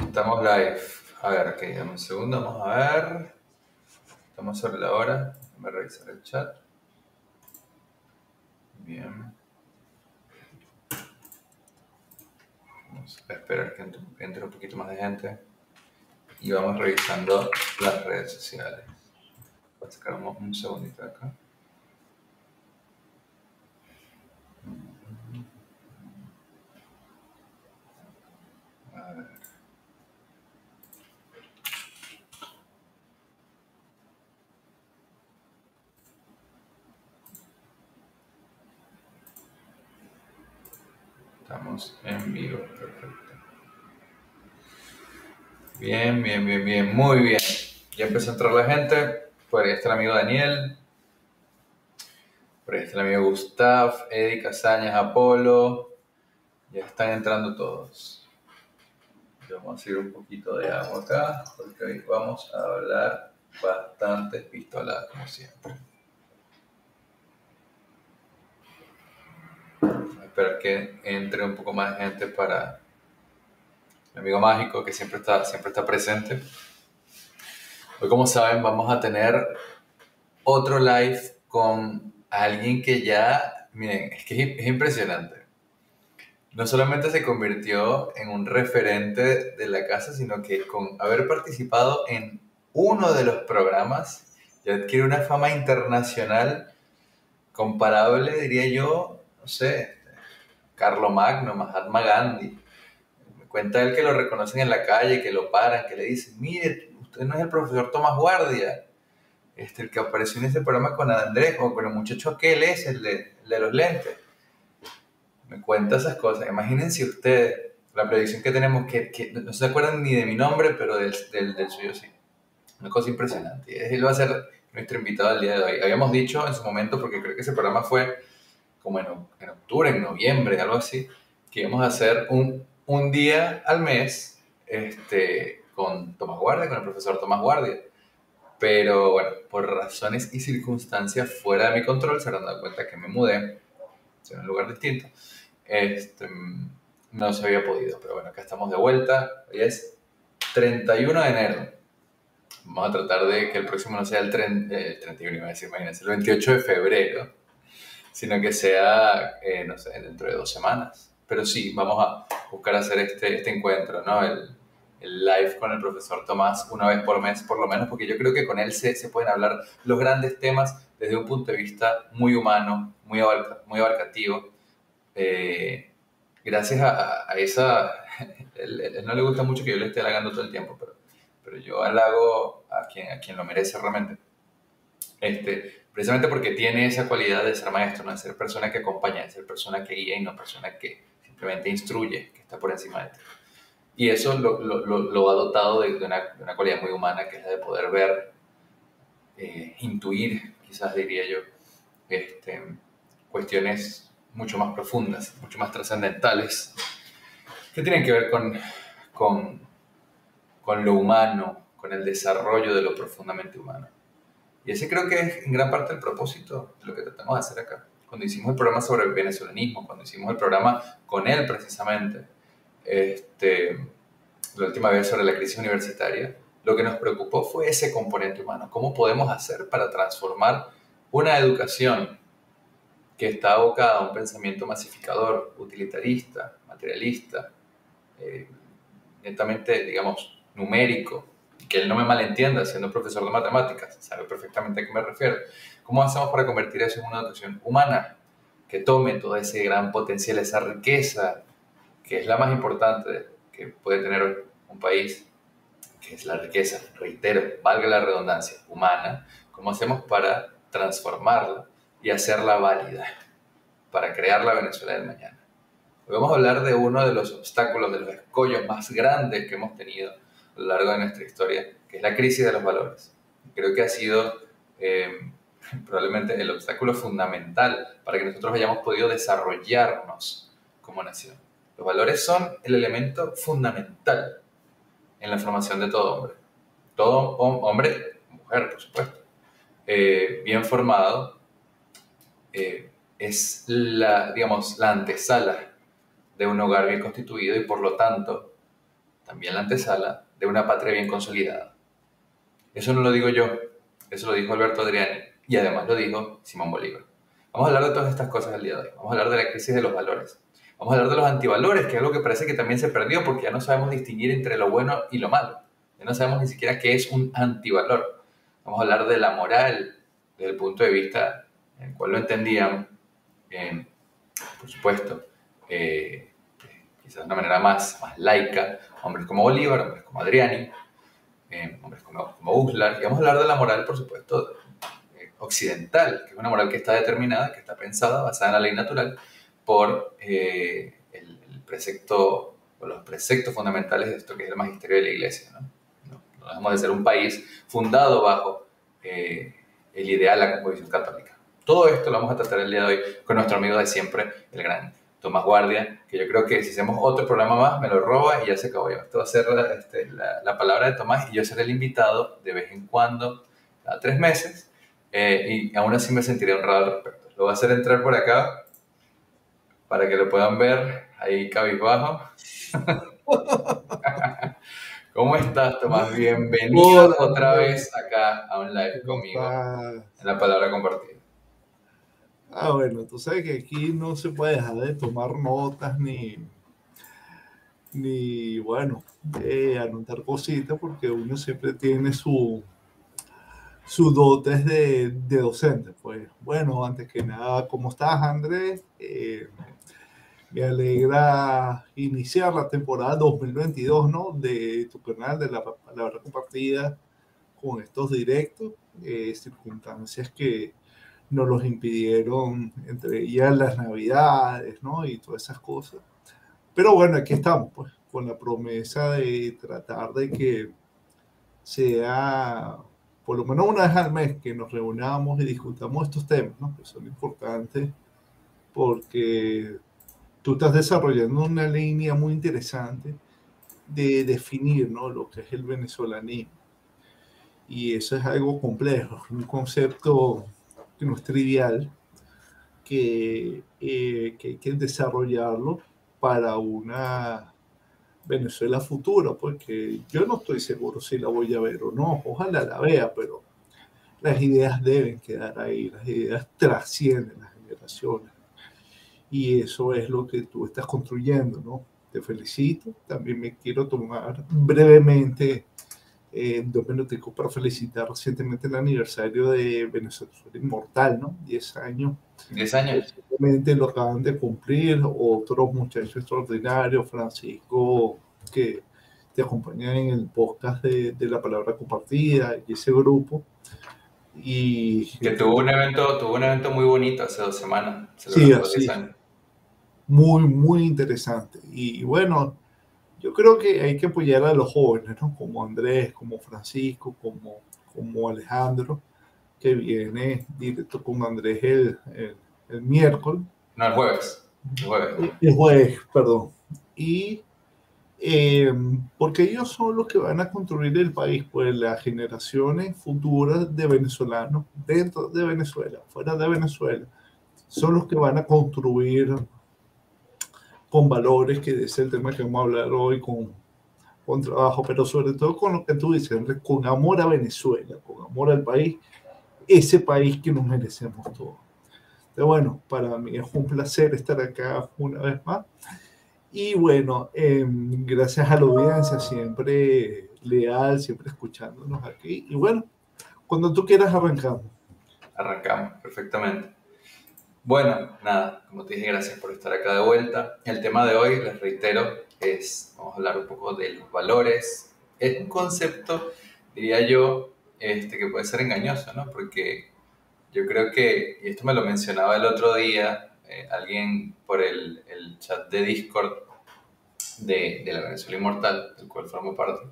Estamos live. A ver, ok, dame un segundo, vamos a ver. Estamos sobre la hora. A revisar el chat. Bien. Vamos a esperar que entre, un poquito más de gente. Y vamos revisando las redes sociales. Voy a sacar un, un segundito acá. A ver. Bien, bien, bien, bien, muy bien. Ya empezó a entrar la gente. Por ahí está el amigo Daniel. Por ahí está el amigo Gustav, Eddie Casañas, Apolo. Ya están entrando todos. Vamos a ir un poquito de agua acá, porque hoy vamos a hablar bastantes pistoladas, como siempre. Espero que entre un poco más gente para el amigo mágico que siempre está, siempre está presente. Hoy, como saben, vamos a tener otro live con alguien que ya, miren, es que es impresionante. No solamente se convirtió en un referente de la casa, sino que con haber participado en uno de los programas, ya adquiere una fama internacional comparable, diría yo, no sé, Carlo Magno, Mahatma Gandhi. Me cuenta él que lo reconocen en la calle, que lo paran, que le dicen, mire, usted no es el profesor Tomás Guardia, este, el que apareció en ese programa con Andrés, o con el muchacho aquel es, el de, los lentes. Me cuenta esas cosas. Imagínense ustedes la predicción que tenemos, que, que no se acuerdan ni de mi nombre, pero del, del, suyo sí. Una cosa impresionante. Él va a ser nuestro invitado el día de hoy. Habíamos dicho en su momento, porque creo que ese programa fue como en, en octubre, en noviembre, algo así, que íbamos a hacer un, un día al mes este, con Tomás Guardia, con el profesor Tomás Guardia. Pero bueno, por razones y circunstancias fuera de mi control, se habrán dado cuenta que me mudé, en un lugar distinto. Este, no se había podido, pero bueno, acá estamos de vuelta. Hoy es 31 de enero. Vamos a tratar de que el próximo no sea el, tren, el 31, iba a decir, imagínense, el 28 de febrero, sino que sea, eh, no sé, dentro de dos semanas. Pero sí, vamos a buscar hacer este, este encuentro, ¿no? El, el live con el profesor Tomás una vez por mes, por lo menos, porque yo creo que con él se, se pueden hablar los grandes temas desde un punto de vista muy humano, muy, abarca, muy abarcativo. Eh, gracias a, a esa... él, él no le gusta mucho que yo le esté halagando todo el tiempo, pero, pero yo halago a quien, a quien lo merece realmente. Este, precisamente porque tiene esa cualidad de ser maestro, ¿no? de ser persona que acompaña, de ser persona que guía y no persona que simplemente instruye, que está por encima de ti. Y eso lo, ha dotado de, una, cualidad muy humana, que es la de poder ver, eh, intuir, quizás diría yo, este, cuestiones mucho más profundas, mucho más trascendentales, que tienen que ver con lo humano, con el desarrollo de lo profundamente humano. Y ese creo que es en gran parte el propósito de lo que tratamos de hacer acá. Cuando hicimos el programa sobre el venezolanismo, cuando hicimos el programa con él precisamente, este, la última vez sobre la crisis universitaria, lo que nos preocupó fue ese componente humano. ¿Cómo podemos hacer para transformar una educación que está abocada a un pensamiento masificador, utilitarista, materialista, eh, netamente, digamos, numérico, que él no me malentienda siendo profesor de matemáticas, sabe perfectamente a qué me refiero. ¿Cómo hacemos para convertir eso en una educación humana? Que tome todo ese gran potencial, esa riqueza, que es la más importante que puede tener un país, que es la riqueza, reitero, valga la redundancia, humana, ¿cómo hacemos para transformarla y hacerla válida, para crear la Venezuela del mañana? Hoy vamos a hablar de uno de los obstáculos, de los escollos más grandes que hemos tenido a lo largo de nuestra historia, que es la crisis de los valores. Creo que ha sido eh, probablemente el obstáculo fundamental para que nosotros hayamos podido desarrollarnos como nación. Los valores son el elemento fundamental en la formación de todo hombre. Todo hombre, mujer, por supuesto, eh, bien formado, eh, es la, digamos, la antesala de un hogar bien constituido y por lo tanto también la antesala de una patria bien consolidada. Eso no lo digo yo, eso lo dijo Alberto Adriani y además lo dijo Simón Bolívar. Vamos a hablar de todas estas cosas el día de hoy. Vamos a hablar de la crisis de los valores. Vamos a hablar de los antivalores, que es algo que parece que también se perdió porque ya no sabemos distinguir entre lo bueno y lo malo. Ya no sabemos ni siquiera qué es un antivalor. Vamos a hablar de la moral desde el punto de vista en el cual lo entendían, eh, por supuesto, eh, quizás de una manera más, más laica, hombres como Bolívar, hombres como Adriani, eh, hombres como, como. Y vamos a hablar de la moral, por supuesto, occidental, que es una moral que está determinada, que está pensada, basada en la ley natural, por el, precepto o los preceptos fundamentales de esto que es el magisterio de la iglesia. ¿no? No, dejamos de ser un país fundado bajo el ideal de la composición católica. Todo esto lo vamos a tratar el día de hoy con nuestro amigo de siempre, el gran Tomás Guardia, que yo creo que si hacemos otro programa más, me lo roba y ya se acabó. Esto va a ser este, la, la, palabra de Tomás y yo seré el invitado de vez en cuando, cada tres meses, eh, y aún así me sentiré honrado al respecto. Lo voy a hacer entrar por acá para que lo puedan ver ahí cabizbajo. ¿Cómo estás, Tomás? Bienvenido otra vez acá a un live conmigo en la palabra compartida. Ah, bueno, tú sabes que aquí no se puede dejar de tomar notas ni, ni bueno, de anotar cositas porque uno siempre tiene su, su dotes de, de docente. Pues bueno, antes que nada, ¿cómo estás, Andrés? Eh, me alegra iniciar la temporada 2022, ¿no? De tu canal, de la palabra compartida con estos directos, eh, circunstancias que nos los impidieron, entre ellas las navidades, ¿no? Y todas esas cosas. Pero bueno, aquí estamos, pues, con la promesa de tratar de que sea por lo menos una vez al mes que nos reunamos y discutamos estos temas, ¿no? Que son importantes porque tú estás desarrollando una línea muy interesante de definir, ¿no? Lo que es el venezolanismo. Y eso es algo complejo, un concepto que no es trivial, que, eh, que hay que desarrollarlo para una Venezuela futura, porque yo no estoy seguro si la voy a ver o no, ojalá la vea, pero las ideas deben quedar ahí, las ideas trascienden las generaciones. Y eso es lo que tú estás construyendo, ¿no? Te felicito. También me quiero tomar brevemente eh, dos minuticos para felicitar recientemente el aniversario de Venezuela Inmortal, ¿no? 10 años. 10 años. Recientemente lo acaban de cumplir otros muchachos extraordinarios, Francisco, que te acompaña en el podcast de, de, la palabra compartida y ese grupo. Y, que tuvo un evento, tuvo un evento muy bonito hace dos semanas. Sí, así. Muy, muy interesante. Y bueno, yo creo que hay que apoyar a los jóvenes, ¿no? Como Andrés, como Francisco, como, como Alejandro, que viene directo con Andrés el, el, el miércoles. No, el jueves. El jueves, el jueves perdón. Y eh, porque ellos son los que van a construir el país, pues las generaciones futuras de venezolanos dentro de Venezuela, fuera de Venezuela, son los que van a construir con valores, que es el tema que vamos a hablar hoy, con, con trabajo, pero sobre todo con lo que tú dices, con amor a Venezuela, con amor al país, ese país que nos merecemos todos. Pero bueno, para mí es un placer estar acá una vez más. Y bueno, eh, gracias a la audiencia, siempre leal, siempre escuchándonos aquí. Y bueno, cuando tú quieras arrancamos. Arrancamos, perfectamente. Bueno, nada, como te dije, gracias por estar acá de vuelta. El tema de hoy, les reitero, es, vamos a hablar un poco de los valores. Es un concepto, diría yo, este, que puede ser engañoso, ¿no? Porque yo creo que, y esto me lo mencionaba el otro día, eh, alguien por el, el, chat de Discord de, de la Venezuela Inmortal, del cual formo parte,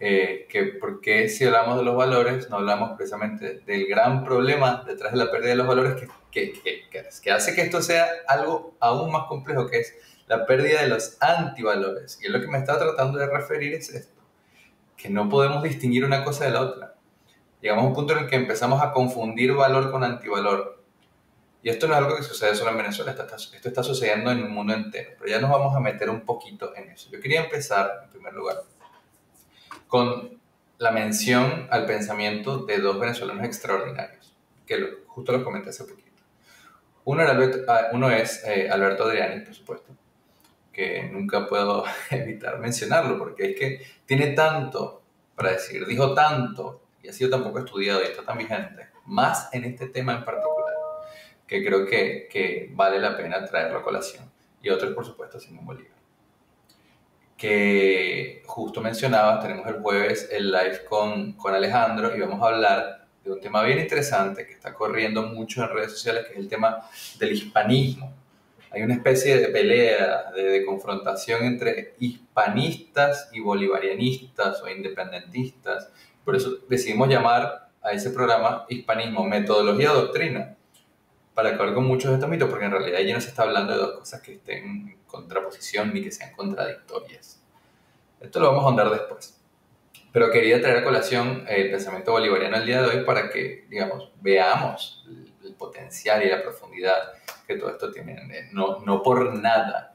eh, que porque si hablamos de los valores, no hablamos precisamente del gran problema detrás de la pérdida de los valores que, que, que, que, hace que esto sea algo aún más complejo, que es la pérdida de los antivalores. Y es lo que me está tratando de referir es esto, que no podemos distinguir una cosa de la otra. Llegamos a un punto en el que empezamos a confundir valor con antivalor. Y esto no es algo que sucede solo en Venezuela, esto está sucediendo en el mundo entero, pero ya nos vamos a meter un poquito en eso. Yo quería empezar, en primer lugar, con la mención al pensamiento de dos venezolanos extraordinarios, que justo los comenté hace poquito. Uno, ah, uno es eh, Alberto Adriani, por supuesto, que nunca puedo evitar mencionarlo, porque es que tiene tanto para decir, dijo tanto y ha sido tan poco estudiado y está tan vigente, más en este tema en particular, que creo que, que vale la pena traerlo a colación. Y otro por supuesto, Simón Bolívar. Que justo mencionabas, tenemos el jueves el live con, con Alejandro y vamos a hablar de un tema bien interesante que está corriendo mucho en redes sociales, que es el tema del hispanismo hay una especie de pelea, de, confrontación entre hispanistas y bolivarianistas o independentistas. Por eso decidimos llamar a ese programa Hispanismo, Metodología Doctrina, para acabar con muchos de estos mitos, porque en realidad allí no se está hablando de dos cosas que estén contraposición ni que sean contradictorias. Esto lo vamos a andar después. Pero quería traer a colación el pensamiento bolivariano el día de hoy para que, digamos, veamos el potencial y la profundidad que todo esto tiene. No, no por nada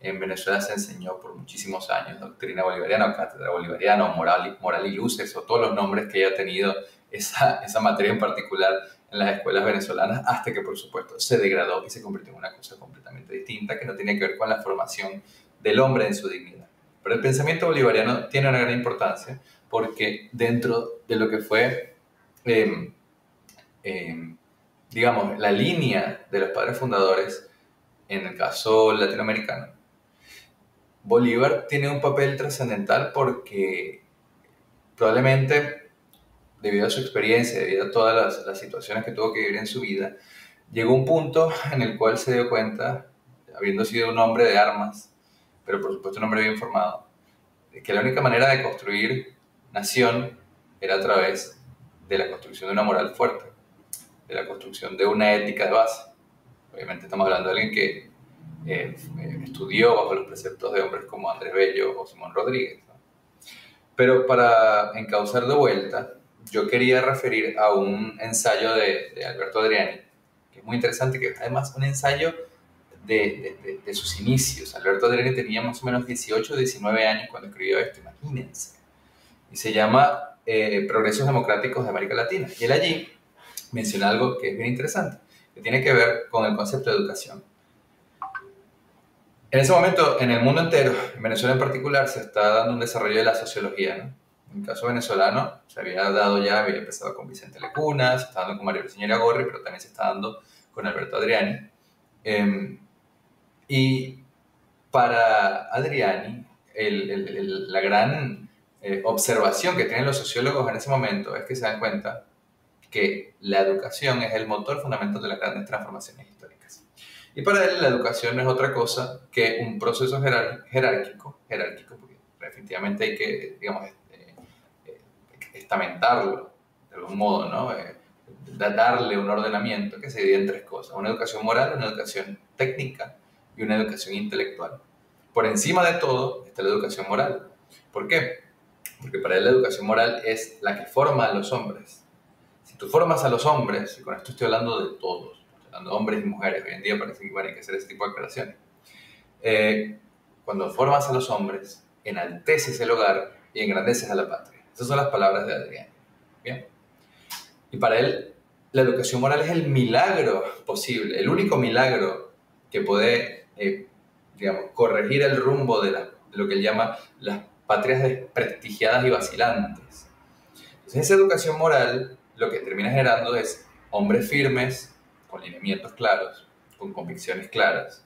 en Venezuela se enseñó por muchísimos años doctrina bolivariana, cátedra bolivariana, moral, moral y luces, o todos los nombres que haya tenido esa, esa materia en particular en las escuelas venezolanas, hasta que por supuesto se degradó y se convirtió en una cosa completamente distinta que no tiene que ver con la formación del hombre en su dignidad. Pero el pensamiento bolivariano tiene una gran importancia porque dentro de lo que fue eh, eh, digamos, la línea de los padres fundadores, en el caso latinoamericano, Bolívar tiene un papel trascendental porque probablemente, debido a su experiencia, debido a todas las, situaciones que tuvo que vivir en su vida, llegó un punto en el cual se dio cuenta, habiendo sido un hombre de armas, pero por supuesto un hombre bien formado, que la única manera de construir nación era a través de la construcción de una moral fuerte de la construcción de una ética de base. Obviamente estamos hablando de alguien que eh, estudió bajo los preceptos de hombres como Andrés Bello o Simón Rodríguez. Pero para encauzar de vuelta, yo quería referir a un ensayo de, Alberto Adriani, que es muy interesante, que es además un ensayo de, sus inicios. Alberto Adriani tenía más o menos 18 o 19 años cuando escribió esto, imagínense. Y se llama eh, Progresos Democráticos de América Latina. Y él allí menciona algo que es bien interesante, que tiene que ver con el concepto de educación. En ese momento, en el mundo entero, en Venezuela en particular, se está dando un desarrollo de la sociología. ¿no? En el caso venezolano, se había dado ya, había empezado con Vicente Lecuna, se está dando con María Señora Gorri, pero también se está dando con Alberto Adriani. Eh, y para Adriani, el, el, la gran eh, observación que tienen los sociólogos en ese momento es que se dan cuenta que la educación es el motor fundamental de las grandes transformaciones históricas. Y para él la educación no es otra cosa que un proceso jerárquico, jerárquico porque definitivamente hay que, digamos, estamentarlo de algún modo, ¿no? Eh, darle un ordenamiento que se divide en tres cosas, una educación moral, una educación técnica y una educación intelectual. Por encima de todo está la educación moral. ¿Por qué? Porque para él la educación moral es la que forma a los hombres, si tú formas a los hombres, y con esto estoy hablando de todos, estoy hablando de hombres y mujeres, hoy en día parece que bueno, hay que hacer ese tipo de aclaraciones. Eh, cuando formas a los hombres, enalteces el hogar y engrandeces a la patria. Esas son las palabras de Adrián. Bien. Y para él, la educación moral es el milagro posible, el único milagro que puede, eh, digamos, corregir el rumbo de, lo que él llama las patrias desprestigiadas y vacilantes. Entonces, esa educación moral lo que termina generando es hombres firmes, con lineamientos claros, con convicciones claras,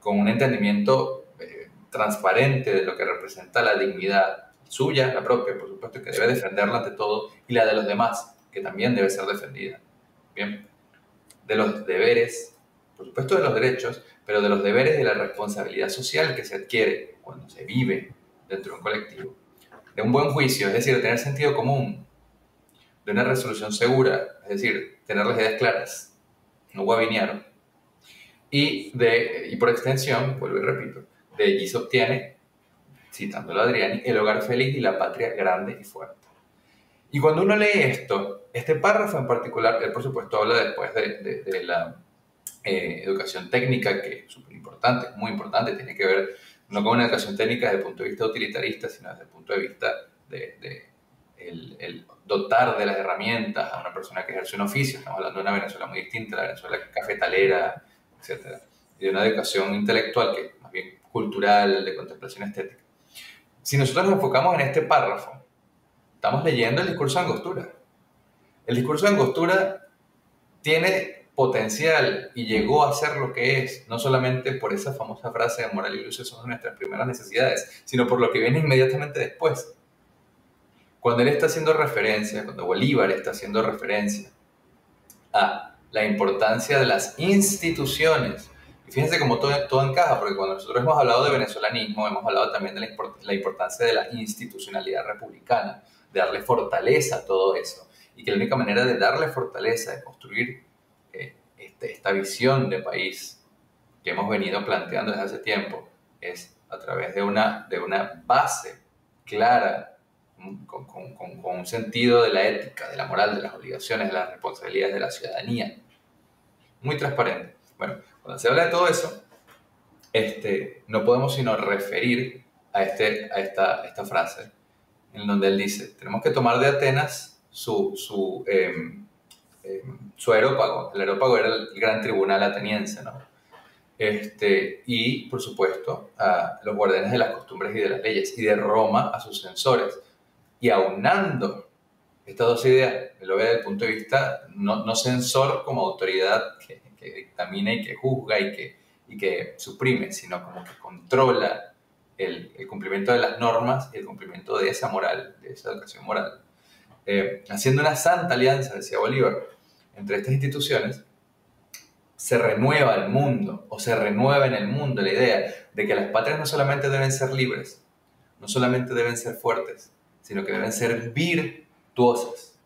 con un entendimiento eh, transparente de lo que representa la dignidad suya, la propia, por supuesto, que debe defenderla ante todo, y la de los demás, que también debe ser defendida. Bien, de los deberes, por supuesto de los derechos, pero de los deberes de la responsabilidad social que se adquiere cuando se vive dentro de un colectivo. De un buen juicio, es decir, de tener sentido común, de una resolución segura, es decir, tener las ideas claras, no guavinear. Y, de, y por extensión, vuelvo y repito, de allí se obtiene, citándolo a Adriani, el hogar feliz y la patria grande y fuerte. Y cuando uno lee esto, este párrafo en particular, él por supuesto habla después de, la, eh, educación técnica, que es súper importante, muy importante, tiene que ver no con una educación técnica desde el punto de vista utilitarista, sino desde el punto de vista de, dotar de las herramientas a una persona que ejerce un oficio. Estamos hablando de una Venezuela muy distinta, la Venezuela cafetalera, etc. Y de una educación intelectual que más bien cultural, de contemplación estética. Si nosotros nos enfocamos en este párrafo, estamos leyendo el discurso de Angostura. El discurso de Angostura tiene potencial y llegó a ser lo que es, no solamente por esa famosa frase de moral y luz son nuestras primeras necesidades, sino por lo que viene inmediatamente después. Cuando él está haciendo referencia, cuando Bolívar está haciendo referencia a la importancia de las instituciones, y fíjense cómo todo, todo encaja, porque cuando nosotros hemos hablado de venezolanismo, hemos hablado también de la, importancia de la institucionalidad republicana, de darle fortaleza a todo eso, y que la única manera de darle fortaleza, de construir eh, este, esta visión de país que hemos venido planteando desde hace tiempo, es a través de una, de una base clara, con, con, con un sentido de la ética, de la moral, de las obligaciones, de las responsabilidades de la ciudadanía. Muy transparente. Bueno, cuando se habla de todo eso, este, no podemos sino referir a, este, a esta, esta frase, en donde él dice, tenemos que tomar de Atenas su, su, em, em, su aerópago. El aerópago era el gran tribunal ateniense, ¿no? Este, y, por supuesto, a los guardianes de las costumbres y de las leyes, y de Roma a sus censores. Y aunando estas dos ideas, lo ve desde el punto de vista no, no censor como autoridad que dictamina y que juzga y que, y que suprime, sino como que controla el, el, cumplimiento de las normas y el cumplimiento de esa moral, de esa educación moral. Eh, haciendo una santa alianza, decía Bolívar, entre estas instituciones, se renueva el mundo o se renueva en el mundo la idea de que las patrias no solamente deben ser libres, no solamente deben ser fuertes, sino que deben ser virtuosas.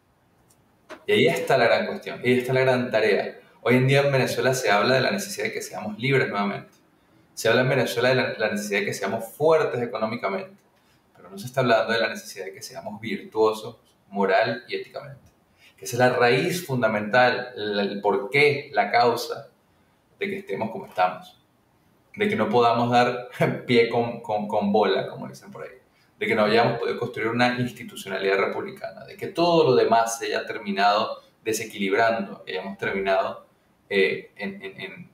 Y ahí está la gran cuestión, ahí está la gran tarea. Hoy en día en Venezuela se habla de la necesidad de que seamos libres nuevamente. Se habla en Venezuela de la, necesidad de que seamos fuertes económicamente, pero no se está hablando de la necesidad de que seamos virtuosos moral y éticamente. Que esa es la raíz fundamental, el, porqué, la causa de que estemos como estamos. De que no podamos dar pie con, con, bola, como dicen por ahí. De que no hayamos podido construir una institucionalidad republicana. De que todo lo demás se haya terminado desequilibrando, hayamos terminado eh, en,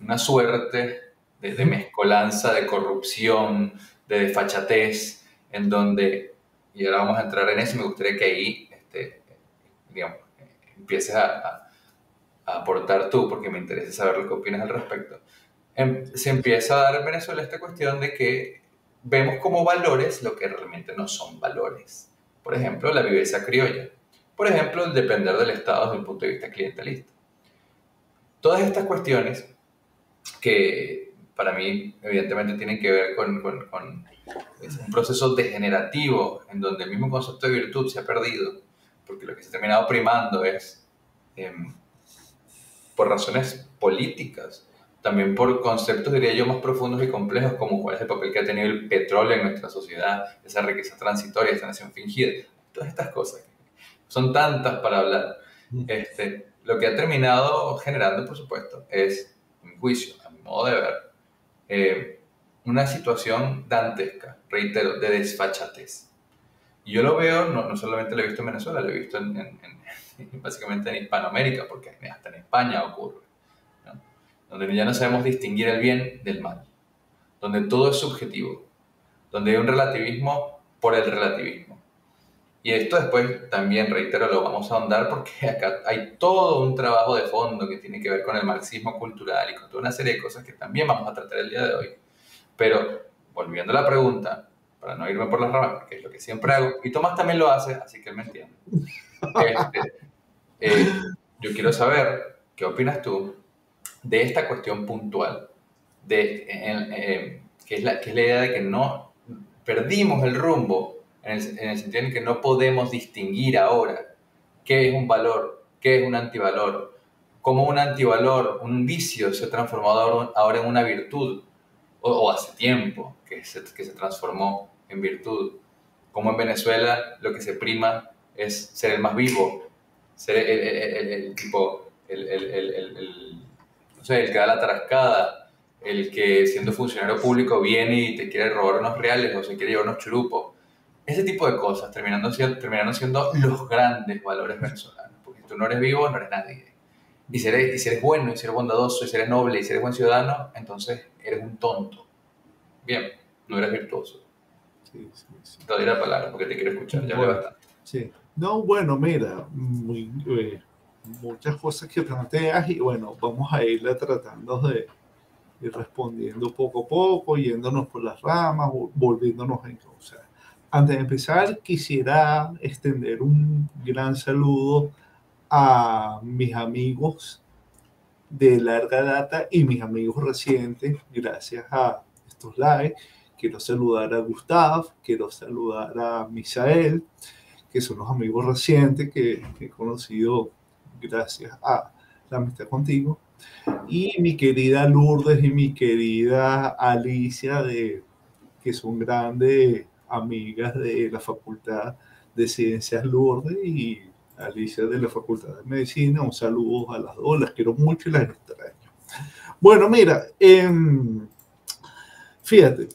una suerte de, mezcolanza, de corrupción, de desfachatez, en donde, y ahora vamos a entrar en eso, me gustaría que ahí, este, digamos, empieces a, aportar tú, porque me interesa saber lo que opinas al respecto. Em, se empieza a dar en Venezuela esta cuestión de que vemos como valores lo que realmente no son valores. Por ejemplo, la viveza criolla. Por ejemplo, el depender del Estado desde un punto de vista clientelista. Todas estas cuestiones que para mí evidentemente tienen que ver con, un proceso degenerativo en donde el mismo concepto de virtud se ha perdido, porque lo que se ha terminado primando es, em, por razones políticas, también por conceptos, diría yo, más profundos y complejos, como cuál es el papel que ha tenido el petróleo en nuestra sociedad, esa riqueza transitoria, esa nación fingida, todas estas cosas. Son tantas para hablar. Mm. Este, lo que ha terminado generando, por supuesto, es, mi juicio, a mi modo de ver, eh, una situación dantesca, reitero, de desfachatez. Y yo lo veo, no, no, solamente lo he visto en Venezuela, lo he visto en, en, básicamente en Hispanoamérica, porque hasta en España ocurre, donde ya no sabemos distinguir el bien del mal, donde todo es subjetivo, donde hay un relativismo por el relativismo y esto después también, reitero, lo vamos a ahondar porque acá hay todo un trabajo de fondo que tiene que ver con el marxismo cultural y con toda una serie de cosas que también vamos a tratar el día de hoy. Pero volviendo a la pregunta, para no irme por las ramas, porque es lo que siempre hago, y Tomás también lo hace, así que él me entiende. Este, eh, yo quiero saber qué opinas tú de esta cuestión puntual, de, eh, que, es la, que es la idea de que no perdimos el rumbo en el, sentido en que no podemos distinguir ahora qué es un valor, qué es un antivalor, cómo un antivalor, un vicio se ha transformado ahora en una virtud, o, hace tiempo que se, que se transformó en virtud. Como en Venezuela lo que se prima es ser el más vivo, ser el, tipo el, el, el, no sé, el que da la tarascada, el que siendo funcionario público viene y te quiere robar unos reales o se quiere llevar unos churupos. Ese tipo de cosas terminando siendo, terminando siendo los grandes valores venezolanos. Porque si tú no eres vivo, no eres nadie. Y si eres, y si eres bueno, y si eres bondadoso, y si eres noble, y si eres buen ciudadano, entonces eres un tonto. Bien, no eres virtuoso. Sí, sí, sí. Te doy la palabra porque te quiero escuchar, ya bueno, bastante. Sí. No, bueno, mira, muy, eh, muchas cosas que planteas y bueno, vamos a irle tratando de ir respondiendo poco a poco, yéndonos por las ramas, volviéndonos en causa. Antes de empezar, quisiera extender un gran saludo a mis amigos de larga data y mis amigos recientes, gracias a estos lives. Quiero saludar a Gustav, quiero saludar a Misael, que son los amigos recientes que, he conocido gracias a la amistad contigo. Y mi querida Lourdes y mi querida Alicia, de, que son grandes amigas de la Facultad de Ciencias Lourdes y Alicia de la Facultad de Medicina. Un saludo a las dos, las quiero mucho y las extraño. Bueno, mira, em, fíjate,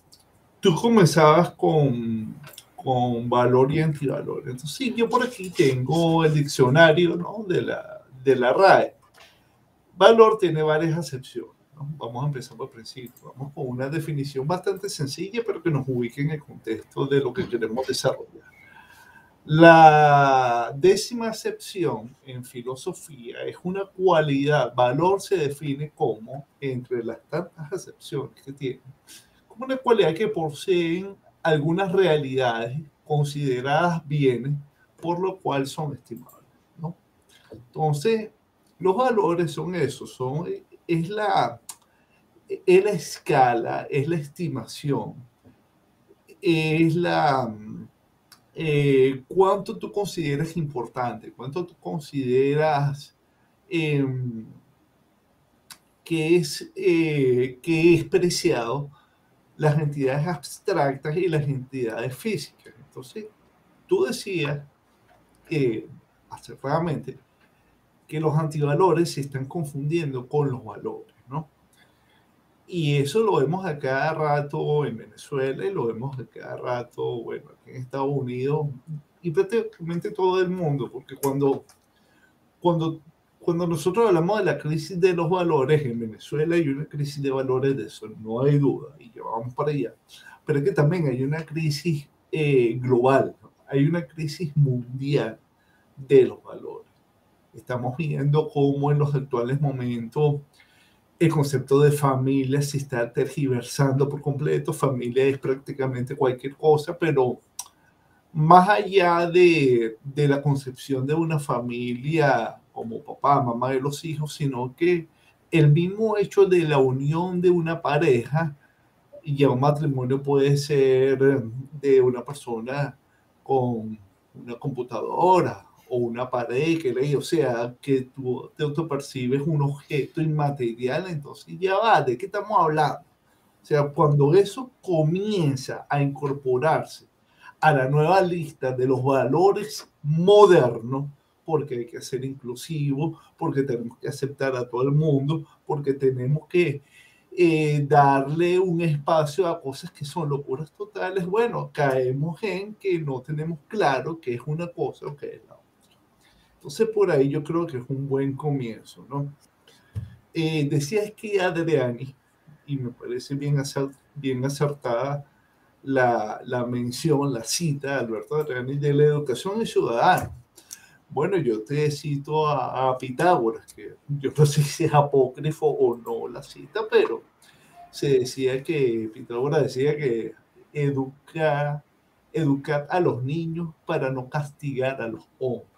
tú comenzabas con, con valor y antivalor. Entonces, sí, yo por aquí tengo el diccionario ¿no? de, la, de la RAE. Valor tiene varias acepciones. Vamos a empezar por el principio. Vamos con una definición bastante sencilla, pero que nos ubique en el contexto de lo que queremos desarrollar. La décima acepción en filosofía es una cualidad, valor se define como, entre las tantas acepciones que tiene, como una cualidad que poseen algunas realidades consideradas bienes, por lo cual son estimables. ¿no? Entonces, los valores son esos, son, es, la, es la escala, es la estimación, es la eh, cuánto tú consideras importante, cuánto tú consideras em, que, es, eh, que es preciado las entidades abstractas y las entidades físicas. Entonces, tú decías eh, acertadamente que los antivalores se están confundiendo con los valores. Y eso lo vemos a cada rato en Venezuela y lo vemos a cada rato, bueno, aquí en Estados Unidos y prácticamente todo el mundo, porque cuando, cuando, cuando nosotros hablamos de la crisis de los valores en Venezuela hay una crisis de valores de eso, no hay duda, y ya vamos para allá. Pero es que también hay una crisis eh, global, hay una crisis mundial de los valores. Estamos viendo cómo en los actuales momentos el concepto de familia se está tergiversando por completo. Familia es prácticamente cualquier cosa, pero más allá de, de, la concepción de una familia como papá, mamá de los hijos, sino que el mismo hecho de la unión de una pareja, y un matrimonio puede ser de una persona con una computadora o una pared que leí, o sea, que tú te autopercibes un objeto inmaterial, entonces ya va, ¿de qué estamos hablando? O sea, cuando eso comienza a incorporarse a la nueva lista de los valores modernos, porque hay que ser inclusivo, porque tenemos que aceptar a todo el mundo, porque tenemos que eh, darle un espacio a cosas que son locuras totales, bueno, caemos en que no tenemos claro qué es una cosa o qué es la entonces, por ahí yo creo que es un buen comienzo, ¿no? Eh, decías que Adriani, y me parece bien, acertada la, mención, la cita de Alberto Adriani de la educación ciudadana. Bueno, yo te cito a, Pitágoras, que yo no sé si es apócrifo o no la cita, pero se decía que Pitágoras decía que educa, educar a los niños para no castigar a los hombres.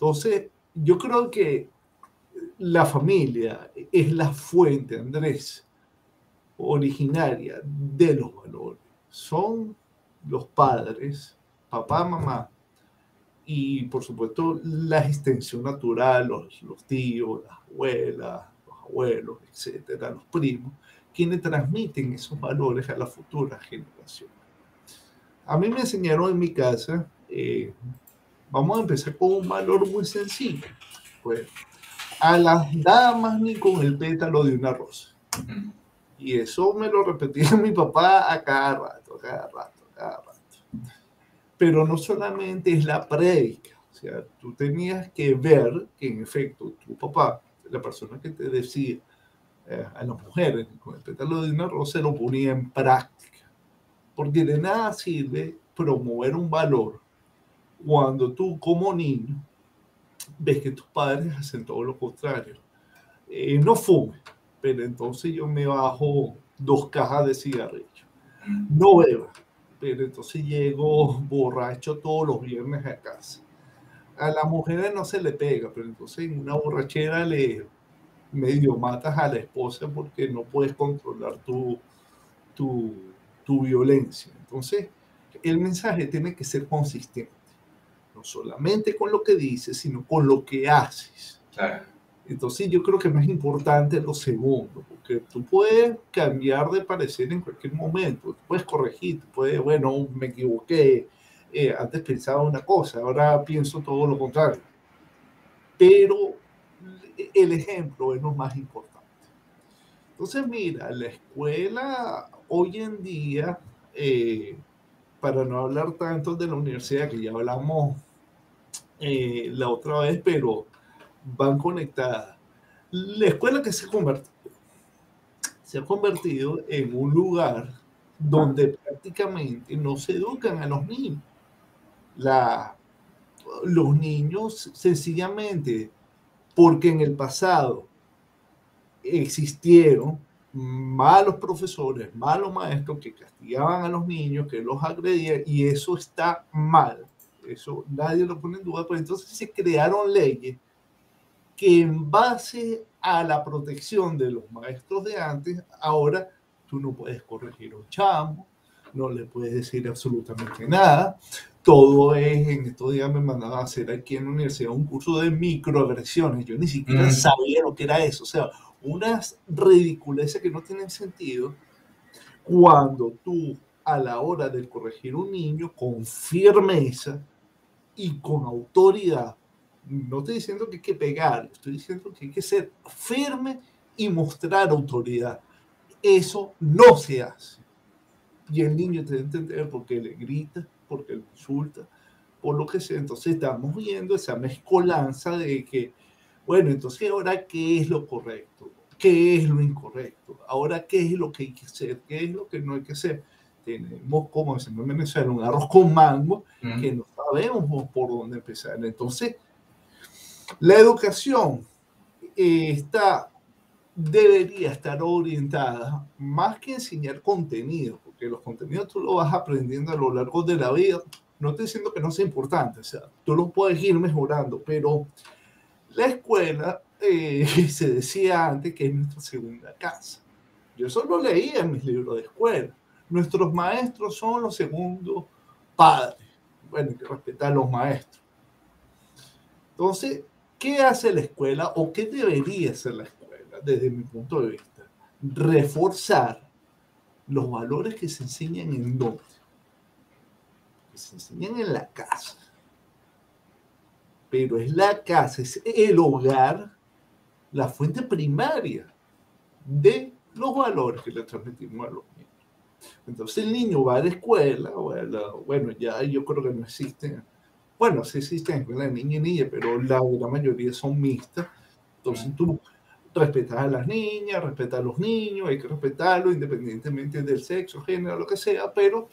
Entonces, yo creo que la familia es la fuente, Andrés, originaria de los valores. Son los padres, papá, mamá, y por supuesto la extensión natural, los, tíos, las abuelas, los abuelos, etcétera, los primos, quienes transmiten esos valores a las futuras generaciones. A mí me enseñaron en mi casa, eh, Vamos a empezar con un valor muy sencillo. Pues a las damas ni con el pétalo de una rosa. Y eso me lo repetía mi papá a cada rato, a cada rato, a cada rato. Pero no solamente es la prédica, o sea, tú tenías que ver que en efecto tu papá, la persona que te decía eh, a las mujeres con el pétalo de una rosa, lo ponía en práctica. Porque de nada sirve promover un valor cuando tú como niño ves que tus padres hacen todo lo contrario. Eh, no fume, pero entonces yo me bajo dos cajas de cigarrillo. No beba, pero entonces llego borracho todos los viernes a casa. A las mujeres no se le pega, pero entonces en una borrachera le medio matas a la esposa porque no puedes controlar tu, tu, tu violencia. Entonces, el mensaje tiene que ser consistente no solamente con lo que dices, sino con lo que haces. Entonces yo creo que es más importante lo segundo, porque tú puedes cambiar de parecer en cualquier momento, puedes corregir, puedes, bueno, me equivoqué, eh, antes pensaba una cosa, ahora pienso todo lo contrario. Pero el ejemplo es lo más importante. Entonces, mira, la escuela hoy en día, eh, para no hablar tanto de la universidad, que ya hablamos eh, la otra vez, pero van conectadas. La escuela que se ha convertido, se ha convertido en un lugar donde prácticamente no se educan a los niños. La, los niños sencillamente, porque en el pasado existieron malos profesores, malos maestros que castigaban a los niños, que los agredían, y eso está mal. Eso nadie lo pone en duda, pero entonces se crearon leyes que en base a la protección de los maestros de antes, ahora tú no puedes corregir a un chamo, no le puedes decir absolutamente nada. Todo es, en estos días me mandaban a hacer aquí en la universidad un curso de microagresiones. Yo ni siquiera mm. sabía lo que era eso. O sea, unas ridiculeces que no tienen sentido cuando tú a la hora de corregir un niño con firmeza y con autoridad, no estoy diciendo que hay que pegar, estoy diciendo que hay que ser firme y mostrar autoridad. Eso no se hace. Y el niño te debe entender porque le grita, porque le insulta, por lo que sea. Entonces estamos viendo esa mezcolanza de que bueno, entonces ahora, ¿qué es lo correcto? ¿Qué es lo incorrecto? Ahora, ¿qué es lo que hay que hacer? ¿Qué es lo que no hay que hacer? Tenemos, como decimos en Venezuela, un arroz con mango que no sabemos por dónde empezar. Entonces, la educación eh, está, debería estar orientada más que enseñar contenido, porque los contenidos tú los vas aprendiendo a lo largo de la vida. No estoy diciendo que no sea importante, o sea, tú los puedes ir mejorando, pero la escuela, eh, se decía antes que es nuestra segunda casa. Yo eso lo leía en mis libros de escuela. Nuestros maestros son los segundos padres. Bueno, hay que respetar a los maestros. Entonces, ¿qué hace la escuela o qué debería hacer la escuela desde mi punto de vista? Reforzar los valores que se enseñan en dónde? Que se enseñan en la casa pero es la casa, es el hogar, la fuente primaria de los valores que le transmitimos a los niños. Entonces el niño va a la escuela, bueno, ya yo creo que no existen, bueno, sí existen escuelas de niña y niña, pero la, la mayoría son mixtas. Entonces tú respetas a las niñas, respetas a los niños, hay que respetarlo independientemente del sexo, género, lo que sea, pero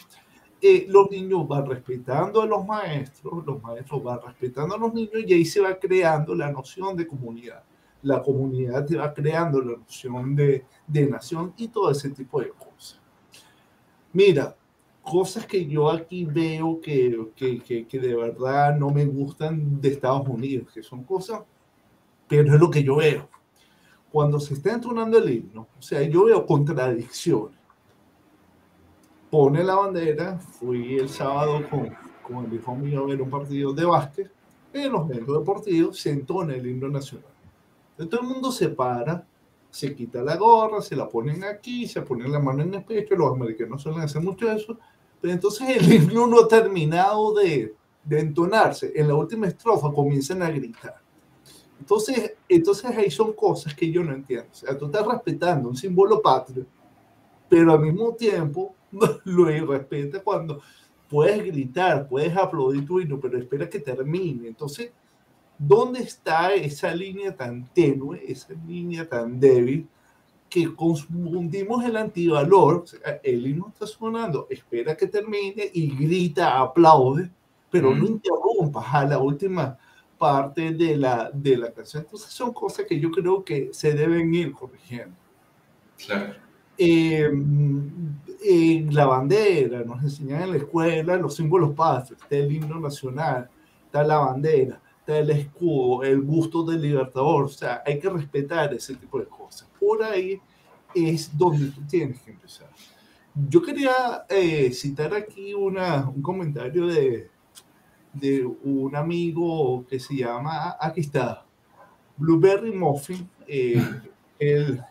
eh, los niños van respetando a los maestros, los maestros van respetando a los niños y ahí se va creando la noción de comunidad. La comunidad te va creando la noción de, de nación y todo ese tipo de cosas. Mira, cosas que yo aquí veo que, que, que, de verdad no me gustan de Estados Unidos, que son cosas, pero es lo que yo veo. Cuando se está entonando el himno, o sea, yo veo contradicciones pone la bandera. Fui el sábado con, con el hijo mío a ver un partido de básquet. En los medios deportivos se entona el himno nacional. Entonces todo el mundo se para, se quita la gorra, se la ponen aquí, se ponen la mano en el pecho. Los americanos suelen hacer mucho eso. Pero entonces el himno no ha terminado de, de entonarse. En la última estrofa comienzan a gritar. Entonces, entonces ahí son cosas que yo no entiendo. O sea, tú estás respetando un símbolo patrio, pero al mismo tiempo lo irrespeta cuando puedes gritar, puedes aplaudir tu himno, pero espera que termine. Entonces, ¿dónde está esa línea tan tenue, esa línea tan débil? que confundimos el antivalor, el himno está sonando, espera que termine y grita, aplaude, pero no interrumpas a la última parte de la, de la canción. Entonces son cosas que yo creo que se deben ir corrigiendo. Claro. Eh, en la bandera, nos enseñan en la escuela los símbolos patrios, está el himno nacional, está la bandera, el escudo, el busto del libertador, o sea, hay que respetar ese tipo de cosas. Por ahí es donde tú tienes que empezar. Yo quería eh, citar aquí una, un comentario de, de un amigo que se llama, aquí está, Blueberry Muffin, eh, el,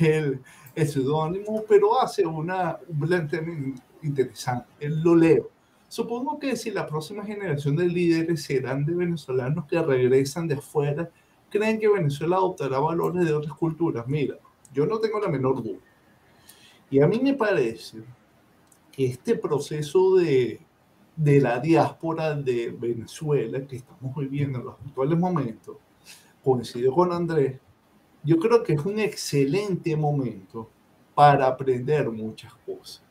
el, el seudónimo, pero hace una, un planteamiento interesante. Él lo leo. Supongo que si la próxima generación de líderes serán de venezolanos que regresan de afuera, creen que Venezuela adoptará valores de otras culturas. Mira, yo no tengo la menor duda. Y a mí me parece que este proceso de, de la diáspora de Venezuela que estamos viviendo en los actuales momentos, coincido con Andrés, yo creo que es un excelente momento para aprender muchas cosas.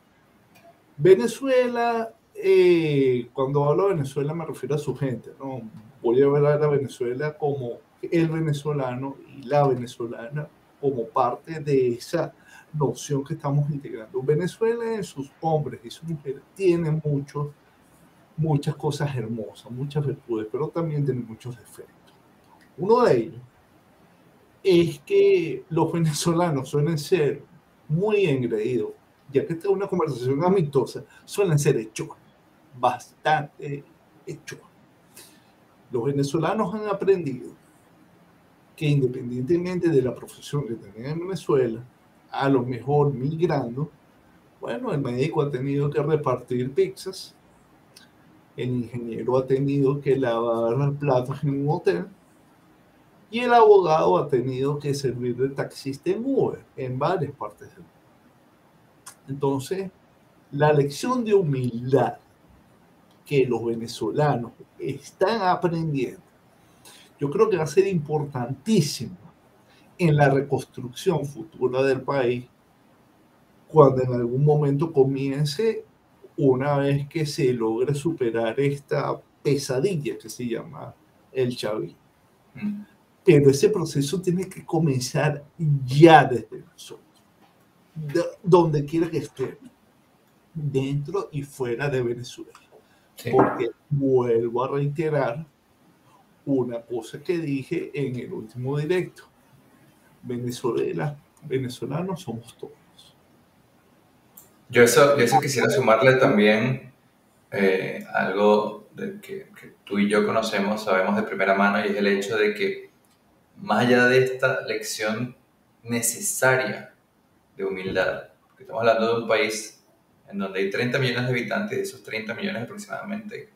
Venezuela eh, cuando hablo de Venezuela me refiero a su gente, ¿no? Voy a ver a Venezuela como el venezolano y la venezolana como parte de esa noción que estamos integrando. Venezuela en sus hombres y sus mujeres tiene muchos, muchas cosas hermosas, muchas virtudes, pero también tiene muchos defectos. Uno de ellos es que los venezolanos suelen ser muy engreídos, ya que esta es una conversación amistosa, suelen ser hechos bastante hecho. Los venezolanos han aprendido que independientemente de la profesión que tienen en Venezuela, a lo mejor migrando, bueno, el médico ha tenido que repartir pizzas, el ingeniero ha tenido que lavar platos en un hotel y el abogado ha tenido que servir de taxista en Uber en varias partes del mundo. Entonces, la lección de humildad que los venezolanos están aprendiendo, yo creo que va a ser importantísimo en la reconstrucción futura del país cuando en algún momento comience, una vez que se logre superar esta pesadilla que se llama el chavismo. Pero ese proceso tiene que comenzar ya desde nosotros, donde quiera que esté, dentro y fuera de Venezuela. Porque vuelvo a reiterar una cosa que dije en el último directo. Venezuela, venezolanos somos todos. Yo eso, eso quisiera sumarle también eh, algo de que, que, tú y yo conocemos, sabemos de primera mano, y es el hecho de que más allá de esta lección necesaria de humildad, porque estamos hablando de un país en donde hay 30 millones de habitantes, de esos 30 millones aproximadamente,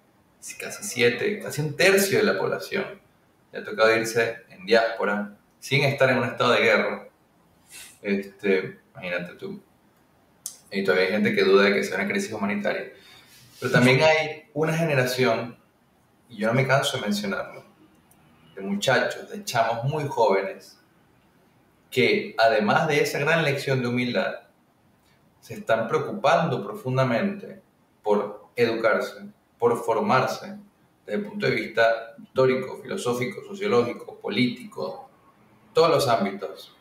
casi 7, casi un tercio de la población, le ha tocado irse en diáspora, sin estar en un estado de guerra. Este, imagínate tú. Y todavía hay gente que duda de que sea una crisis humanitaria. Pero también hay una generación, y yo no me canso de mencionarlo, de muchachos, de chamos muy jóvenes, que además de esa gran lección de humildad, se están preocupando profundamente por educarse, por formarse desde el punto de vista histórico, filosófico, sociológico, político, todos los ámbitos,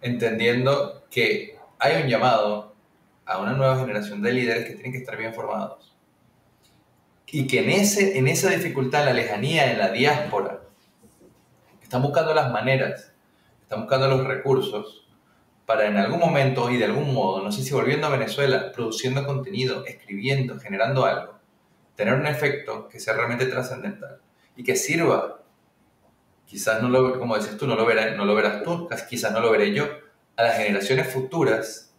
entendiendo que hay un llamado a una nueva generación de líderes que tienen que estar bien formados. Y que en, ese, en esa dificultad, en la lejanía, en la diáspora, están buscando las maneras, están buscando los recursos para en algún momento y de algún modo, no sé si volviendo a Venezuela, produciendo contenido, escribiendo, generando algo, tener un efecto que sea realmente trascendental y que sirva, quizás no lo, como decías tú, no lo, verás, no lo verás tú, quizás no lo veré yo, a las generaciones futuras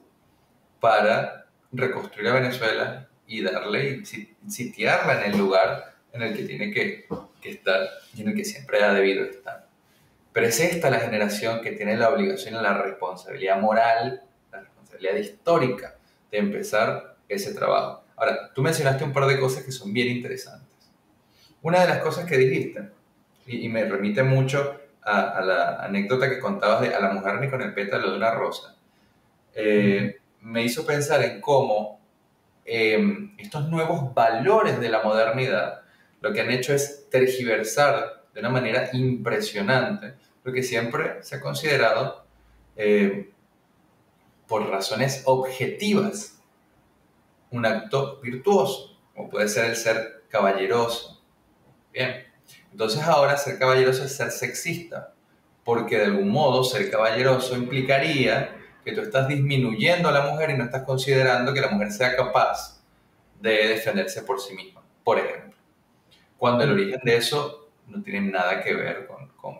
para reconstruir a Venezuela y darle, y sitiarla en el lugar en el que tiene que, que estar y en el que siempre ha debido estar. Pero es esta la generación que tiene la obligación y la responsabilidad moral, la responsabilidad histórica de empezar ese trabajo. Ahora, tú mencionaste un par de cosas que son bien interesantes. Una de las cosas que dijiste, y, me remite mucho a, la anécdota que contabas de a la mujer ni con el pétalo de una rosa, eh, me hizo pensar en cómo em, estos nuevos valores de la modernidad lo que han hecho es tergiversar de una manera impresionante lo que siempre se ha considerado eh, por razones objetivas un acto virtuoso, como puede ser el ser caballeroso. Bien, entonces ahora ser caballeroso es ser sexista, porque de algún modo ser caballeroso implicaría que tú estás disminuyendo a la mujer y no estás considerando que la mujer sea capaz de defenderse por sí misma, por ejemplo. Cuando el origen de eso no tiene nada que ver con, con,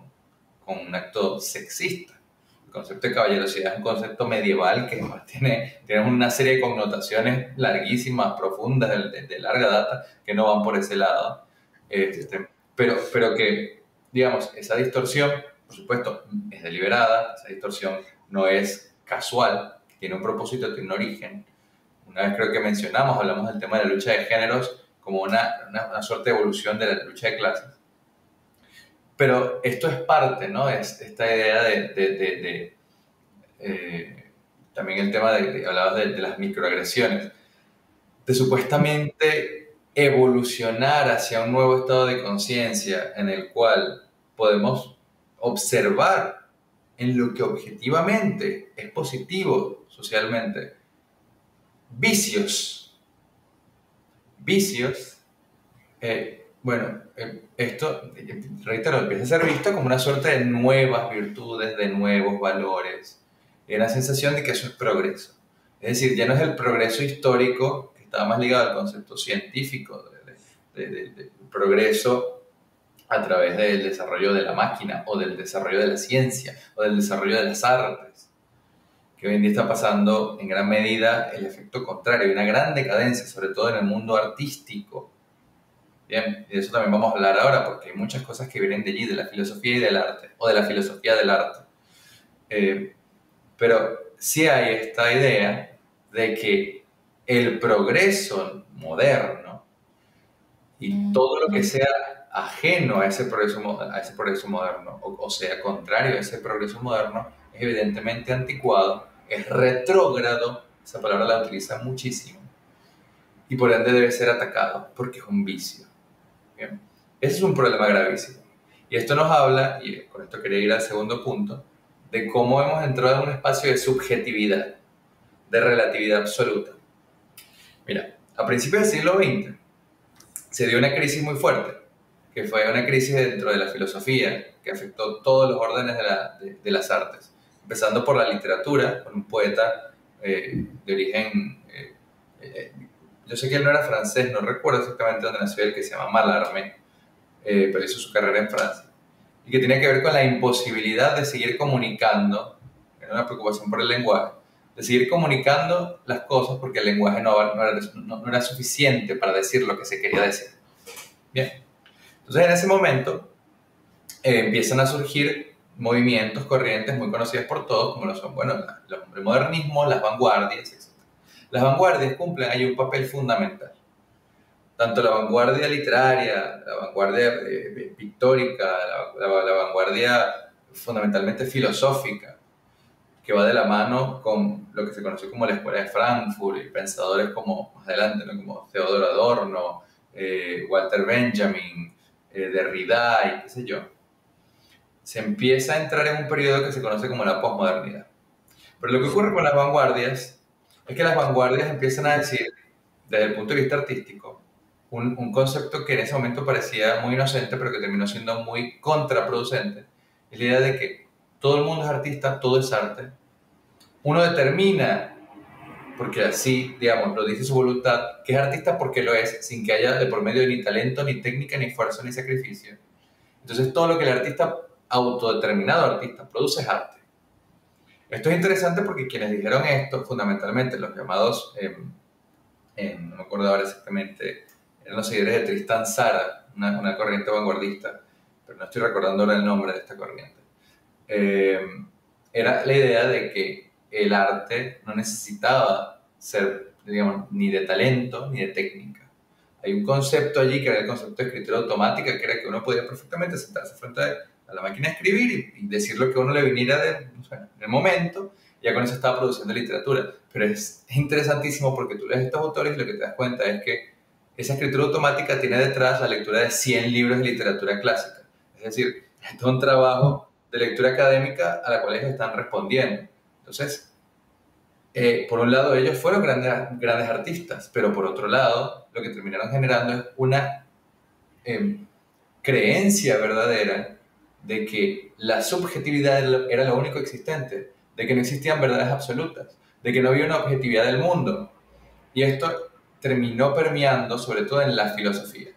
con un acto sexista. El concepto de caballerosidad es un concepto medieval que tiene, tiene una serie de connotaciones larguísimas, profundas, de, larga data, que no van por ese lado. Este, pero, pero que, digamos, esa distorsión, por supuesto, es deliberada, esa distorsión no es casual, tiene un propósito, tiene un origen. Una vez creo que mencionamos, hablamos del tema de la lucha de géneros como una, una, una suerte de evolución de la lucha de clases. Pero esto es parte, ¿no? Es esta idea de, eh, también el tema de, hablabas de, las microagresiones, de supuestamente evolucionar hacia un nuevo estado de conciencia en el cual podemos observar en lo que objetivamente es positivo socialmente, vicios, vicios, eh, bueno, eh, esto, reitero, empieza a ser visto como una suerte de nuevas virtudes, de nuevos valores, y una sensación de que eso es progreso. Es decir, ya no es el progreso histórico, que estaba más ligado al concepto científico, de, progreso a través del desarrollo de la máquina, o del desarrollo de la ciencia, o del desarrollo de las artes, que hoy en día está pasando en gran medida el efecto contrario, una gran decadencia, sobre todo en el mundo artístico, Bien, y de eso también vamos a hablar ahora, porque hay muchas cosas que vienen de allí, de la filosofía y del arte, o de la filosofía del arte. Eh, pero sí hay esta idea de que el progreso moderno y mm. todo lo que sea ajeno a ese progreso, a ese progreso moderno, o, o sea, contrario a ese progreso moderno, es evidentemente anticuado, es retrógrado, esa palabra la utilizan muchísimo, y por ende debe ser atacado porque es un vicio. Ese es un problema gravísimo. Y esto nos habla, y con esto quería ir al segundo punto, de cómo hemos entrado en un espacio de subjetividad, de relatividad absoluta. Mira, a principios del siglo XX se dio una crisis muy fuerte, que fue una crisis dentro de la filosofía, que afectó todos los órdenes de, las artes, empezando por la literatura, con un poeta eh, de origen eh, eh, yo sé que él no era francés, no recuerdo exactamente dónde nació él, que se llama Malarme, eh, pero hizo su carrera en Francia, y que tenía que ver con la imposibilidad de seguir comunicando, era una preocupación por el lenguaje, de seguir comunicando las cosas porque el lenguaje no, no, era, suficiente para decir lo que se quería decir. Bien, entonces en ese momento eh, empiezan a surgir movimientos, corrientes muy conocidas por todos, como lo son, bueno, el modernismo, las vanguardias, etc las vanguardias cumplen ahí un papel fundamental. Tanto la vanguardia literaria, la vanguardia eh, pictórica, la, vanguardia fundamentalmente filosófica, que va de la mano con lo que se conoce como la Escuela de Frankfurt y pensadores como, más adelante, como Theodor Adorno, eh, Walter Benjamin, eh, Derrida y qué sé yo, se empieza a entrar en un periodo que se conoce como la posmodernidad. Pero lo que ocurre con las vanguardias es que las vanguardias empiezan a decir, desde el punto de vista artístico, un, un, concepto que en ese momento parecía muy inocente, pero que terminó siendo muy contraproducente, es la idea de que todo el mundo es artista, todo es arte. Uno determina, porque así, digamos, lo dice su voluntad, que es artista porque lo es, sin que haya de por medio ni talento, ni técnica, ni esfuerzo, ni sacrificio. Entonces todo lo que el artista, autodeterminado artista, produce es arte. Esto es interesante porque quienes dijeron esto, fundamentalmente los llamados, no me acuerdo ahora exactamente, eran los seguidores de Tristan Sara, una, corriente vanguardista, pero no estoy recordando ahora el nombre de esta corriente. eh, era la idea de que el arte no necesitaba ser, digamos, ni de talento ni de técnica. Hay un concepto allí que era el concepto de escritura automática, que era que uno podía perfectamente sentarse frente a la máquina de escribir y, decir lo que uno le viniera de, en el momento, y ya con eso estaba produciendo literatura. Pero es, interesantísimo porque tú lees estos autores y lo que te das cuenta es que esa escritura automática tiene detrás la lectura de 100 libros de literatura clásica. Es decir, es un trabajo de lectura académica a la cual ellos están respondiendo. Entonces, eh, por un lado, ellos fueron grandes, grandes artistas, pero por otro lado, lo que terminaron generando es una em, creencia verdadera de que la subjetividad era lo único existente, de que no existían verdades absolutas, de que no había una objetividad del mundo. Y esto terminó permeando sobre todo en la filosofía.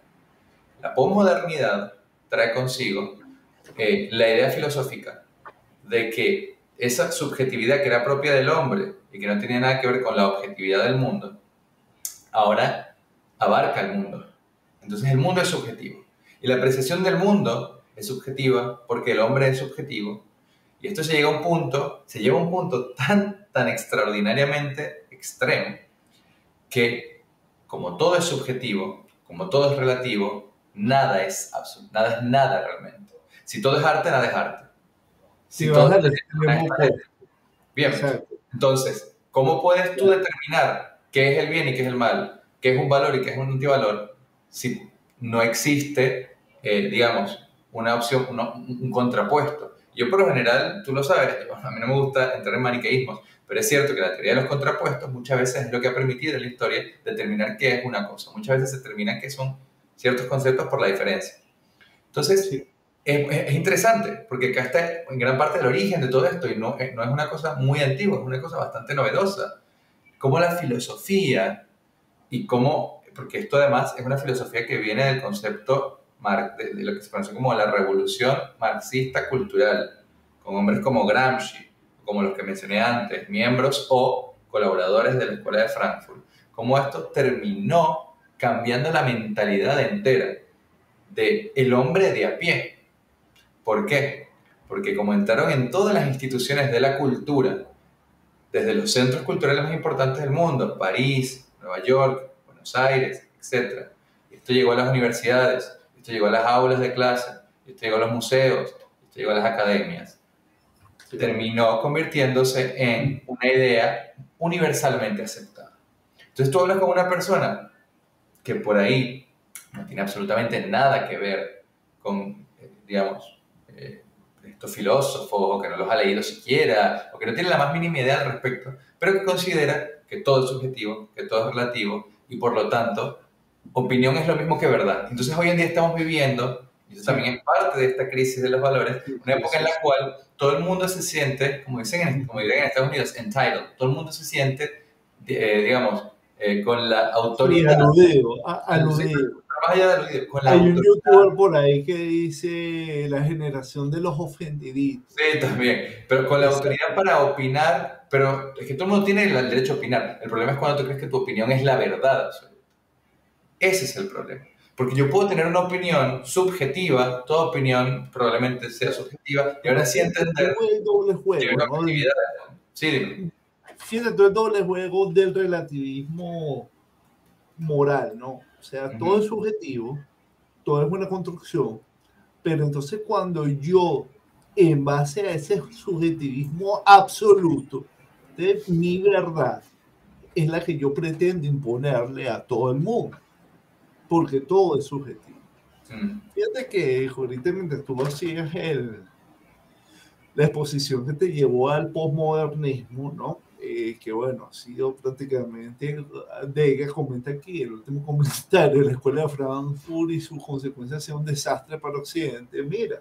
La posmodernidad trae consigo eh, la idea filosófica de que esa subjetividad que era propia del hombre y que no tenía nada que ver con la objetividad del mundo, ahora abarca el mundo. Entonces el mundo es subjetivo. Y la apreciación del mundo es subjetiva porque el hombre es subjetivo. Y esto se llega a un punto, se lleva a un punto tan, tan extraordinariamente extremo que como todo es subjetivo, como todo es relativo, nada es absoluto, nada es nada realmente. Si todo es arte, nada es arte. Si todo es arte, Bien, entonces, ¿cómo puedes tú determinar qué es el bien y qué es el mal? ¿Qué es un valor y qué es un antivalor? Si no existe, eh, digamos, una opción, un contrapuesto. Yo por lo general, tú lo sabes, a mí no me gusta entrar en maniqueísmos, pero es cierto que la teoría de los contrapuestos muchas veces es lo que ha permitido en la historia determinar qué es una cosa. Muchas veces se determina qué son ciertos conceptos por la diferencia. Entonces, es, es, interesante, porque acá está en gran parte el origen de todo esto y no, no es una cosa muy antigua, es una cosa bastante novedosa. Cómo la filosofía y cómo, porque esto además es una filosofía que viene del concepto de, lo que se conoce como la revolución marxista cultural, con hombres como Gramsci, como los que mencioné antes, miembros o colaboradores de la Escuela de Frankfurt, cómo esto terminó cambiando la mentalidad entera de el hombre de a pie. ¿Por qué? Porque como entraron en todas las instituciones de la cultura, desde los centros culturales más importantes del mundo, París, Nueva York, Buenos Aires, etc. Esto llegó a las universidades, esto llegó a las aulas de clase, esto llegó a los museos, esto llegó a las academias terminó convirtiéndose en una idea universalmente aceptada. Entonces tú hablas con una persona que por ahí no tiene absolutamente nada que ver con, eh, digamos, eh, estos filósofos, o que no los ha leído siquiera, o que no tiene la más mínima idea al respecto, pero que considera que todo es subjetivo, que todo es relativo, y por lo tanto, opinión es lo mismo que verdad. Entonces hoy en día estamos viviendo, y eso también es parte de esta crisis de los valores, una época en la cual todo el mundo se siente, como dicen en, como en Estados Unidos, entitled. Todo el mundo se siente, eh, digamos, eh, con la autoridad. aludido, aludido. Hay un youtuber por ahí que dice la generación de los ofendiditos. Sí, también. Pero con la autoridad para opinar, pero es que todo el mundo tiene el derecho a opinar. El problema es cuando tú crees que tu opinión es la verdad. Ese es el problema. Porque yo puedo tener una opinión subjetiva, toda opinión probablemente sea subjetiva, y ahora sí entender el doble juego, ¿no? Sí, dime. El doble juego del relativismo moral, ¿no? O sea, todo es subjetivo, todo es una construcción, pero entonces cuando yo, en base a ese subjetivismo absoluto de mi verdad, es la que yo pretendo imponerle a todo el mundo porque todo es subjetivo. Mm. Fíjate que ahorita mientras tú hacías el, la exposición que te llevó al postmodernismo, ¿no? Eh, que bueno, ha sido prácticamente, Dega comenta aquí, el último comentario la Escuela de Frankfurt y sus consecuencias sea un desastre para Occidente. Mira,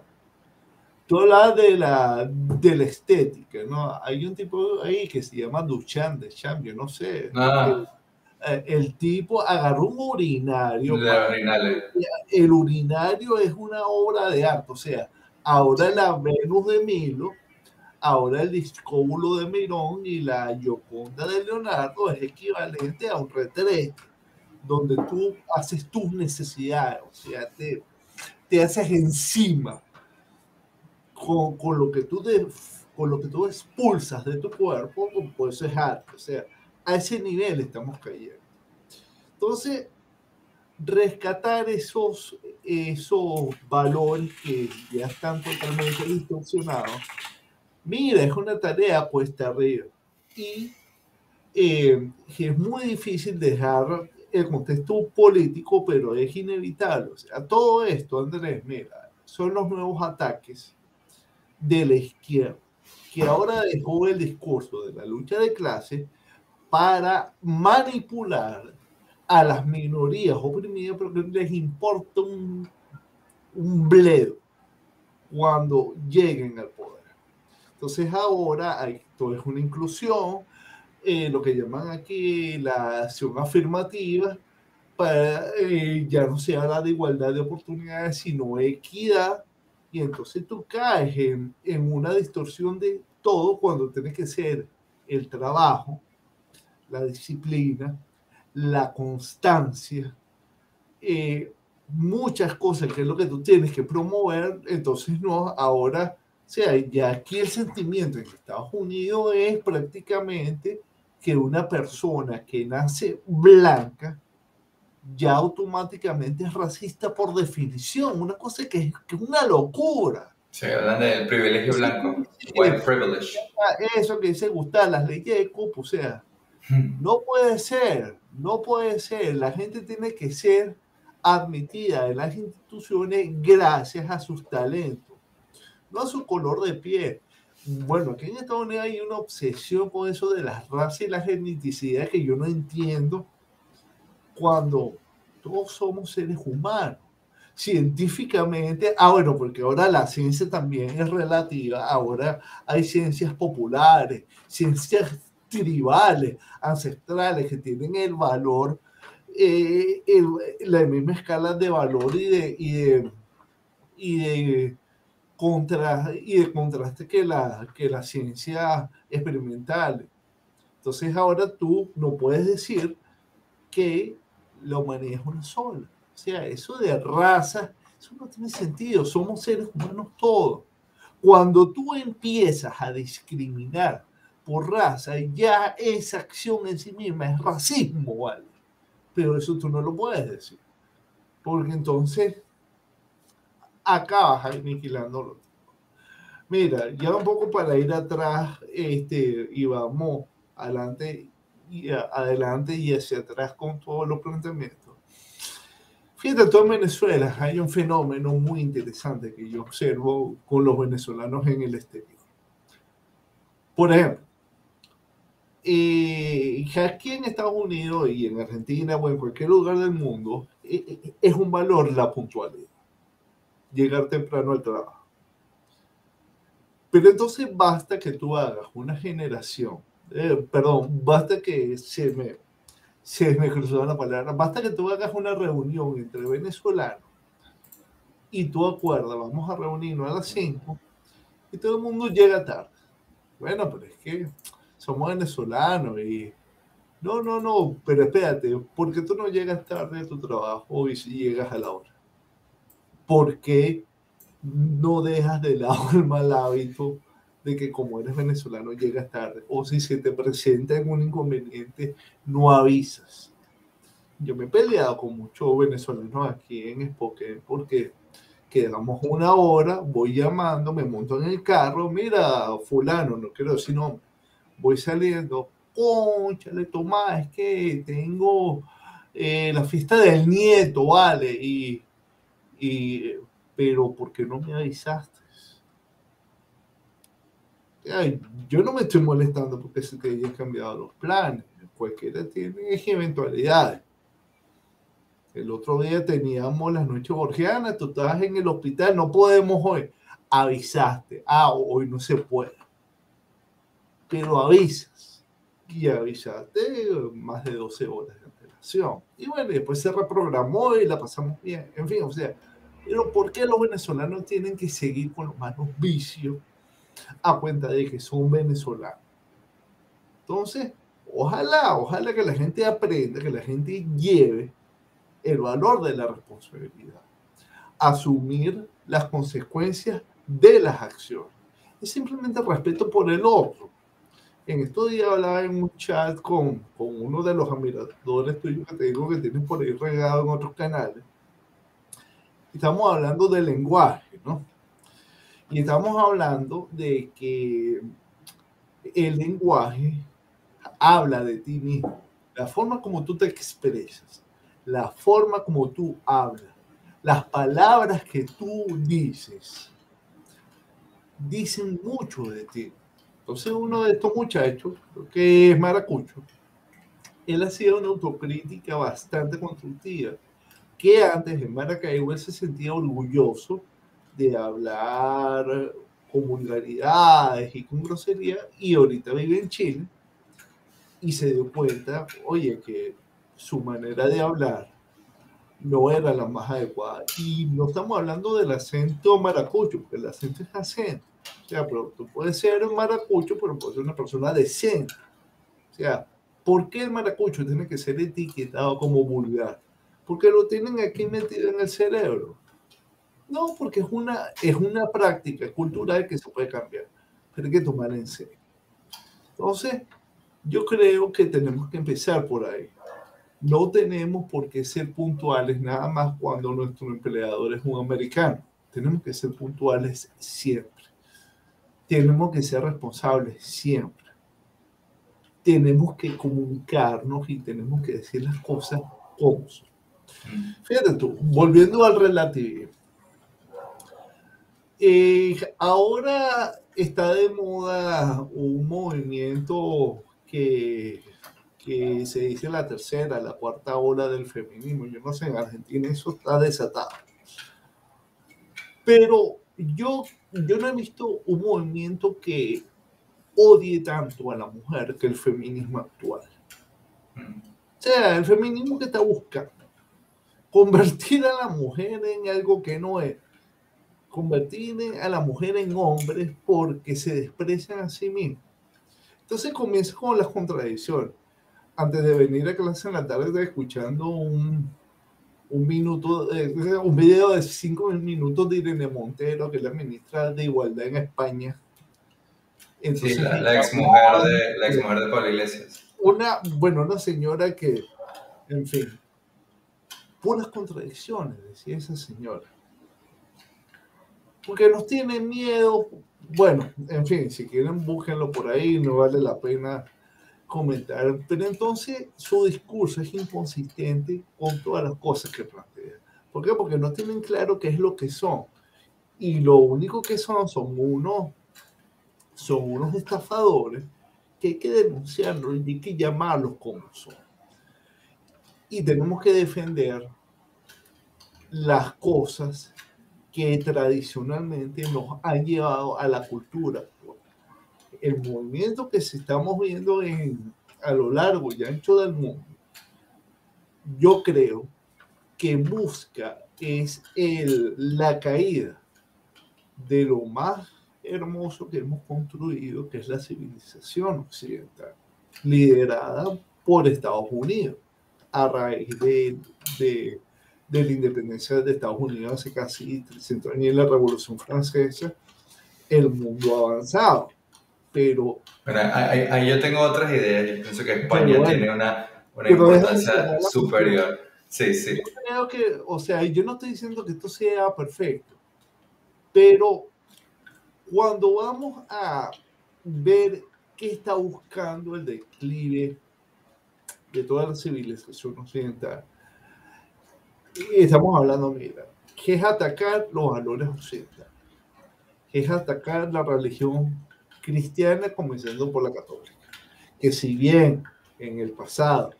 tú hablas de la, de la estética, ¿no? Hay un tipo ahí que se llama Duchamp, de Champ, no sé. Ah. Eh, el tipo agarró un urinario. El urinario es una obra de arte, o sea, ahora la Venus de Milo, ahora el discóbulo de Mirón y la Gioconda de Leonardo es equivalente a un retrete, donde tú haces tus necesidades, o sea, te, te haces encima. con, con, lo que tú de, con lo que tú expulsas de tu cuerpo, pues eso es arte. O sea, a ese nivel estamos cayendo. Entonces, rescatar esos, esos valores que ya están totalmente distorsionados, mira, es una tarea cuesta arriba. Y eh, es muy difícil dejar el contexto político, pero es inevitable. O sea, todo esto, Andrés, mira, son los nuevos ataques de la izquierda, que ahora dejó el discurso de la lucha de clases para manipular a las minorías oprimidas porque les importa un, un bledo cuando lleguen al poder. Entonces ahora todo es una inclusión, eh, lo que llaman aquí la acción afirmativa, para, eh, ya no se habla de igualdad de oportunidades, sino equidad, y entonces tú caes en, en una distorsión de todo cuando tiene que ser el trabajo, la disciplina, la constancia, eh, muchas cosas que es lo que tú tienes que promover, entonces no, ahora, o sea, ya aquí el sentimiento en Estados Unidos es prácticamente que una persona que nace blanca ya automáticamente es racista por definición, una cosa que, que es una locura. Se hablan del privilegio blanco, white privilege. Eso que dice Gustavo, las leyes de cupo, o sea, no puede ser, no puede ser. La gente tiene que ser admitida en las instituciones gracias a sus talentos, no a su color de piel. Bueno, aquí en Estados Unidos hay una obsesión con eso de las razas y las etnicidades que yo no entiendo cuando todos somos seres humanos. Científicamente, ah, bueno, porque ahora la ciencia también es relativa, ahora hay ciencias populares, ciencias tribales, ancestrales, que tienen el valor, eh, la misma escala de valor y de, y de, y de, contra, y de contraste que la, que la ciencia experimental. Entonces ahora tú no puedes decir que la humanidad es una sola. O sea, eso de raza, eso no tiene sentido. Somos seres humanos todos. Cuando tú empiezas a discriminar por raza, ya esa acción en sí misma es racismo, ¿vale? Pero eso tú no lo puedes decir. Porque entonces acabas aniquilándolo. Mira, ya un poco para ir atrás, este, y vamos adelante y adelante y hacia atrás con todos los planteamientos. Fíjate, tú en Venezuela hay un fenómeno muy interesante que yo observo con los venezolanos en el exterior. Por ejemplo, eh, aquí en Estados Unidos y en Argentina o en cualquier lugar del mundo, eh, eh, es un valor la puntualidad. Llegar temprano al trabajo. Pero entonces basta que tú hagas una generación, perdón, basta que se me, se me cruzó la palabra, basta que tú hagas una reunión entre venezolanos y tú acuerdas, vamos a reunirnos a las 5 y todo el mundo llega tarde. Bueno, pero es que somos venezolanos y no, no, no, pero espérate, ¿por qué tú no llegas tarde a tu trabajo y si llegas a la hora? ¿Por qué no dejas de lado el mal hábito de que como eres venezolano llegas tarde? O si se te presenta algún inconveniente, no avisas. Yo me he peleado con muchos venezolanos aquí en Spokane porque quedamos una hora, voy llamando, me monto en el carro, mira, fulano, no quiero decir nombre, voy saliendo, conchale, Tomás, es que tengo eh, la fiesta del nieto, vale, y, y, pero ¿por qué no me avisaste? yo no me estoy molestando porque se te hayan cambiado los planes, cualquiera tiene eventualidades. El otro día teníamos las noches borgianas, tú estabas en el hospital, no podemos hoy. Avisaste, ah, hoy no se puede pero avisas. Y avisaste más de 12 horas de antelación. Y bueno, después se reprogramó y la pasamos bien. En fin, o sea, pero ¿por qué los venezolanos tienen que seguir con los malos vicios a cuenta de que son venezolanos? Entonces, ojalá, ojalá que la gente aprenda, que la gente lleve el valor de la responsabilidad, asumir las consecuencias de las acciones. Es simplemente respeto por el otro. En estos días hablaba en un chat con, con uno de los admiradores tuyos que te digo que tienes por ahí regado en otros canales. Estamos hablando del lenguaje, ¿no? Y estamos hablando de que el lenguaje habla de ti mismo, la forma como tú te expresas, la forma como tú hablas, las palabras que tú dices, dicen mucho de ti. Entonces uno de estos muchachos, que es Maracucho, él hacía una autocrítica bastante constructiva, que antes en Maracaibo se sentía orgulloso de hablar con vulgaridades y con grosería, y ahorita vive en Chile y se dio cuenta, oye, que su manera de hablar no era la más adecuada. Y no estamos hablando del acento maracucho, porque el acento es acento. O sea, pero tú puedes ser un maracucho, pero puedes ser una persona decente. O sea, ¿por qué el maracucho tiene que ser etiquetado como vulgar? Porque lo tienen aquí metido en el cerebro. No, porque es una, es una práctica cultural que se puede cambiar, pero hay que tomar en serio. Entonces, yo creo que tenemos que empezar por ahí. No tenemos por qué ser puntuales nada más cuando nuestro empleador es un americano. Tenemos que ser puntuales siempre. Tenemos que ser responsables siempre. Tenemos que comunicarnos y tenemos que decir las cosas como son. Fíjate tú, volviendo al relativismo. Eh, ahora está de moda un movimiento que que se dice la tercera, la cuarta ola del feminismo. Yo no sé, en Argentina eso está desatado. Pero yo, yo no he visto un movimiento que odie tanto a la mujer que el feminismo actual. O sea, el feminismo que está buscando convertir a la mujer en algo que no es, convertir a la mujer en hombres porque se desprecian a sí mismos. Entonces comienza con las contradicciones antes de venir a clase en la tarde, escuchando un, un minuto, un video de cinco minutos de Irene Montero, que es la ministra de Igualdad en España. sí, la, ex mujer de, la ex mujer de Pablo Iglesias. Una, bueno, una señora que, en fin, puras contradicciones, decía esa señora. Porque nos tiene miedo, bueno, en fin, si quieren búsquenlo por ahí, no vale la pena comentar, pero entonces su discurso es inconsistente con todas las cosas que plantea. ¿Por qué? Porque no tienen claro qué es lo que son. Y lo único que son son unos, son unos estafadores que hay que denunciarlos y hay que llamarlos como son. Y tenemos que defender las cosas que tradicionalmente nos han llevado a la cultura el movimiento que se estamos viendo en, a lo largo y ancho del mundo, yo creo que busca es el, la caída de lo más hermoso que hemos construido, que es la civilización occidental, liderada por Estados Unidos, a raíz de, la independencia de Estados Unidos hace casi 300 años la Revolución Francesa, el mundo avanzado pero... ahí, yo tengo otras ideas. Yo pienso que España tiene una, una importancia superior. Sí, sí. Yo creo que, o sea, yo no estoy diciendo que esto sea perfecto, pero cuando vamos a ver qué está buscando el declive de toda la civilización occidental, estamos hablando, mira, que es atacar los valores occidentales, que es atacar la religión cristiana, comenzando por la católica, que si bien en el pasado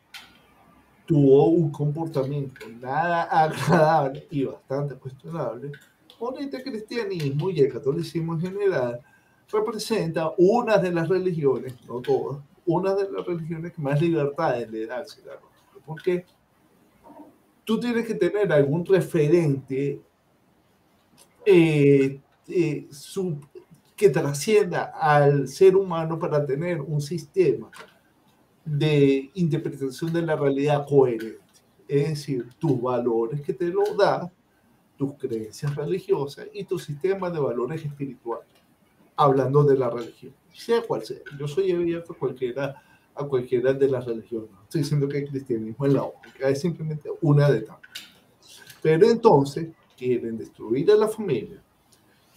tuvo un comportamiento nada agradable y bastante cuestionable, ahorita el cristianismo y el catolicismo en general representa una de las religiones, no todas, una de las religiones que más libertades le da al. Porque tú tienes que tener algún referente eh, eh, sub, que trascienda al ser humano para tener un sistema de interpretación de la realidad coherente. Es decir, tus valores que te lo da tus creencias religiosas y tu sistema de valores espirituales, hablando de la religión, sea cual sea. Yo soy abierto a cualquiera, a cualquiera de las religiones. Estoy diciendo que el cristianismo es la única, es simplemente una de tantas. Pero entonces quieren destruir a la familia,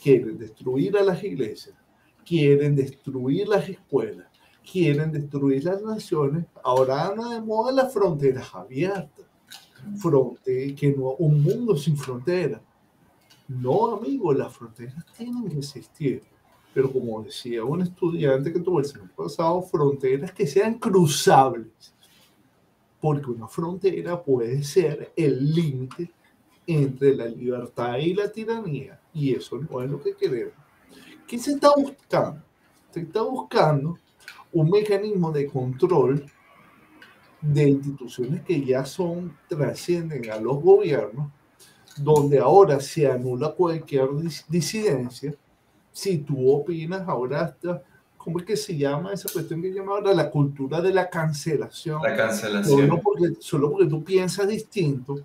quieren destruir a las iglesias, quieren destruir las escuelas, quieren destruir las naciones. Ahora anda de moda las fronteras abiertas fronte, que no, un mundo sin fronteras. No, amigo, las fronteras tienen que existir. Pero como decía un estudiante que tuvo el semestre pasado, fronteras que sean cruzables. Porque una frontera puede ser el límite entre la libertad y la tiranía. Y eso no es lo que queremos. ¿Qué se está buscando? Se está buscando un mecanismo de control de instituciones que ya son, trascienden a los gobiernos, donde ahora se anula cualquier disidencia. Si tú opinas, ahora está, ¿cómo es que se llama esa cuestión que llama ahora la cultura de la cancelación? La cancelación. Solo porque, solo porque tú piensas distinto,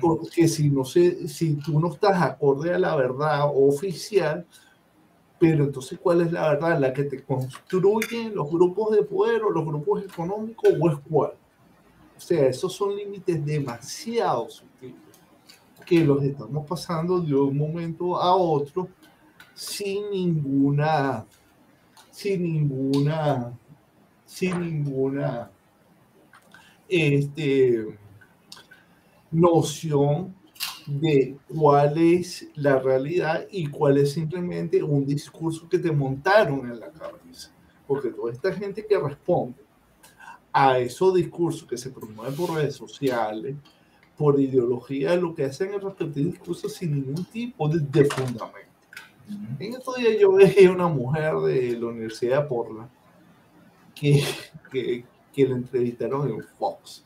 porque si, no sé, si tú no estás acorde a la verdad oficial, pero entonces, ¿cuál es la verdad? ¿La que te construyen los grupos de poder o los grupos económicos o es cuál? O sea, esos son límites demasiado sutiles que los estamos pasando de un momento a otro sin ninguna, sin ninguna, sin ninguna este, noción de cuál es la realidad y cuál es simplemente un discurso que te montaron en la cabeza. Porque toda esta gente que responde a esos discursos que se promueven por redes sociales, por ideología, lo que hacen es repetir discursos sin ningún tipo de, fundamento. En estos días yo veía una mujer de la Universidad de Portland que, que, que la entrevistaron en Fox.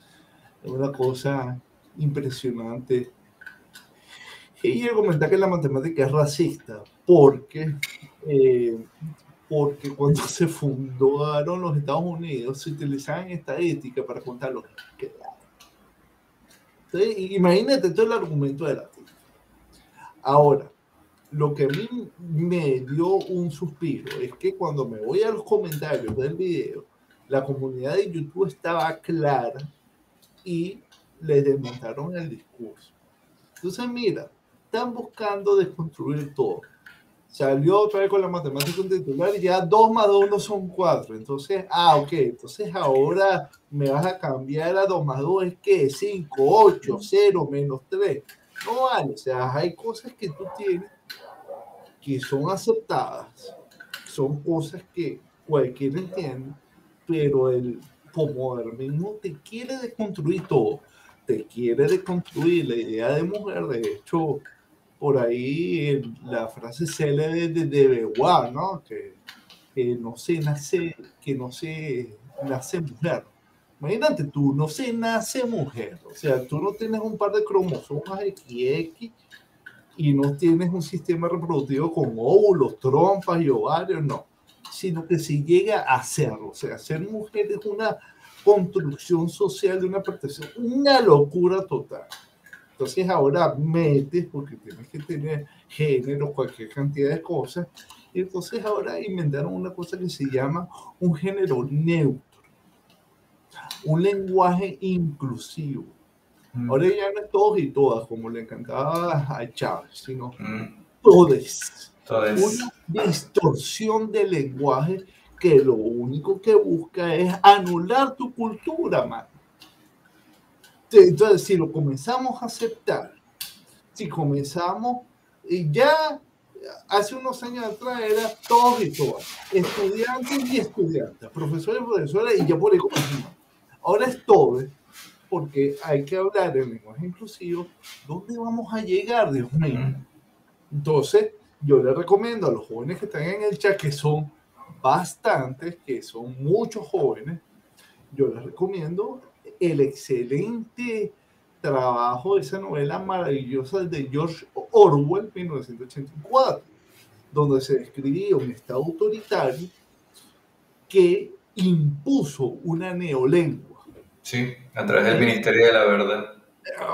Es una cosa impresionante. Ella comenta que la matemática es racista porque eh, porque cuando se fundaron los Estados Unidos se utilizaban estadística para contar los que Entonces, imagínate todo el argumento de la Ahora, lo que a mí me dio un suspiro es que cuando me voy a los comentarios del video, la comunidad de YouTube estaba clara y le desmontaron el discurso. Entonces, mira, están buscando desconstruir todo salió otra vez con la matemática un titular y ya 2 más 2 no son 4. Entonces, ah, ok, entonces ahora me vas a cambiar a 2 más 2 es que 5, 8, 0, menos 3. No vale, o sea, hay cosas que tú tienes que son aceptadas, son cosas que cualquiera entiende, pero el mismo te quiere desconstruir todo, te quiere desconstruir la idea de mujer, de hecho, por ahí la frase célebre de, de Beauvoir, ¿no? Que, que, no se nace, que no se nace mujer. Imagínate tú, no se nace mujer, o sea, tú no tienes un par de cromosomas XX y no tienes un sistema reproductivo con óvulos, trompas y ovarios, no, sino que si llega a serlo, o sea, ser mujer es una construcción social de una protección, una locura total. Entonces ahora metes, porque tienes que tener género, cualquier cantidad de cosas, y entonces ahora inventaron una cosa que se llama un género neutro, un lenguaje inclusivo. Mm. Ahora ya no es todos y todas, como le encantaba a Chávez, sino mm. todes. Una distorsión del lenguaje que lo único que busca es anular tu cultura, man. Entonces, si lo comenzamos a aceptar, si comenzamos, y ya hace unos años atrás era todos y todas, estudiantes y estudiantes, profesores y profesoras, y ya por ahí Ahora es todo, porque hay que hablar en lenguaje inclusivo. ¿Dónde vamos a llegar, Dios mío? Entonces, yo le recomiendo a los jóvenes que están en el chat, que son bastantes, que son muchos jóvenes, yo les recomiendo el excelente trabajo de esa novela maravillosa de George Orwell, 1984, donde se describía un Estado autoritario que impuso una neolengua. Sí, a través del Ministerio de la Verdad.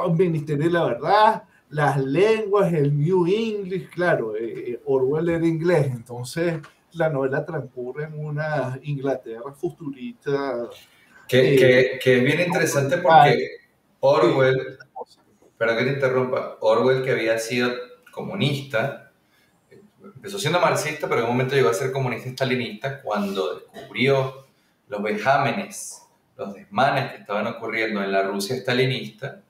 El Ministerio de la Verdad, las lenguas, el New English, claro, eh, eh, Orwell era inglés, entonces la novela transcurre en una Inglaterra futurista. Que, que, que es bien interesante porque Orwell, perdón que te interrumpa, Orwell que había sido comunista, empezó siendo marxista, pero en un momento llegó a ser comunista estalinista cuando descubrió los vejámenes, los desmanes que estaban ocurriendo en la Rusia estalinista,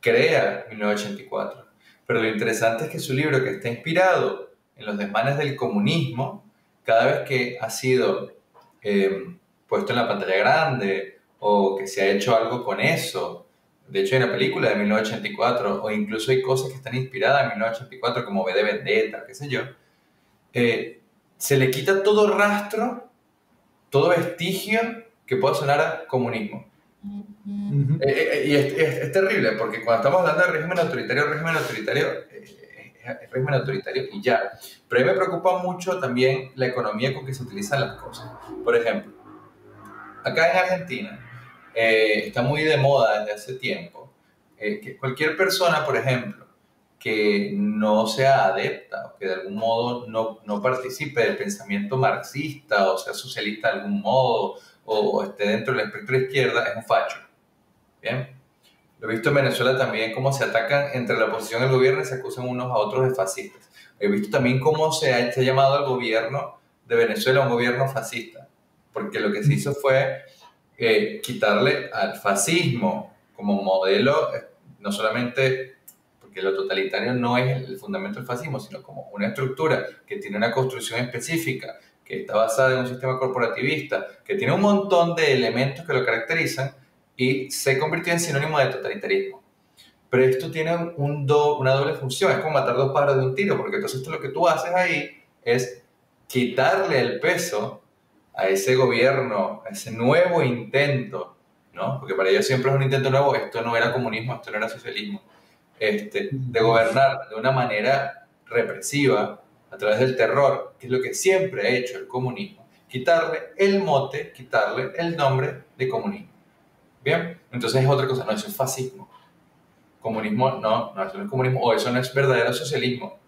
crea 1984. Pero lo interesante es que su libro, que está inspirado en los desmanes del comunismo, cada vez que ha sido eh, puesto en la pantalla grande o que se ha hecho algo con eso, de hecho hay una película de 1984 o incluso hay cosas que están inspiradas en 1984 como V de Vendetta, qué sé yo, eh, se le quita todo rastro, todo vestigio que pueda sonar a comunismo. Eh, eh, y es, terrible, porque cuando estamos hablando de régimen autoritario, régimen autoritario régimen autoritario y ya. Pero a mí me preocupa mucho también la economía con que se utilizan las cosas. Por ejemplo, acá en Argentina está muy de moda desde hace tiempo que cualquier persona, por ejemplo, que no sea adepta o que de algún modo no, no participe del pensamiento marxista o sea socialista de algún modo o, esté dentro del espectro de izquierda es un facho. Bien. Lo he visto en Venezuela también cómo se atacan entre la oposición y el gobierno y se acusan unos a otros de fascistas. He visto también cómo se ha, llamado al gobierno de Venezuela un gobierno fascista, porque lo que se hizo fue eh, quitarle al fascismo como modelo, eh, no solamente que lo totalitario no es el fundamento del fascismo, sino como una estructura que tiene una construcción específica, que está basada en un sistema corporativista, que tiene un montón de elementos que lo caracterizan y se convirtió en sinónimo de totalitarismo. Pero esto tiene un una doble función, es como matar dos pájaros de un tiro, porque entonces esto lo que tú haces ahí es quitarle el peso a ese gobierno, a ese nuevo intento, ¿no? Porque para ellos siempre es un intento nuevo, esto no era comunismo, esto no era socialismo, este, de gobernar de una manera represiva a través del terror, que es lo que siempre ha hecho el comunismo, quitarle el mote, quitarle el nombre de comunismo. Bien, entonces es otra cosa, no, eso es fascismo. Comunismo, no, no, eso no es comunismo, o eso no es verdadero socialismo.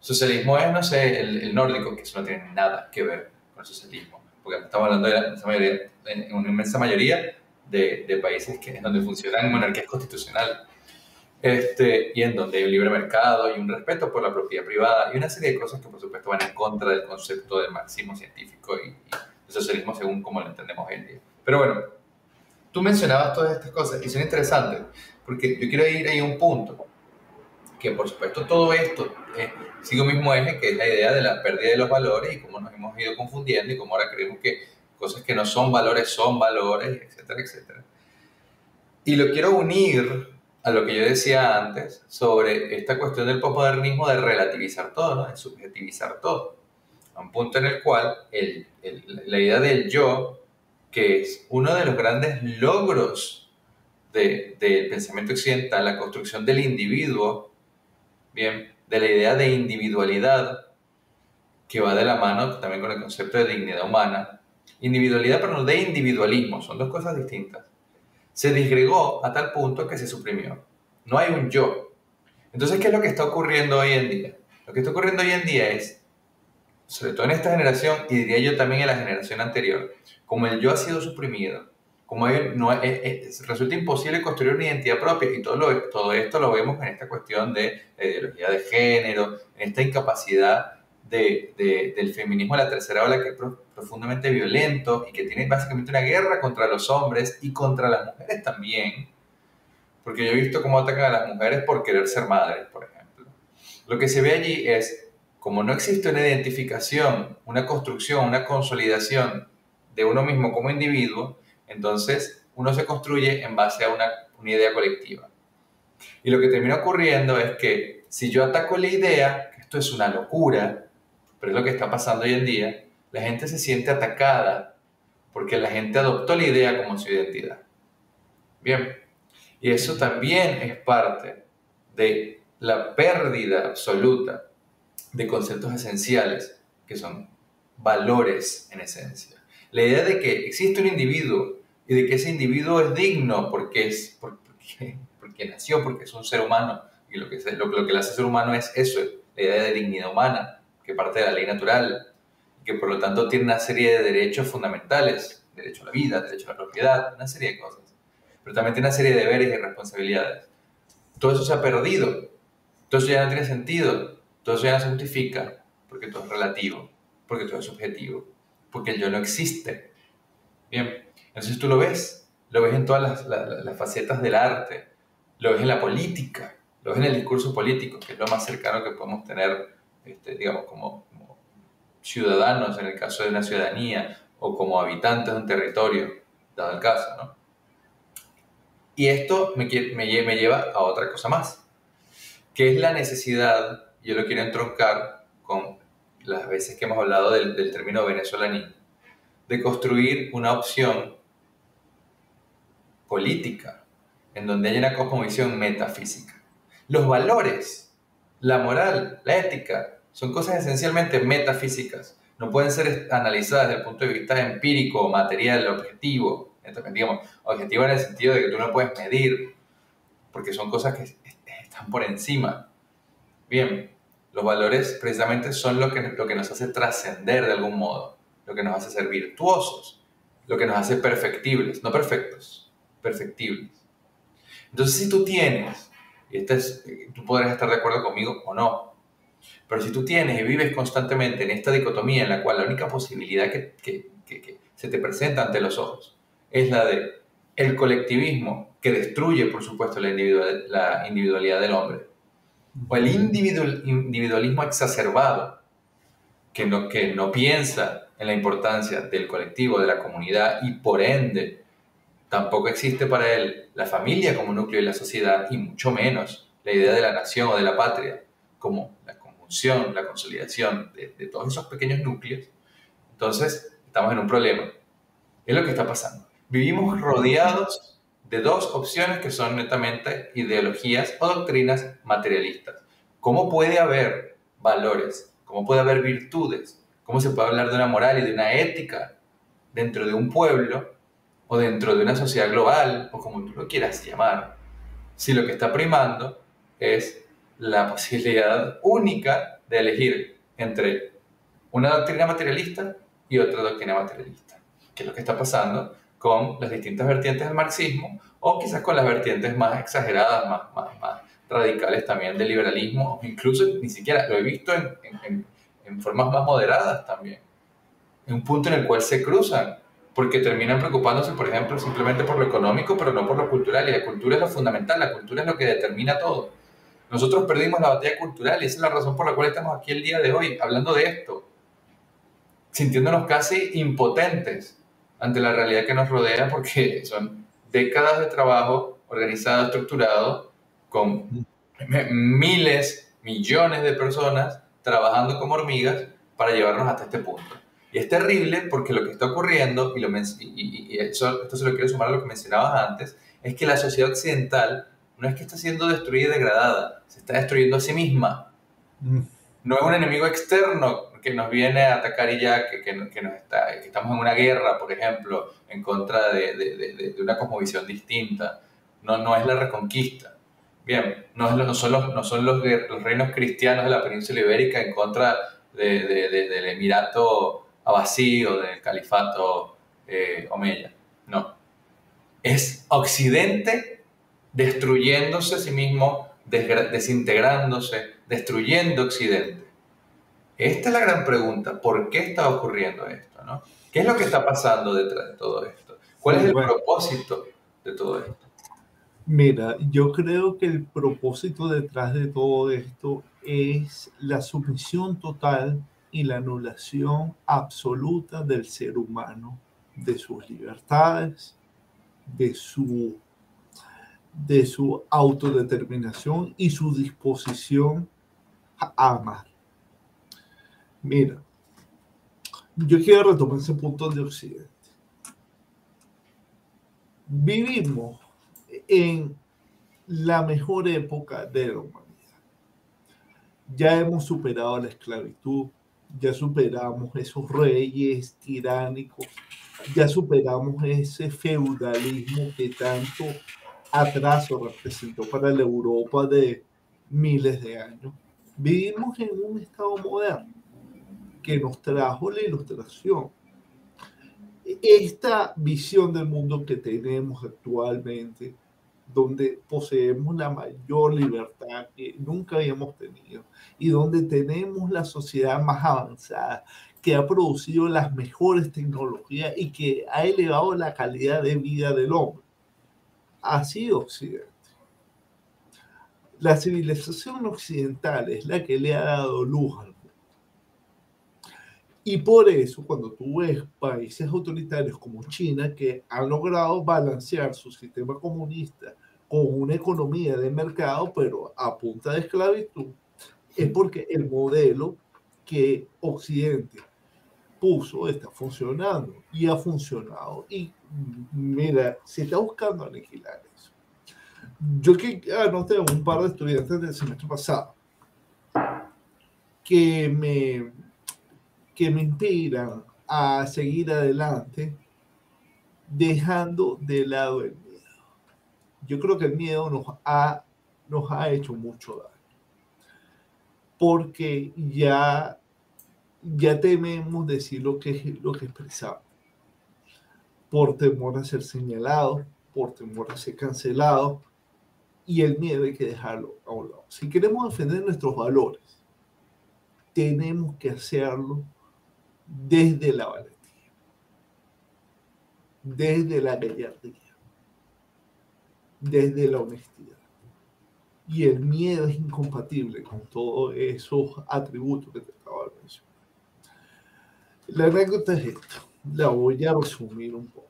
Socialismo es, no sé, el, nórdico, que eso no tiene nada que ver con el socialismo, porque estamos hablando de la mayoría, en una inmensa mayoría de, de países que, donde funcionan monarquías constitucionales este, y en donde hay un libre mercado y un respeto por la propiedad privada y una serie de cosas que por supuesto van en contra del concepto de marxismo científico y, y socialismo según como lo entendemos hoy en día. Pero bueno, tú mencionabas todas estas cosas y son interesantes porque yo quiero ir ahí a un punto que por supuesto todo esto eh, sigue un mismo eje que es la idea de la pérdida de los valores y cómo nos hemos ido confundiendo y cómo ahora creemos que cosas que no son valores son valores, etcétera, etcétera. Y lo quiero unir a lo que yo decía antes sobre esta cuestión del posmodernismo de relativizar todo, ¿no? de subjetivizar todo. A un punto en el cual la idea del yo, que es uno de los grandes logros del pensamiento occidental, la construcción del individuo, bien, de la idea de individualidad, que va de la mano también con el concepto de dignidad humana. Individualidad, pero no de individualismo, son dos cosas distintas se disgregó a tal punto que se suprimió. No hay un yo. Entonces, ¿qué es lo que está ocurriendo hoy en día? Lo que está ocurriendo hoy en día es, sobre todo en esta generación, y diría yo también en la generación anterior, como el yo ha sido suprimido, como no, resulta imposible construir una identidad propia, y todo, lo, todo esto lo vemos en esta cuestión de la ideología de género, en esta incapacidad de, del feminismo de la tercera ola que es profundamente violento y que tiene básicamente una guerra contra los hombres y contra las mujeres también. Porque yo he visto cómo atacan a las mujeres por querer ser madres, por ejemplo. Lo que se ve allí es, como no existe una identificación, una construcción, una consolidación de uno mismo como individuo, entonces uno se construye en base a una, idea colectiva. Y lo que termina ocurriendo es que si yo ataco la idea, que esto es una locura, pero es lo que está pasando hoy en día, la gente se siente atacada porque la gente adoptó la idea como su identidad. Bien, y eso también es parte de la pérdida absoluta de conceptos esenciales que son valores en esencia. La idea de que existe un individuo y de que ese individuo es digno porque, es, porque, porque nació, porque es un ser humano y lo que, lo, lo que le hace ser humano es eso, la idea de dignidad humana, que parte de la ley natural, que por lo tanto tiene una serie de derechos fundamentales, derecho a la vida, derecho a la propiedad, una serie de cosas, pero también tiene una serie de deberes y responsabilidades. Todo eso se ha perdido, todo eso ya no tiene sentido, todo eso ya no se justifica, porque todo es relativo, porque todo es subjetivo, porque el yo no existe. Bien, entonces tú lo ves, lo ves en todas las, facetas del arte, lo ves en la política, lo ves en el discurso político, que es lo más cercano que podemos tener, este, digamos, como, ciudadanos en el caso de una ciudadanía o como habitantes de un territorio, dado el caso, ¿no? Y esto me, me, lleva a otra cosa más, que es la necesidad, yo lo quiero entroncar con las veces que hemos hablado del, del término venezolanismo, de construir una opción política en donde haya una cosmovisión metafísica. Los valores, la moral, la ética, son cosas esencialmente metafísicas. No pueden ser analizadas desde el punto de vista empírico, material, objetivo. Entonces, digamos, objetivo en el sentido de que tú no puedes medir, porque son cosas que están por encima. Bien, los valores precisamente son lo que, lo que nos hace trascender de algún modo, lo que nos hace ser virtuosos, lo que nos hace perfectibles, no perfectos, perfectibles. Entonces, si tú tienes, y este es, tú podrás estar de acuerdo conmigo o no, pero si tú tienes y vives constantemente en esta dicotomía en la cual la única posibilidad que, que, que, se te presenta ante los ojos es la de el colectivismo que destruye, por supuesto, la, la individualidad del hombre, o el individualismo exacerbado, que no, que no piensa en la importancia del colectivo, de la comunidad y por ende tampoco existe para él la familia como núcleo de la sociedad y mucho menos la idea de la nación o de la patria como la consolidación de, de todos esos pequeños núcleos, entonces estamos en un problema. Es lo que está pasando. Vivimos rodeados de dos opciones que son netamente ideologías o doctrinas materialistas. ¿Cómo puede haber valores? ¿Cómo puede haber virtudes? ¿Cómo se puede hablar de una moral y de una ética dentro de un pueblo o dentro de una sociedad global o como tú lo quieras llamar? Si lo que está primando es la posibilidad única de elegir entre una doctrina materialista y otra doctrina materialista, que es lo que está pasando con las distintas vertientes del marxismo o quizás con las vertientes más exageradas, más, más, más radicales también del liberalismo, incluso ni siquiera lo he visto en, en, en, formas más moderadas también, en un punto en el cual se cruzan, porque terminan preocupándose, por ejemplo, simplemente por lo económico, pero no por lo cultural, y la cultura es lo fundamental, la cultura es lo que determina todo. Nosotros perdimos la batalla cultural y esa es la razón por la cual estamos aquí el día de hoy, hablando de esto, sintiéndonos casi impotentes ante la realidad que nos rodea porque son décadas de trabajo organizado, estructurado, con miles, millones de personas trabajando como hormigas para llevarnos hasta este punto. Y es terrible porque lo que está ocurriendo, y, lo y, eso, esto se lo quiero sumar a lo que mencionabas antes, es que la sociedad occidental no es que está siendo destruida y degradada, se está destruyendo a sí misma. Mm. No es un enemigo externo que nos viene a atacar y ya, que, que, nos está, que estamos en una guerra, por ejemplo, en contra de, de, de, una cosmovisión distinta. No, no es la reconquista. Bien, no, es, no son, los, no son los, los, reinos cristianos de la península ibérica en contra del Emirato Abasí o del Califato eh, Omeya. No. Es Occidente destruyéndose a sí mismo, desintegrándose, destruyendo Occidente. Esta es la gran pregunta, ¿por qué está ocurriendo esto? ¿no? ¿Qué es lo que está pasando detrás de todo esto? ¿Cuál es el propósito de todo esto? Mira, yo creo que el propósito detrás de todo esto es la sumisión total y la anulación absoluta del ser humano, de sus libertades, de su, de su autodeterminación y su disposición a amar. Mira, yo quiero retomar ese punto de Occidente. Vivimos en la mejor época de la humanidad. Ya hemos superado la esclavitud, ya superamos esos reyes tiránicos, ya superamos ese feudalismo que tanto atraso representó para la Europa de miles de años. Vivimos en un estado moderno que nos trajo la ilustración. Esta visión del mundo que tenemos actualmente, donde poseemos la mayor libertad que nunca habíamos tenido y donde tenemos la sociedad más avanzada, que ha producido las mejores tecnologías y que ha elevado la calidad de vida del hombre, sido Occidente. La civilización occidental es la que le ha dado luz al mundo. Y por eso, cuando tú ves países autoritarios como China que han logrado balancear su sistema comunista con una economía de mercado, pero a punta de esclavitud, es porque el modelo que Occidente puso está funcionando y ha funcionado. Y mira, se está buscando aniquilar eso. Yo que anoté un par de estudiantes del semestre pasado que me, que me inspiran a seguir adelante dejando de lado el miedo. Yo creo que el miedo nos ha, nos ha hecho mucho daño porque ya ya tememos decir lo que, lo que expresamos, por temor a ser señalado, por temor a ser cancelado, y el miedo hay que dejarlo a un lado. Si queremos defender nuestros valores, tenemos que hacerlo desde la valentía, desde la gallardía, desde la honestidad. Y el miedo es incompatible con todos esos atributos que te acabo. La anécdota es esta, la voy a resumir un poco.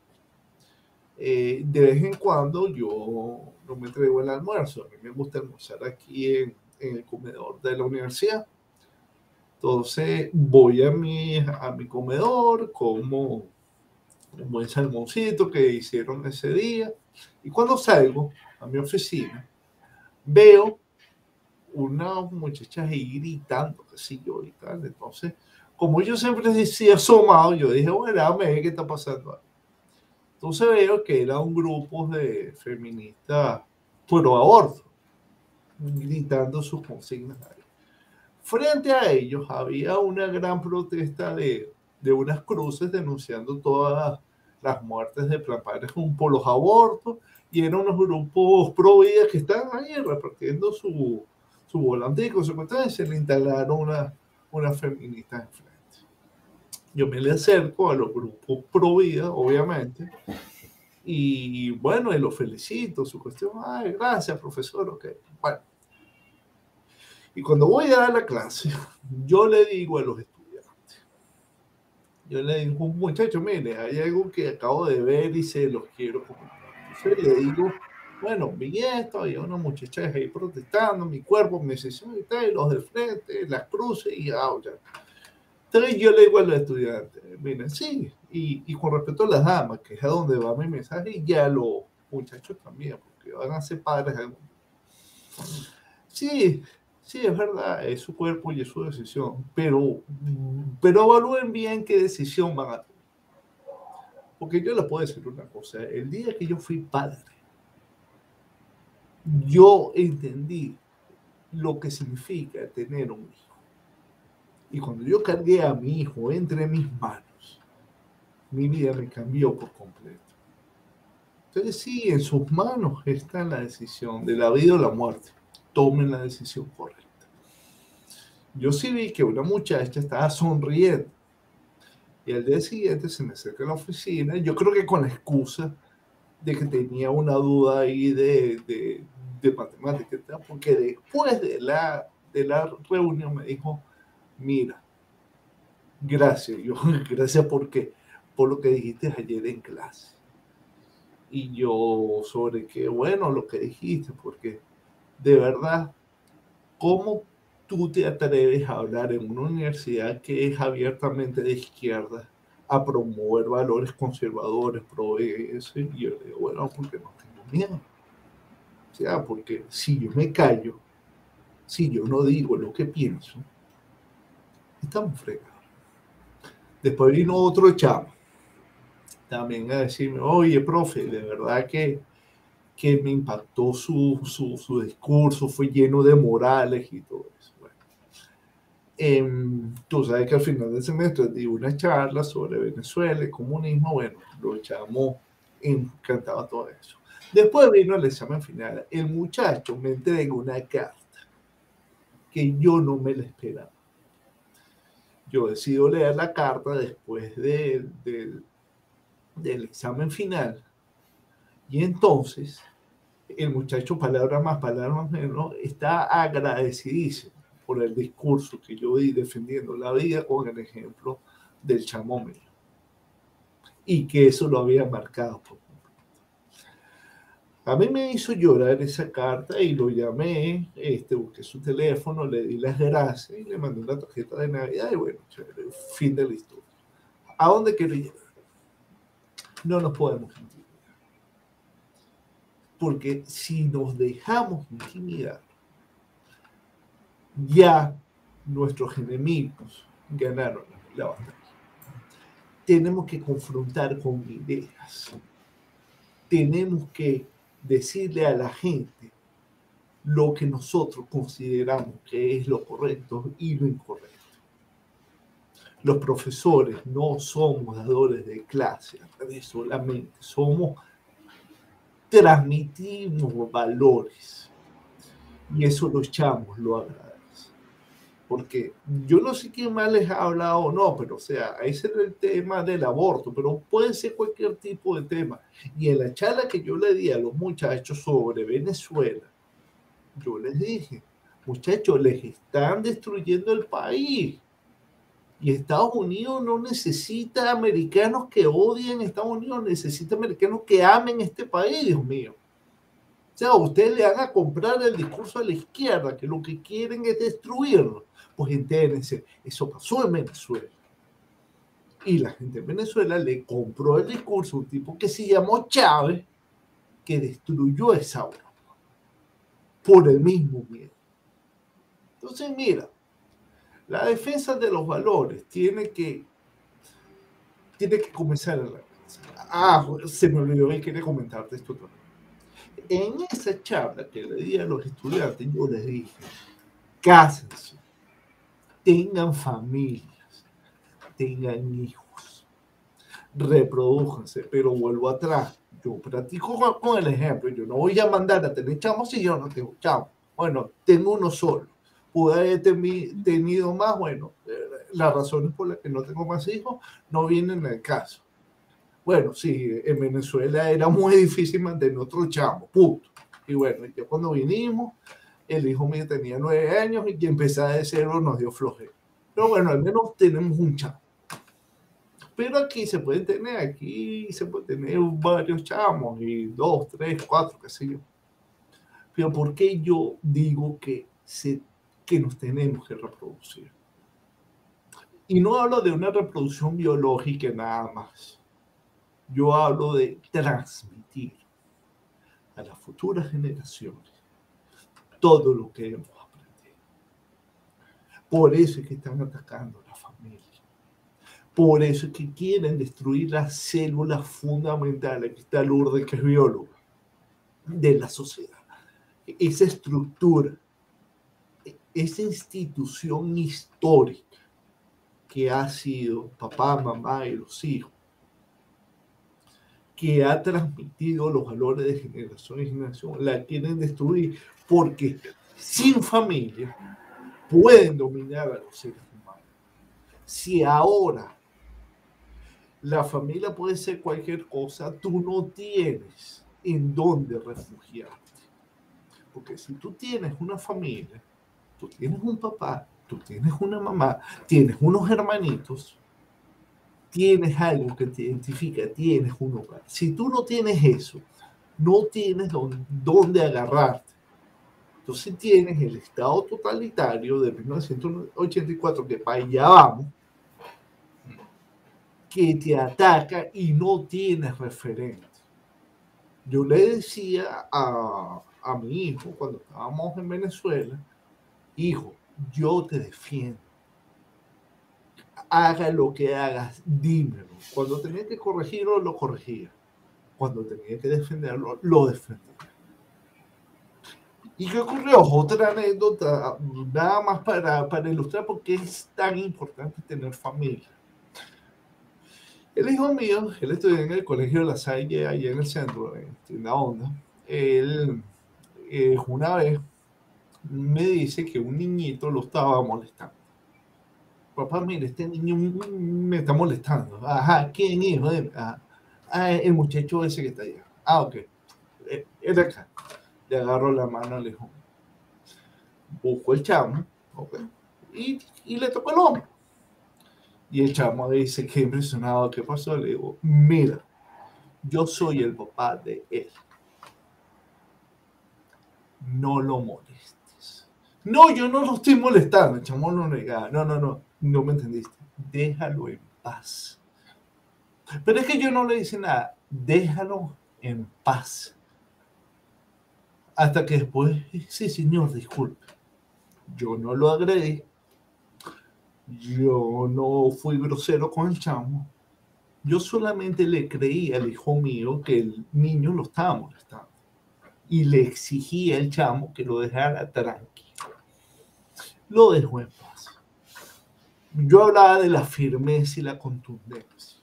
Eh, de vez en cuando yo no me entrego el almuerzo, a mí me gusta almorzar aquí en, en el comedor de la universidad. Entonces voy a mi, a mi comedor, como un buen salmoncito que hicieron ese día, y cuando salgo a mi oficina, veo una muchacha ahí gritando, que sí yo y tal. Entonces como yo siempre decía asomado, yo dije, bueno, a ver qué está pasando. Entonces veo que era un grupo de feministas pro aborto, gritando sus consignas. Frente a ellos había una gran protesta de, de unas cruces denunciando todas las muertes de Plan por los abortos y eran unos grupos pro vida que estaban ahí repartiendo su, su volante y consecuencia le instalaron una, una feminista enfrente yo me le acerco a los grupos pro vida, obviamente, y bueno, y lo felicito, su cuestión, ay, gracias, profesor, ok, bueno. Y cuando voy a dar la clase, yo le digo a los estudiantes, yo le digo, muchacho, mire, hay algo que acabo de ver y se los quiero comentar. Entonces le digo, bueno, vi esto, había una muchacha ahí protestando, mi cuerpo me dice, y los de frente, las cruces y ya, ya entonces yo le digo a los estudiantes, miren, sí, y, y, con respecto a las damas, que es a donde va mi mensaje, y ya los muchachos también, porque van a ser padres. Sí, sí, es verdad, es su cuerpo y es su decisión, pero, pero evalúen bien qué decisión van a tomar. Porque yo les puedo decir una cosa, el día que yo fui padre, yo entendí lo que significa tener un hijo. Y cuando yo cargué a mi hijo entre mis manos, mi vida me cambió por completo. Entonces sí, en sus manos está la decisión de la vida o la muerte. Tomen la decisión correcta. Yo sí vi que una muchacha estaba sonriendo. Y al día siguiente se me acerca a la oficina, yo creo que con la excusa de que tenía una duda ahí de, de, de matemáticas, porque después de la, de la reunión me dijo, mira, gracias, yo, gracias porque, por lo que dijiste ayer en clase. Y yo sobre qué bueno lo que dijiste, porque de verdad, ¿cómo tú te atreves a hablar en una universidad que es abiertamente de izquierda a promover valores conservadores, pro eso? Y yo le digo, bueno, porque no tengo miedo. Porque si yo me callo, si yo no digo lo que pienso, estamos fregados. Después vino otro chavo, también a decirme, oye, profe, de verdad que que me impactó su, su, su discurso, fue lleno de morales y todo eso. Bueno, em, tú sabes que al final del semestre di una charla sobre Venezuela y comunismo, bueno, lo echamos, encantaba todo eso. Después vino el examen final. El muchacho me entregó una carta que yo no me la esperaba. Yo decido leer la carta después de, del examen final y entonces el muchacho, palabras más, palabras menos, está agradecidísimo por el discurso que yo di defendiendo la vida con el ejemplo del chamo Y que eso lo había marcado por a mí me hizo llorar esa carta y lo llamé, este, busqué su teléfono, le di las gracias y le mandé una tarjeta de Navidad y bueno, fin de la historia. ¿A dónde quiero llegar? No nos podemos intimidar. Porque si nos dejamos intimidar, ya nuestros enemigos ganaron la batalla. Tenemos que confrontar con ideas. Tenemos que decirle a la gente lo que nosotros consideramos que es lo correcto y lo incorrecto. Los profesores no somos dadores de clase, solamente somos, transmitimos valores y eso lo echamos, lo agradecemos porque yo no sé quién más les ha hablado o no, pero o sea, ese es el tema del aborto, pero puede ser cualquier tipo de tema. Y en la charla que yo le di a los muchachos sobre Venezuela, yo les dije, muchachos, les están destruyendo el país. Y Estados Unidos no necesita americanos que odien Estados Unidos, necesita americanos que amen este país, Dios mío. O sea, ustedes le van a comprar el discurso a la izquierda, que lo que quieren es destruirlo. Pues entérense, eso pasó en Venezuela. Y la gente en Venezuela le compró el discurso a un tipo que se llamó Chávez, que destruyó esa Europa por el mismo miedo. Entonces, mira, la defensa de los valores tiene que, tiene que comenzar a la... Ah, se me olvidó que quería comentarte esto también. En esa charla que le di a los estudiantes, yo les dije, cásense, tengan familias, tengan hijos, reprodújanse, pero vuelvo atrás. Yo practico con el ejemplo, yo no voy a mandar a tener chamos si yo no tengo chamos. Bueno, tengo uno solo. Pude haber tenido más, bueno, eh, las razones por las que no tengo más hijos no vienen al caso. Bueno, sí, en Venezuela era muy difícil mantener otro chamo, punto. Y bueno, ya cuando vinimos, el hijo mío tenía nueve años y empezaba de cero nos dio flojera. Pero bueno, al menos tenemos un chamo. Pero aquí se pueden tener, aquí se pueden tener varios chamos y dos, tres, cuatro, qué sé yo. Pero ¿por qué yo digo que, se, que nos tenemos que reproducir? Y no hablo de una reproducción biológica nada más. Yo hablo de transmitir a las futuras generaciones todo lo que hemos aprendido. Por eso es que están atacando a la familia. Por eso es que quieren destruir las células fundamentales, que está Lourdes, que es bióloga, de la sociedad. Esa estructura, esa institución histórica que ha sido papá, mamá y los hijos, que ha transmitido los valores de generación en generación, la quieren destruir porque sin familia pueden dominar a los seres humanos. Si ahora la familia puede ser cualquier cosa, tú no tienes en dónde refugiarte. Porque si tú tienes una familia, tú tienes un papá, tú tienes una mamá, tienes unos hermanitos, tienes algo que te identifica, tienes un hogar. Si tú no tienes eso, no tienes dónde agarrarte. Entonces tienes el Estado totalitario de 1984, que para allá vamos, que te ataca y no tienes referente. Yo le decía a, a mi hijo cuando estábamos en Venezuela, hijo, yo te defiendo. Haga lo que hagas, dímelo. Cuando tenía que corregirlo, lo corregía. cuando tenía que defenderlo, lo defendía. ¿Y qué ocurrió? Otra anécdota, nada más para, para ilustrar por qué es tan importante tener familia. El hijo mío, él estudió en el colegio de la Salle, allá en el centro, en la onda. Él, eh, una vez, me dice que un niñito lo estaba molestando. Papá, mire, este niño me está molestando. Ajá, ¿quién es? Ah, ah, el muchacho ese que está allá. Ah, ok. Eh, es de acá le agarro la mano al hijo. Busco el chamo, y, le toco el hombro. Y el chamo dice, qué impresionado, ¿qué pasó? Le digo, mira, yo soy el papá de él. No lo molestes. No, yo no lo estoy molestando. El chamo no negaba. No, no, no, no me entendiste. Déjalo en paz. Pero es que yo no le dice nada. Déjalo en paz. Hasta que después, sí, señor, disculpe. Yo no lo agredí. Yo no fui grosero con el chamo. Yo solamente le creí al hijo mío que el niño lo estaba molestando. Y le exigía al chamo que lo dejara tranquilo. Lo dejó en paz. Yo hablaba de la firmeza y la contundencia.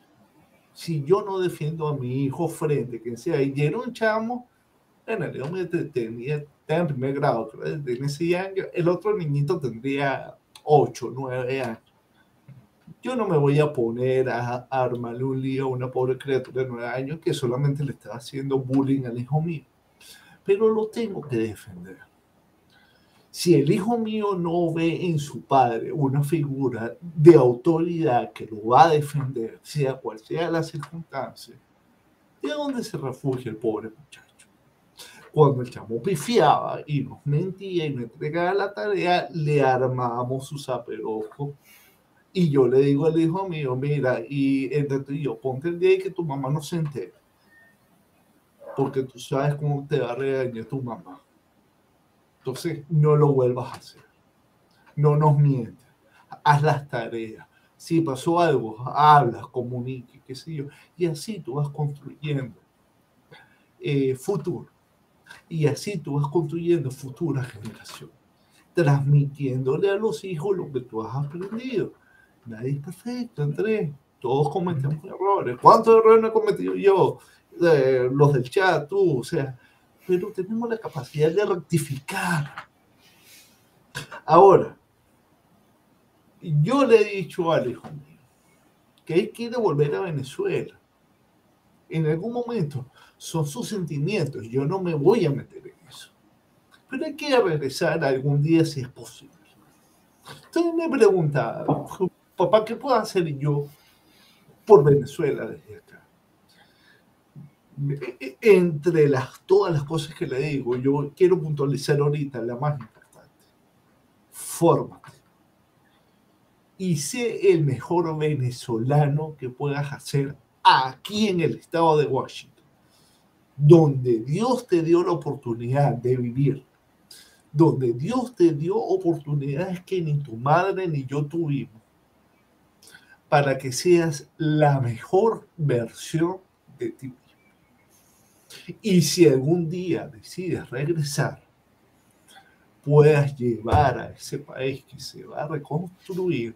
Si yo no defiendo a mi hijo frente, que sea, y era un chamo en el hombre tenía, en primer grado, en ese año, el otro niñito tendría 8, 9 años. Yo no me voy a poner a, armarle un lío a una pobre criatura de 9 años que solamente le estaba haciendo bullying al hijo mío. Pero lo tengo que defender. Si el hijo mío no ve en su padre una figura de autoridad que lo va a defender, sea cual sea la circunstancia, ¿de dónde se refugia el pobre muchacho? Cuando el chamo pifiaba y nos mentía y no entregaba la tarea, le armábamos su zaperojo. Y yo le digo al hijo mío, mira, y entre tú y yo, ponte el día y que tu mamá no se entere. Porque tú sabes cómo te va a regañar tu mamá. Entonces, no lo vuelvas a hacer. No nos mientas. Haz las tareas. Si pasó algo, hablas, comunique, qué sé yo. Y así tú vas construyendo eh, futuro. Y así tú vas construyendo futuras generaciones, transmitiéndole a los hijos lo que tú has aprendido. Nadie es perfecto, Andrés. Todos cometemos errores. ¿Cuántos errores no he cometido yo? Eh, los del chat, tú, o sea, pero tenemos la capacidad de rectificar. Ahora, yo le he dicho al hijo mío que hay que volver a Venezuela. En algún momento son sus sentimientos, yo no me voy a meter en eso. Pero hay que regresar algún día si es posible. Entonces me pregunta, papá, ¿qué puedo hacer yo por Venezuela desde acá? Entre las, todas las cosas que le digo, yo quiero puntualizar ahorita la más importante. Fórmate. Y sé el mejor venezolano que puedas hacer aquí en el estado de Washington donde Dios te dio la oportunidad de vivir, donde Dios te dio oportunidades que ni tu madre ni yo tuvimos, para que seas la mejor versión de ti. Y si algún día decides regresar, puedas llevar a ese país que se va a reconstruir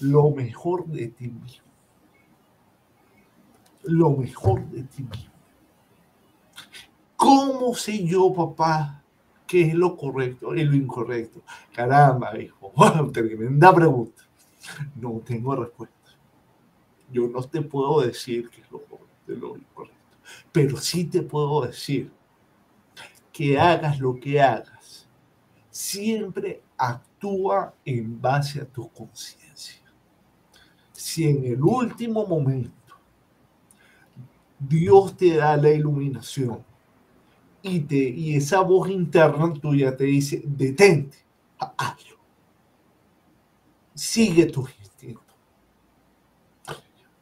lo mejor de ti mismo. Lo mejor de ti mismo. ¿Cómo sé yo, papá, qué es lo correcto y lo incorrecto? Caramba, hijo, tremenda pregunta. No tengo respuesta. Yo no te puedo decir qué es lo correcto y lo incorrecto, pero sí te puedo decir que hagas lo que hagas, siempre actúa en base a tu conciencia. Si en el último momento Dios te da la iluminación, y, esa voz interna tuya te dice, detente, hazlo. Sigue tus instintos.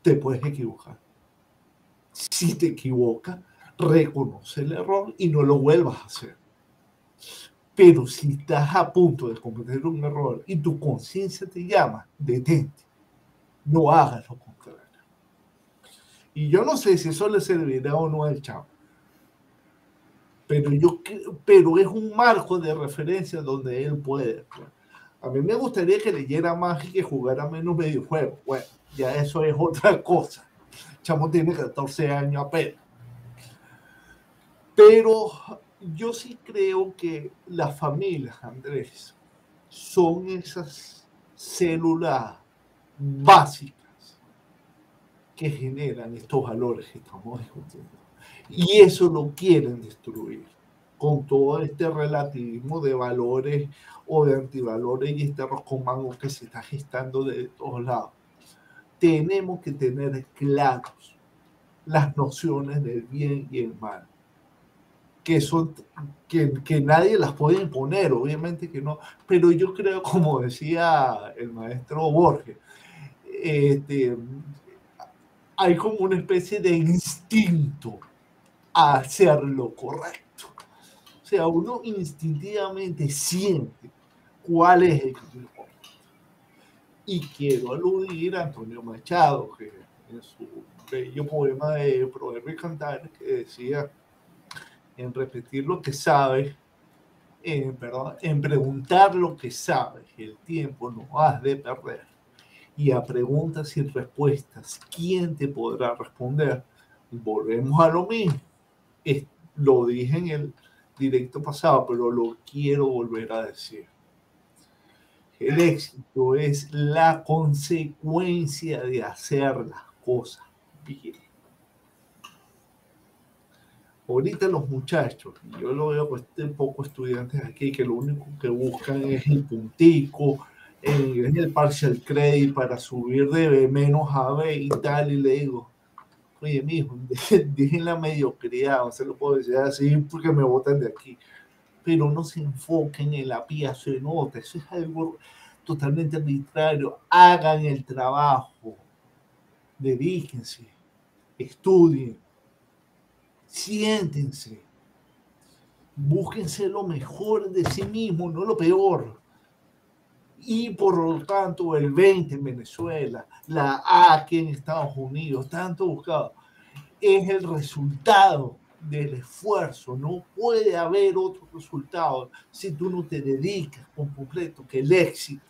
Te puedes equivocar. Si te equivocas, reconoce el error y no lo vuelvas a hacer. Pero si estás a punto de cometer un error y tu conciencia te llama, detente. No hagas lo contrario. Y yo no sé si eso le servirá o no al chavo. Pero, yo, pero es un marco de referencia donde él puede. A mí me gustaría que leyera más y que jugara menos videojuegos. Bueno, ya eso es otra cosa. Chamo tiene 14 años apenas. Pero yo sí creo que las familias, Andrés, son esas células básicas que generan estos valores que estamos discutiendo. Y eso lo quieren destruir con todo este relativismo de valores o de antivalores y este arroz mango que se está gestando de todos lados. Tenemos que tener claros las nociones del bien y el mal que son que, que, nadie las puede imponer, obviamente que no, pero yo creo, como decía el maestro Borges, este, hay como una especie de instinto a hacer lo correcto. O sea, uno instintivamente siente cuál es el. Y quiero aludir a Antonio Machado, que en su bello poema de Proverbio y Cantar, que decía en repetir lo que sabes, en, preguntar lo que sabes, el tiempo no has de perder. Y a preguntas y respuestas, ¿quién te podrá responder? Volvemos a lo mismo. lo dije en el directo pasado, pero lo quiero volver a decir. El éxito es la consecuencia de hacer las cosas bien. Ahorita los muchachos, yo lo veo con este poco estudiantes aquí, que lo único que buscan es el puntico, el, el partial credit para subir de menos a B y tal, y le digo, oye, mijo, dejen la mediocridad, no se lo puedo decir así porque me votan de aquí, pero no se enfoquen en la pía se nota, eso es algo totalmente arbitrario, hagan el trabajo, dedíquense, estudien, siéntense, búsquense lo mejor de sí mismo, no lo peor. Y por lo tanto, el 20 en Venezuela, la A aquí en Estados Unidos, tanto buscado, es el resultado del esfuerzo. No puede haber otro resultado si tú no te dedicas con completo que el éxito.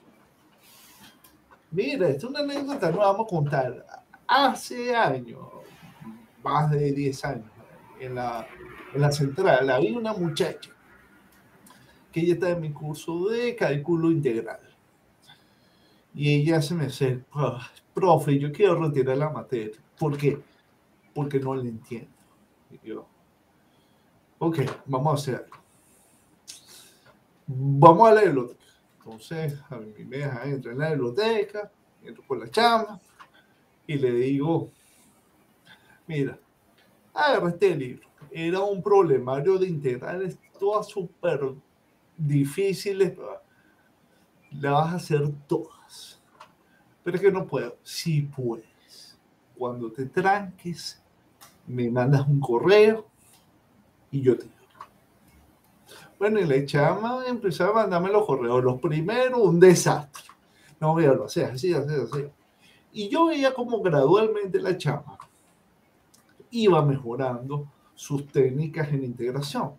Mira, esta es una anécdota, no vamos a contar. Hace años, más de 10 años, en la, en la central, había una muchacha que ella está en mi curso de cálculo integral. Y ella se me dice, profe, yo quiero retirar la materia. ¿Por qué? Porque no la entiendo. Y yo, ok, vamos a hacerlo. Vamos a leerlo. Entonces, a mí me deja entrar en la biblioteca, entro con la chama y le digo, mira, agarra este libro. Era un problemario de integrales, todas súper difíciles. La vas a hacer todas. Pero es que no puedo. Si puedes. Cuando te tranques, me mandas un correo y yo te bueno, y la chama empezó a mandarme los correos. Los primeros, un desastre. No veo, lo sea, así, así, así. Y yo veía como gradualmente la chama iba mejorando sus técnicas en integración.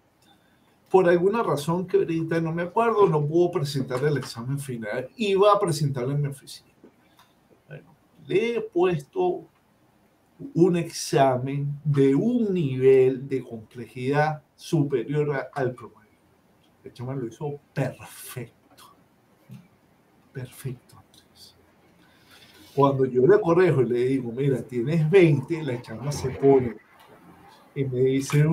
Por alguna razón que ahorita no me acuerdo, no pudo presentar el examen final, iba a presentarlo en mi oficina. Bueno, le he puesto un examen de un nivel de complejidad superior al promedio. El examen lo hizo perfecto. Perfecto. Cuando yo le correjo y le digo, mira, tienes 20, la chama se pone y me dice,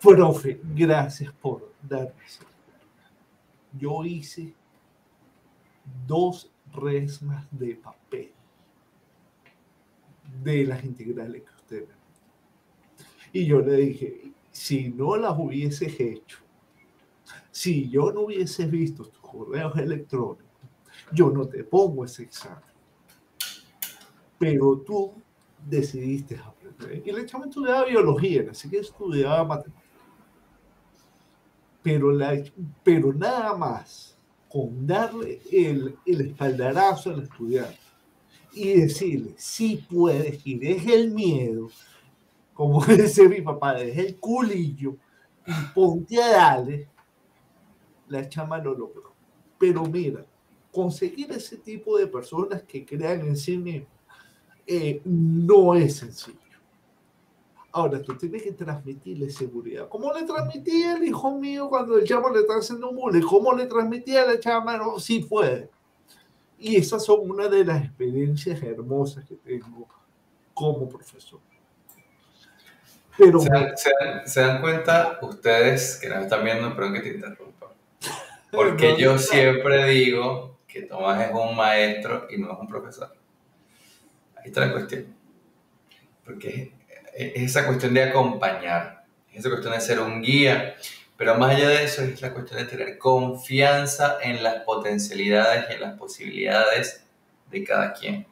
profe, gracias por darme Yo hice dos resmas de papel de las integrales que usted me Y yo le dije, si no las hubieses hecho, si yo no hubiese visto tus correos electrónicos, yo no te pongo ese examen pero tú decidiste aprender. Y el chama estudiaba biología, así que estudiaba matemáticas. Pero, la, pero nada más con darle el, el espaldarazo al estudiante y decirle, si puedes ir, es el miedo, como dice mi papá, deja el culillo y ponte a darle, la chama lo logró. Pero mira, conseguir ese tipo de personas que crean en sí mismos eh, no es sencillo. Ahora, tú tienes que transmitirle seguridad. ¿Cómo le transmitía el hijo mío cuando el chamo le está haciendo un bullying? ¿Cómo le transmitía la chama? No, sí puede. Y esas son una de las experiencias hermosas que tengo como profesor. Pero, ¿Se, dan, cuenta ustedes que nos están viendo, perdón que te interrumpa? Porque yo siempre digo que Tomás es un maestro y no es un profesor. Ahí está la cuestión. Porque es esa cuestión de acompañar, es esa cuestión de ser un guía, pero más allá de eso es la cuestión de tener confianza en las potencialidades y en las posibilidades de cada quien.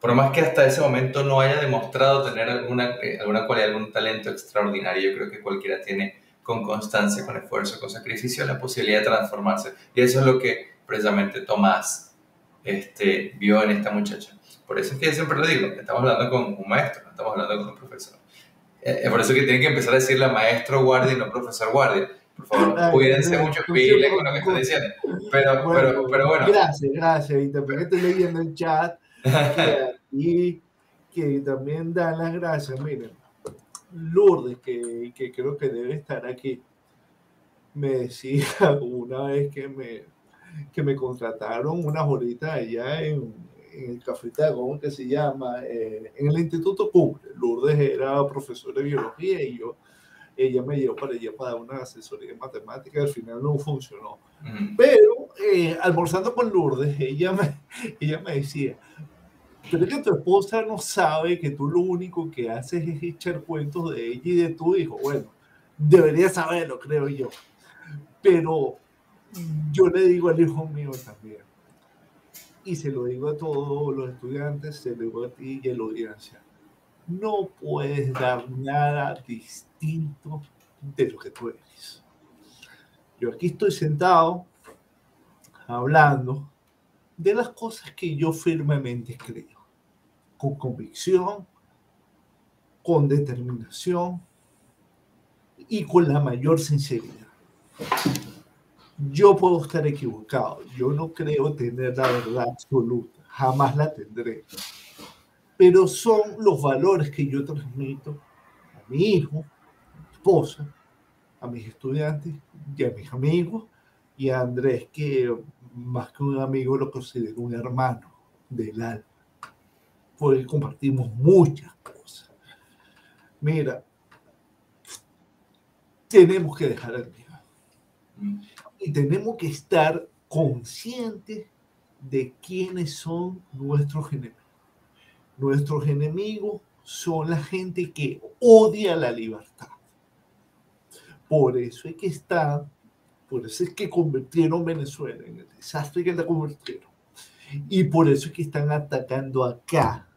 Por más que hasta ese momento no haya demostrado tener alguna, eh, alguna cualidad, algún talento extraordinario, yo creo que cualquiera tiene con constancia, con esfuerzo, con sacrificio la posibilidad de transformarse. Y eso es lo que precisamente Tomás este, vio en esta muchacha. Por eso es que siempre lo digo, estamos hablando con un maestro, no estamos hablando con un profesor. Es por eso que tienen que empezar a decirle maestro guardia y no profesor guardia. Por favor, cuídense mucho, pile con lo que estoy diciendo. Pero bueno, pero, pero bueno. Gracias, gracias. Y también estoy leyendo el chat y que también dan las gracias. Miren, Lourdes, que, que creo que debe estar aquí, me decía una vez que me, que me contrataron unas horitas allá en, en el cafetal, ¿cómo que se llama? Eh, en el Instituto Cumbre. Lourdes era profesora de biología y yo, ella me llevó para allá para dar una asesoría de matemáticas, al final no funcionó. Pero eh, almorzando con Lourdes, ella me, ella me decía, pero es que tu esposa no sabe que tú lo único que haces es echar cuentos de ella y de tu hijo. Bueno, debería saberlo, creo yo. Pero yo le digo al hijo mío también, y se lo digo a todos los estudiantes, se lo digo a ti y a la audiencia, no puedes dar nada distinto de lo que tú eres. Yo aquí estoy sentado hablando de las cosas que yo firmemente creo, con convicción, con determinación y con la mayor sinceridad yo puedo estar equivocado, yo no creo tener la verdad absoluta, jamás la tendré. Pero son los valores que yo transmito a mi hijo, a mi esposa, a mis estudiantes y a mis amigos. Y a Andrés, que más que un amigo lo considero un hermano del alma, porque compartimos muchas cosas. Mira, tenemos que dejar el miedo y tenemos que estar conscientes de quiénes son nuestros enemigos. Nuestros enemigos son la gente que odia la libertad. Por eso es que está, por eso es que convirtieron Venezuela en el desastre que la convirtieron. Y por eso es que están atacando acá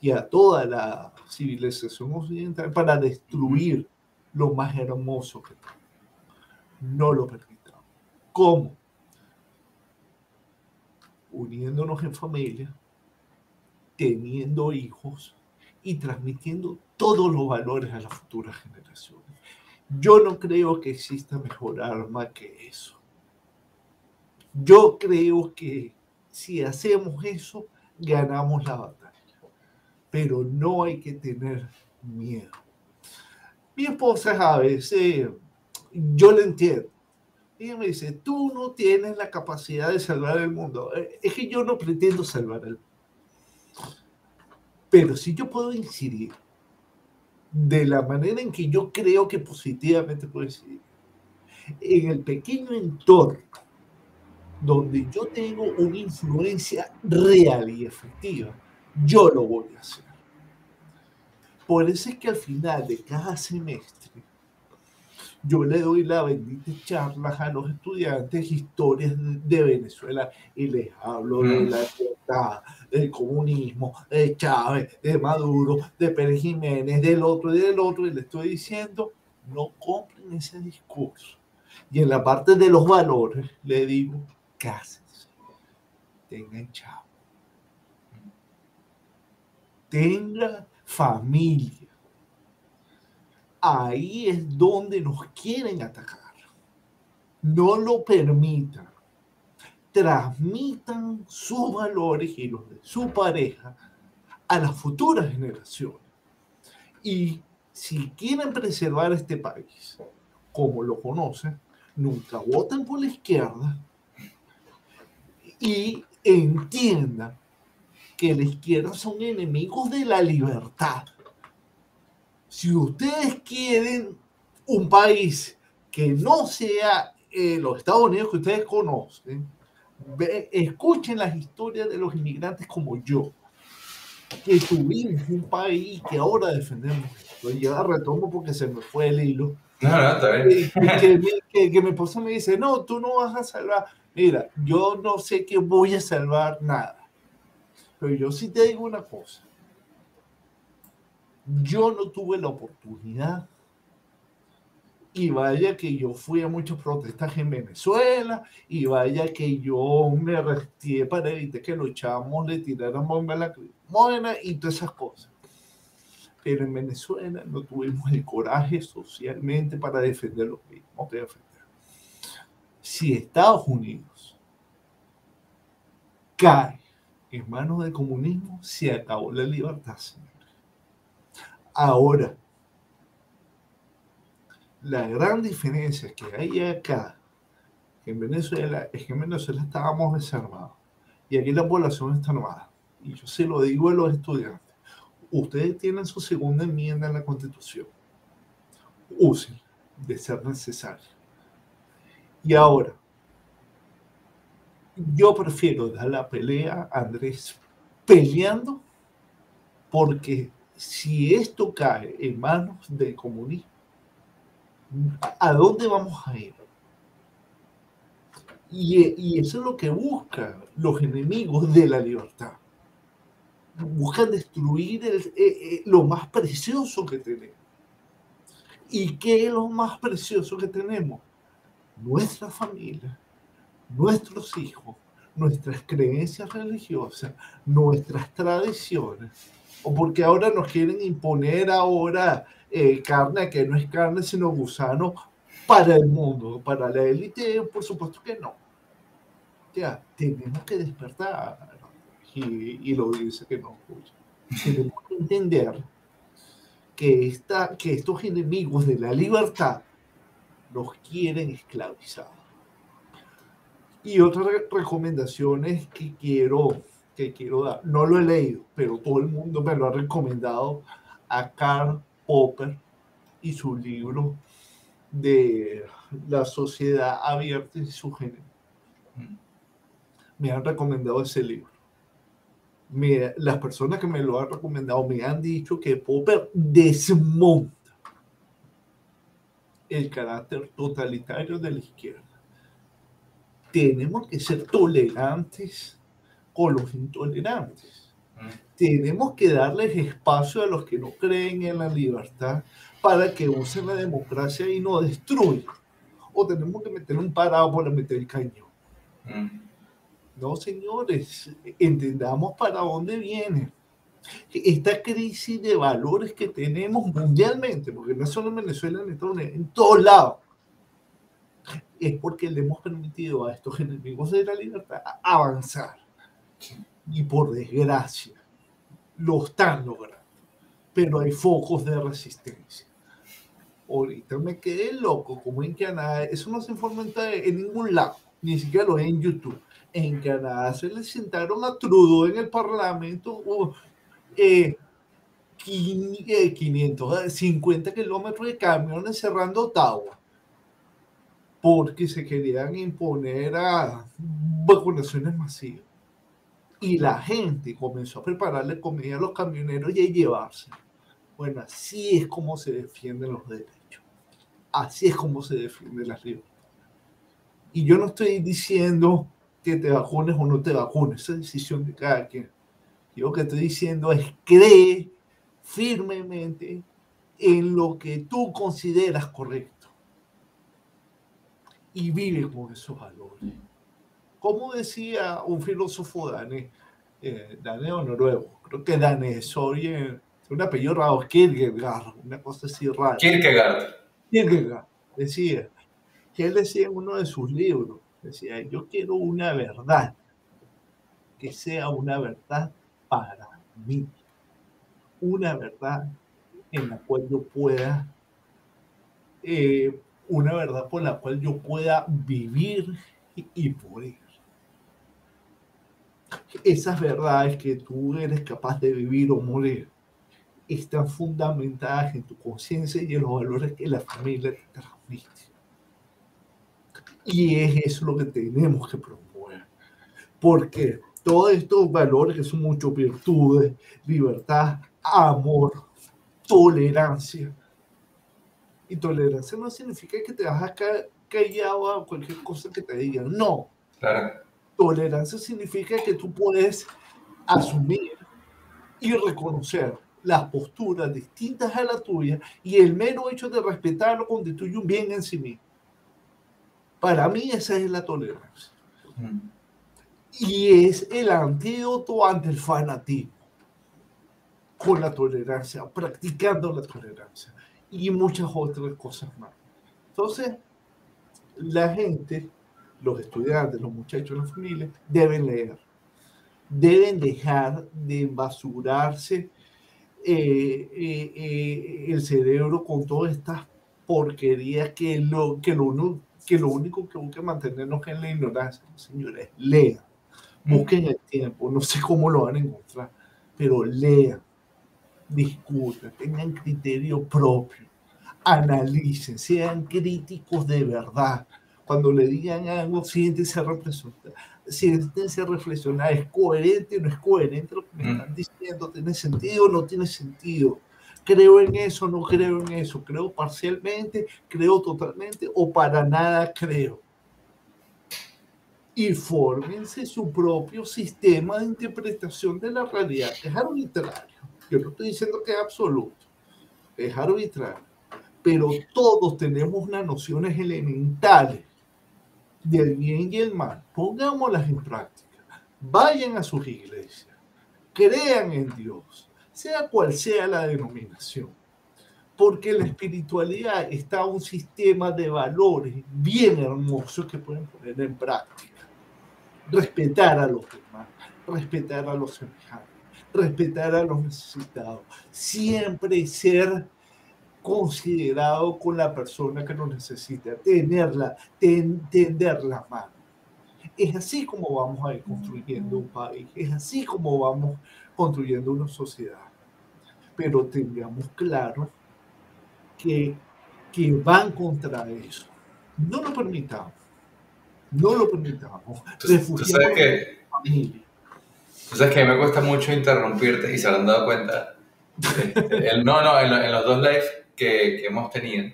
y a toda la civilización occidental para destruir lo más hermoso que tenemos. No lo permitimos. ¿Cómo? Uniéndonos en familia, teniendo hijos y transmitiendo todos los valores a las futuras generaciones. Yo no creo que exista mejor arma que eso. Yo creo que si hacemos eso, ganamos la batalla. Pero no hay que tener miedo. Mi esposa a veces, yo le entiendo, y me dice, tú no tienes la capacidad de salvar el mundo. Eh, es que yo no pretendo salvar el mundo. Pero si yo puedo incidir de la manera en que yo creo que positivamente puedo incidir, en el pequeño entorno donde yo tengo una influencia real y efectiva, yo lo voy a hacer. Por eso es que al final de cada semestre yo le doy la bendita charla a los estudiantes historias de, Venezuela y les hablo de mm. la libertad, del comunismo, de Chávez, de Maduro, de Pérez Jiménez, del otro y del otro, y le estoy diciendo, no compren ese discurso. Y en la parte de los valores le digo, cásense, tengan chavo, tengan familia, ahí es donde nos quieren atacar. No lo permitan. Transmitan sus valores y los de su pareja a las futuras generaciones. Y si quieren preservar este país como lo conocen, nunca voten por la izquierda y entiendan que la izquierda son enemigos de la libertad. Si ustedes quieren un país que no sea eh, los Estados Unidos que ustedes conocen, escuchen las historias de los inmigrantes como yo, que tuvimos un país que ahora defendemos. Lo ya retomo porque se me fue el hilo. No, no, está bien. Que, que, que, mi esposa me dice, no, tú no vas a salvar. Mira, yo no sé que voy a salvar nada. Pero yo sí te digo una cosa. Yo no tuve la oportunidad. Y vaya que yo fui a muchas protestas en Venezuela. Y vaya que yo me resté para evitar que los chavos le tiraran bomba a la crimona y todas esas cosas. Pero en Venezuela no tuvimos el coraje socialmente para defender lo que íbamos a defender. Si Estados Unidos cae en manos del comunismo, se acabó la libertad, señor. Ahora, la gran diferencia que hay acá en Venezuela es que en Venezuela estábamos desarmados y aquí la población está armada. Y yo se lo digo a los estudiantes. Ustedes tienen su segunda enmienda en la Constitución. Usen de ser necesario. Y ahora, yo prefiero dar la pelea a Andrés peleando porque si esto cae en manos del comunismo, ¿a dónde vamos a ir? Y, eso es lo que buscan los enemigos de la libertad. Buscan destruir eh, eh, lo más precioso que tenemos. ¿Y qué es lo más precioso que tenemos? Nuestra familia, nuestros hijos, nuestras creencias religiosas, nuestras tradiciones, o porque ahora nos quieren imponer ahora eh, carne que no es carne sino gusano para el mundo, para la élite, por supuesto que no. Ya, tenemos que despertar, y, y lo dice que no Tenemos que entender que, esta, que estos enemigos de la libertad nos quieren esclavizar. Y otras recomendaciones que quiero, que quiero dar, no lo he leído, pero todo el mundo me lo ha recomendado a Karl Popper y su libro de la sociedad abierta y su género. Me han recomendado ese libro. las personas que me lo han recomendado me han dicho que Popper desmonta el carácter totalitario de la izquierda tenemos que ser tolerantes con los intolerantes. Mm. Tenemos que darles espacio a los que no creen en la libertad para que usen la democracia y no destruyan. O tenemos que meter un parado para meter el cañón. Mm. No, señores, entendamos para dónde viene. Esta crisis de valores que tenemos mundialmente, porque no solo en Venezuela, en, en todos lados, es porque le hemos permitido a estos enemigos de la libertad avanzar. Y por desgracia, lo están logrando. Pero hay focos de resistencia. Ahorita me quedé loco, como en Canadá, eso no se informa en ningún lado, ni siquiera lo ve en YouTube. En Canadá se le sentaron a Trudeau en el Parlamento uh, eh, 550 kilómetros de camiones cerrando Ottawa porque se querían imponer a vacunaciones masivas. Y la gente comenzó a prepararle comida a los camioneros y a llevarse. Bueno, así es como se defienden los derechos. Así es como se defiende la libertad. Y yo no estoy diciendo que te vacunes o no te vacunes, esa es decisión de cada quien. Yo lo que estoy diciendo es cree firmemente en lo que tú consideras correcto y vive con esos valores. Como decía un filósofo danés, eh, danés o noruego, creo que danés, soy, un apellido raro, Kierkegaard, una cosa así rara. Kierkegaard. Kierkegaard decía, que él decía en uno de sus libros, decía, yo quiero una verdad, que sea una verdad para mí, una verdad en la cual yo pueda, eh, una verdad por la cual yo pueda vivir y morir. Esas verdades que tú eres capaz de vivir o morir están fundamentadas en tu conciencia y en los valores que la familia te transmite. Y es eso lo que tenemos que promover. Porque todos estos valores que son muchas virtudes, libertad, amor, tolerancia. Y tolerancia no significa que te vas a caer callado a cualquier cosa que te digan. No. Tolerancia significa que tú puedes asumir y reconocer las posturas distintas a la tuya y el mero hecho de respetarlo constituye un bien en sí mismo. Para mí esa es la tolerancia. Y es el antídoto ante el fanatismo. Con la tolerancia, practicando la tolerancia y muchas otras cosas más. Entonces, la gente, los estudiantes, los muchachos, las familias, deben leer. Deben dejar de basurarse eh, eh, eh, el cerebro con todas estas porquerías que lo, que lo, que lo único que busca mantenernos en la ignorancia. Señores, lean, busquen el tiempo, no sé cómo lo van a encontrar, pero lean, discutan, tengan criterio propio, analicen, sean críticos de verdad. Cuando le digan algo, siéntense a reflexionar, siéntense a reflexionar, ¿es coherente o no es coherente lo que me están diciendo? ¿Tiene sentido o no tiene sentido? creo en eso, no creo en eso, creo parcialmente, creo totalmente o para nada creo. Y fórmense su propio sistema de interpretación de la realidad, que es arbitrario. Yo no estoy diciendo que es absoluto, es arbitrario. Pero todos tenemos unas nociones elementales del bien y el mal. Pongámoslas en práctica. Vayan a sus iglesias. Crean en Dios sea cual sea la denominación. Porque la espiritualidad está un sistema de valores bien hermoso que pueden poner en práctica. Respetar a los demás, respetar a los semejantes, respetar a los necesitados. Siempre ser considerado con la persona que lo necesita, tenerla, tender la mano. Es así como vamos a ir construyendo un país, es así como vamos construyendo una sociedad pero tengamos claro que, que van contra eso. No lo permitamos. No lo permitamos. Tú, sabes que, tú sabes que a mí me cuesta mucho interrumpirte y se han dado cuenta. El, no, no, en, los dos lives que, que, hemos tenido,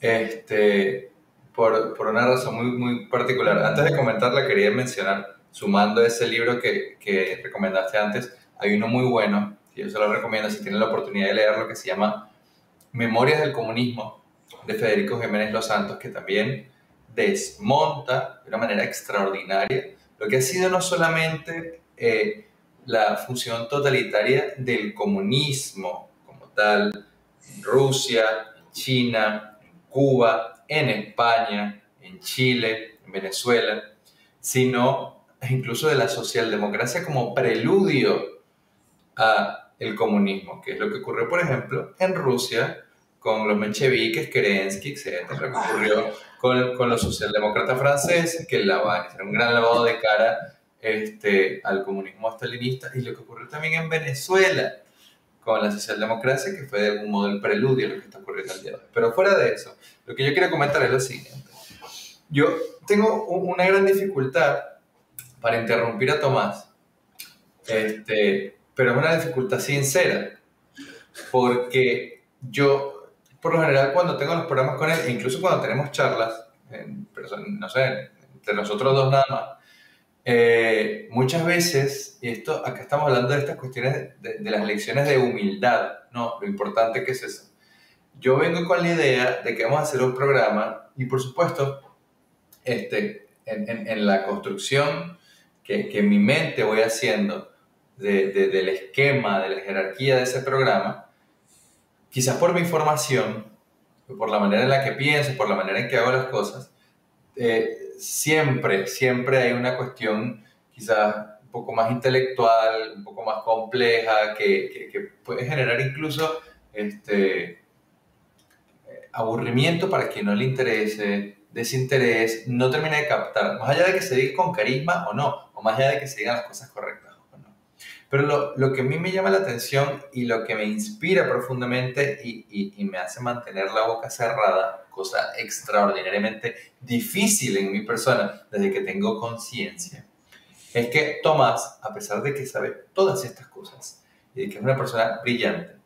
este, por, por, una razón muy, muy particular. Antes de comentarla, quería mencionar, sumando ese libro que, que recomendaste antes, hay uno muy bueno yo se lo recomiendo si tienen la oportunidad de leerlo, que se llama Memorias del Comunismo de Federico Jiménez Los Santos, que también desmonta de una manera extraordinaria lo que ha sido no solamente eh, la función totalitaria del comunismo como tal, en Rusia, en China, en Cuba, en España, en Chile, en Venezuela, sino incluso de la socialdemocracia como preludio a el comunismo, que es lo que ocurrió, por ejemplo, en Rusia con los mencheviques, Kerensky, etc. Lo que ocurrió con, con los socialdemócratas franceses, que lavaban, era un gran lavado de cara este, al comunismo stalinista, y lo que ocurrió también en Venezuela con la socialdemocracia, que fue de algún modo el preludio a lo que está ocurriendo el día de hoy. Pero fuera de eso, lo que yo quiero comentar es lo siguiente. Yo tengo una gran dificultad para interrumpir a Tomás, este, pero es una dificultad sincera, porque yo, por lo general, cuando tengo los programas con él, e incluso cuando tenemos charlas, no sé, entre nosotros dos nada más, eh, muchas veces, y esto, acá estamos hablando de estas cuestiones de, las lecciones de humildad, ¿no? Lo importante que es eso. Yo vengo con la idea de que vamos a hacer un programa y por supuesto, este, en, en, en la construcción que, que en mi mente voy haciendo, del esquema, de la jerarquía de ese programa, quizás por mi formación, por la manera en la que pienso, por la manera en que hago las cosas, eh, siempre, siempre hay una cuestión quizás un poco más intelectual, un poco más compleja, que, que, puede generar incluso este, aburrimiento para quien no le interese, desinterés, no termina de captar, más allá de que se diga con carisma o no, o más allá de que se digan las cosas correctas. Pero lo, lo que a mí me llama la atención y lo que me inspira profundamente y, y, y me hace mantener la boca cerrada, cosa extraordinariamente difícil en mi persona desde que tengo conciencia, es que Tomás, a pesar de que sabe todas estas cosas y de que es una persona brillante,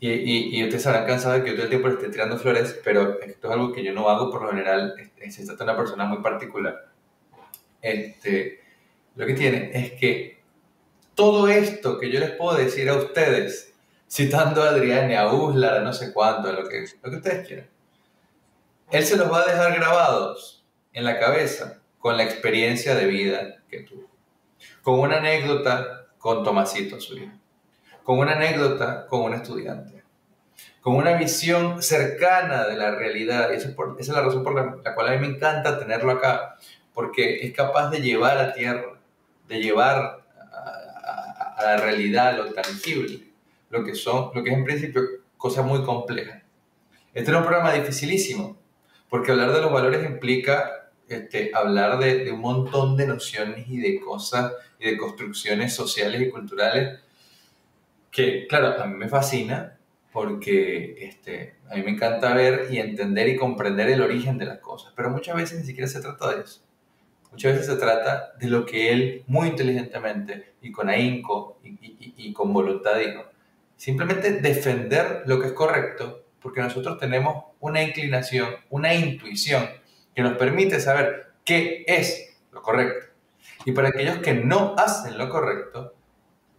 y, y, ustedes habrán cansado de que yo todo el tiempo esté tirando flores, pero esto es algo que yo no hago por lo general, se trata de una persona muy particular. Este, lo que tiene es que todo esto que yo les puedo decir a ustedes, citando a Adrián, a Uslar, a no sé cuánto, lo que, lo que ustedes quieran, él se los va a dejar grabados en la cabeza con la experiencia de vida que tuvo. Con una anécdota con Tomasito, su con una anécdota con un estudiante, con una visión cercana de la realidad. esa es la razón por la, cual a mí me encanta tenerlo acá, porque es capaz de llevar a tierra, de llevar a, la realidad lo tangible, lo que, son, lo que es en principio cosas muy complejas. Este es un programa dificilísimo, porque hablar de los valores implica este, hablar de, de, un montón de nociones y de cosas y de construcciones sociales y culturales que claro, a mí me fascina porque este, a mí me encanta ver y entender y comprender el origen de las cosas, pero muchas veces ni siquiera se trata de eso. Muchas veces se trata de lo que él muy inteligentemente y con ahínco y, con voluntad dijo. Simplemente defender lo que es correcto, porque nosotros tenemos una inclinación, una intuición que nos permite saber qué es lo correcto. Y para aquellos que no hacen lo correcto,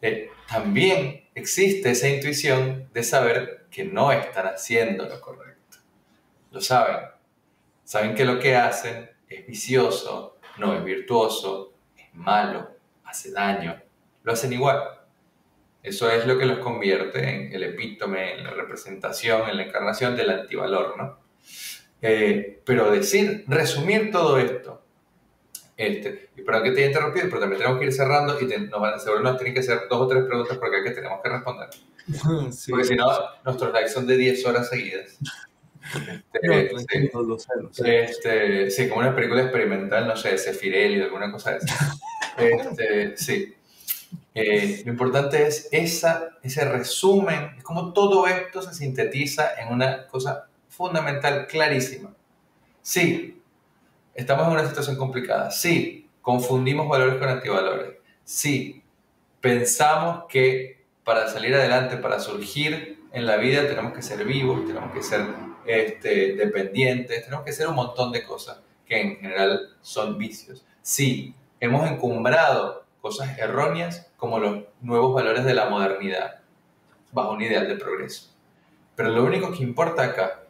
eh, también existe esa intuición de saber que no están haciendo lo correcto. Lo saben. Saben que lo que hacen es vicioso, no es virtuoso, es malo, hace daño. Lo hacen igual. Eso es lo que los convierte en el epítome, en la representación, en la encarnación del antivalor, ¿no? Eh, pero decir, resumir todo esto este, y perdón que te haya interrumpido, pero también tenemos que ir cerrando y nos van, seguro nos tienen que hacer dos o tres preguntas porque hay que tenemos que responder. porque si no, nuestros likes son de 10 horas seguidas. Este, sí. Este, sí, como una película experimental, no sé, Sefirelli o alguna cosa de esa. Este, sí. Eh, lo importante es esa, ese resumen, es como todo esto se sintetiza en una cosa fundamental, clarísima. Sí, Estamos en una situación complicada. Sí, confundimos valores con antivalores. Sí, pensamos que para salir adelante, para surgir en la vida, tenemos que ser vivos, tenemos que ser este, dependientes, tenemos que ser un montón de cosas que en general son vicios. Sí, hemos encumbrado cosas erróneas como los nuevos valores de la modernidad, bajo un ideal de progreso. Pero lo único que importa acá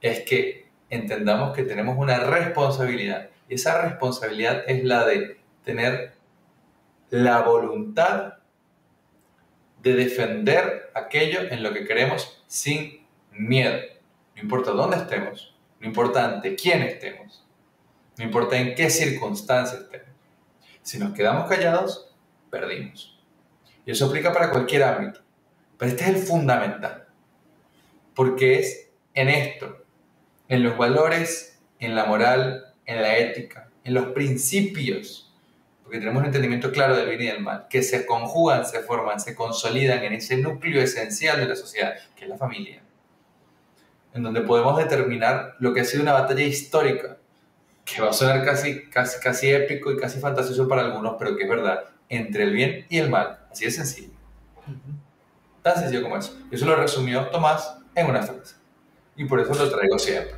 es que entendamos que tenemos una responsabilidad. Y esa responsabilidad es la de tener la voluntad de defender aquello en lo que queremos sin miedo. No importa dónde estemos, no importa ante quién estemos, no importa en qué circunstancias estemos. Si nos quedamos callados, perdimos. Y eso aplica para cualquier ámbito. Pero este es el fundamental. Porque es en esto en los valores, en la moral, en la ética, en los principios, porque tenemos un entendimiento claro del bien y del mal, que se conjugan, se forman, se consolidan en ese núcleo esencial de la sociedad, que es la familia, en donde podemos determinar lo que ha sido una batalla histórica, que va a sonar casi, casi, casi épico y casi fantasioso para algunos, pero que es verdad, entre el bien y el mal, así de sencillo. Tan sencillo como eso. Eso lo resumió Tomás en una frase y por eso lo traigo siempre.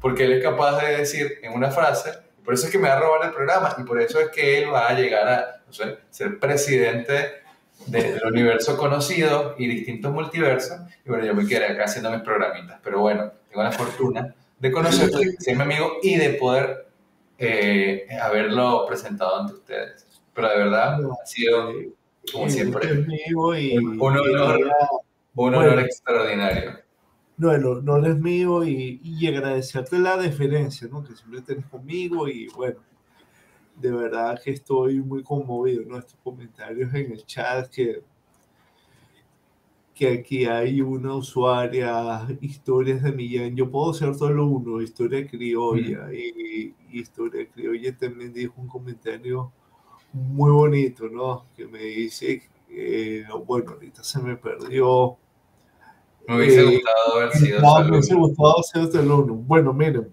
Porque él es capaz de decir en una frase, por eso es que me va a robar el programa y por eso es que él va a llegar a no sé, ser presidente del universo conocido y distintos multiversos. Y bueno, yo me quedé acá haciendo mis programitas. Pero bueno, tengo la fortuna de conocerlo, de ser mi amigo y de poder eh, haberlo presentado ante ustedes. Pero de verdad ha sido Como eh, siempre. conmigo y Un, honor, un honor extraordinario. No, el honor es mío y, y agradecerte la deferencia, ¿no? Que siempre tenés conmigo y bueno, de verdad que estoy muy conmovido, ¿no? Estos comentarios en el chat que, que aquí hay una usuaria, historias de Millán, yo puedo ser solo uno, historia criolla y, y historia criolla también dijo un comentario muy bonito, ¿no? Que me dice, eh, bueno, ahorita se me perdió. Me hubiese Eh, gustado haber sido no, me hubiese gustado ser solo uno. Bueno, miren.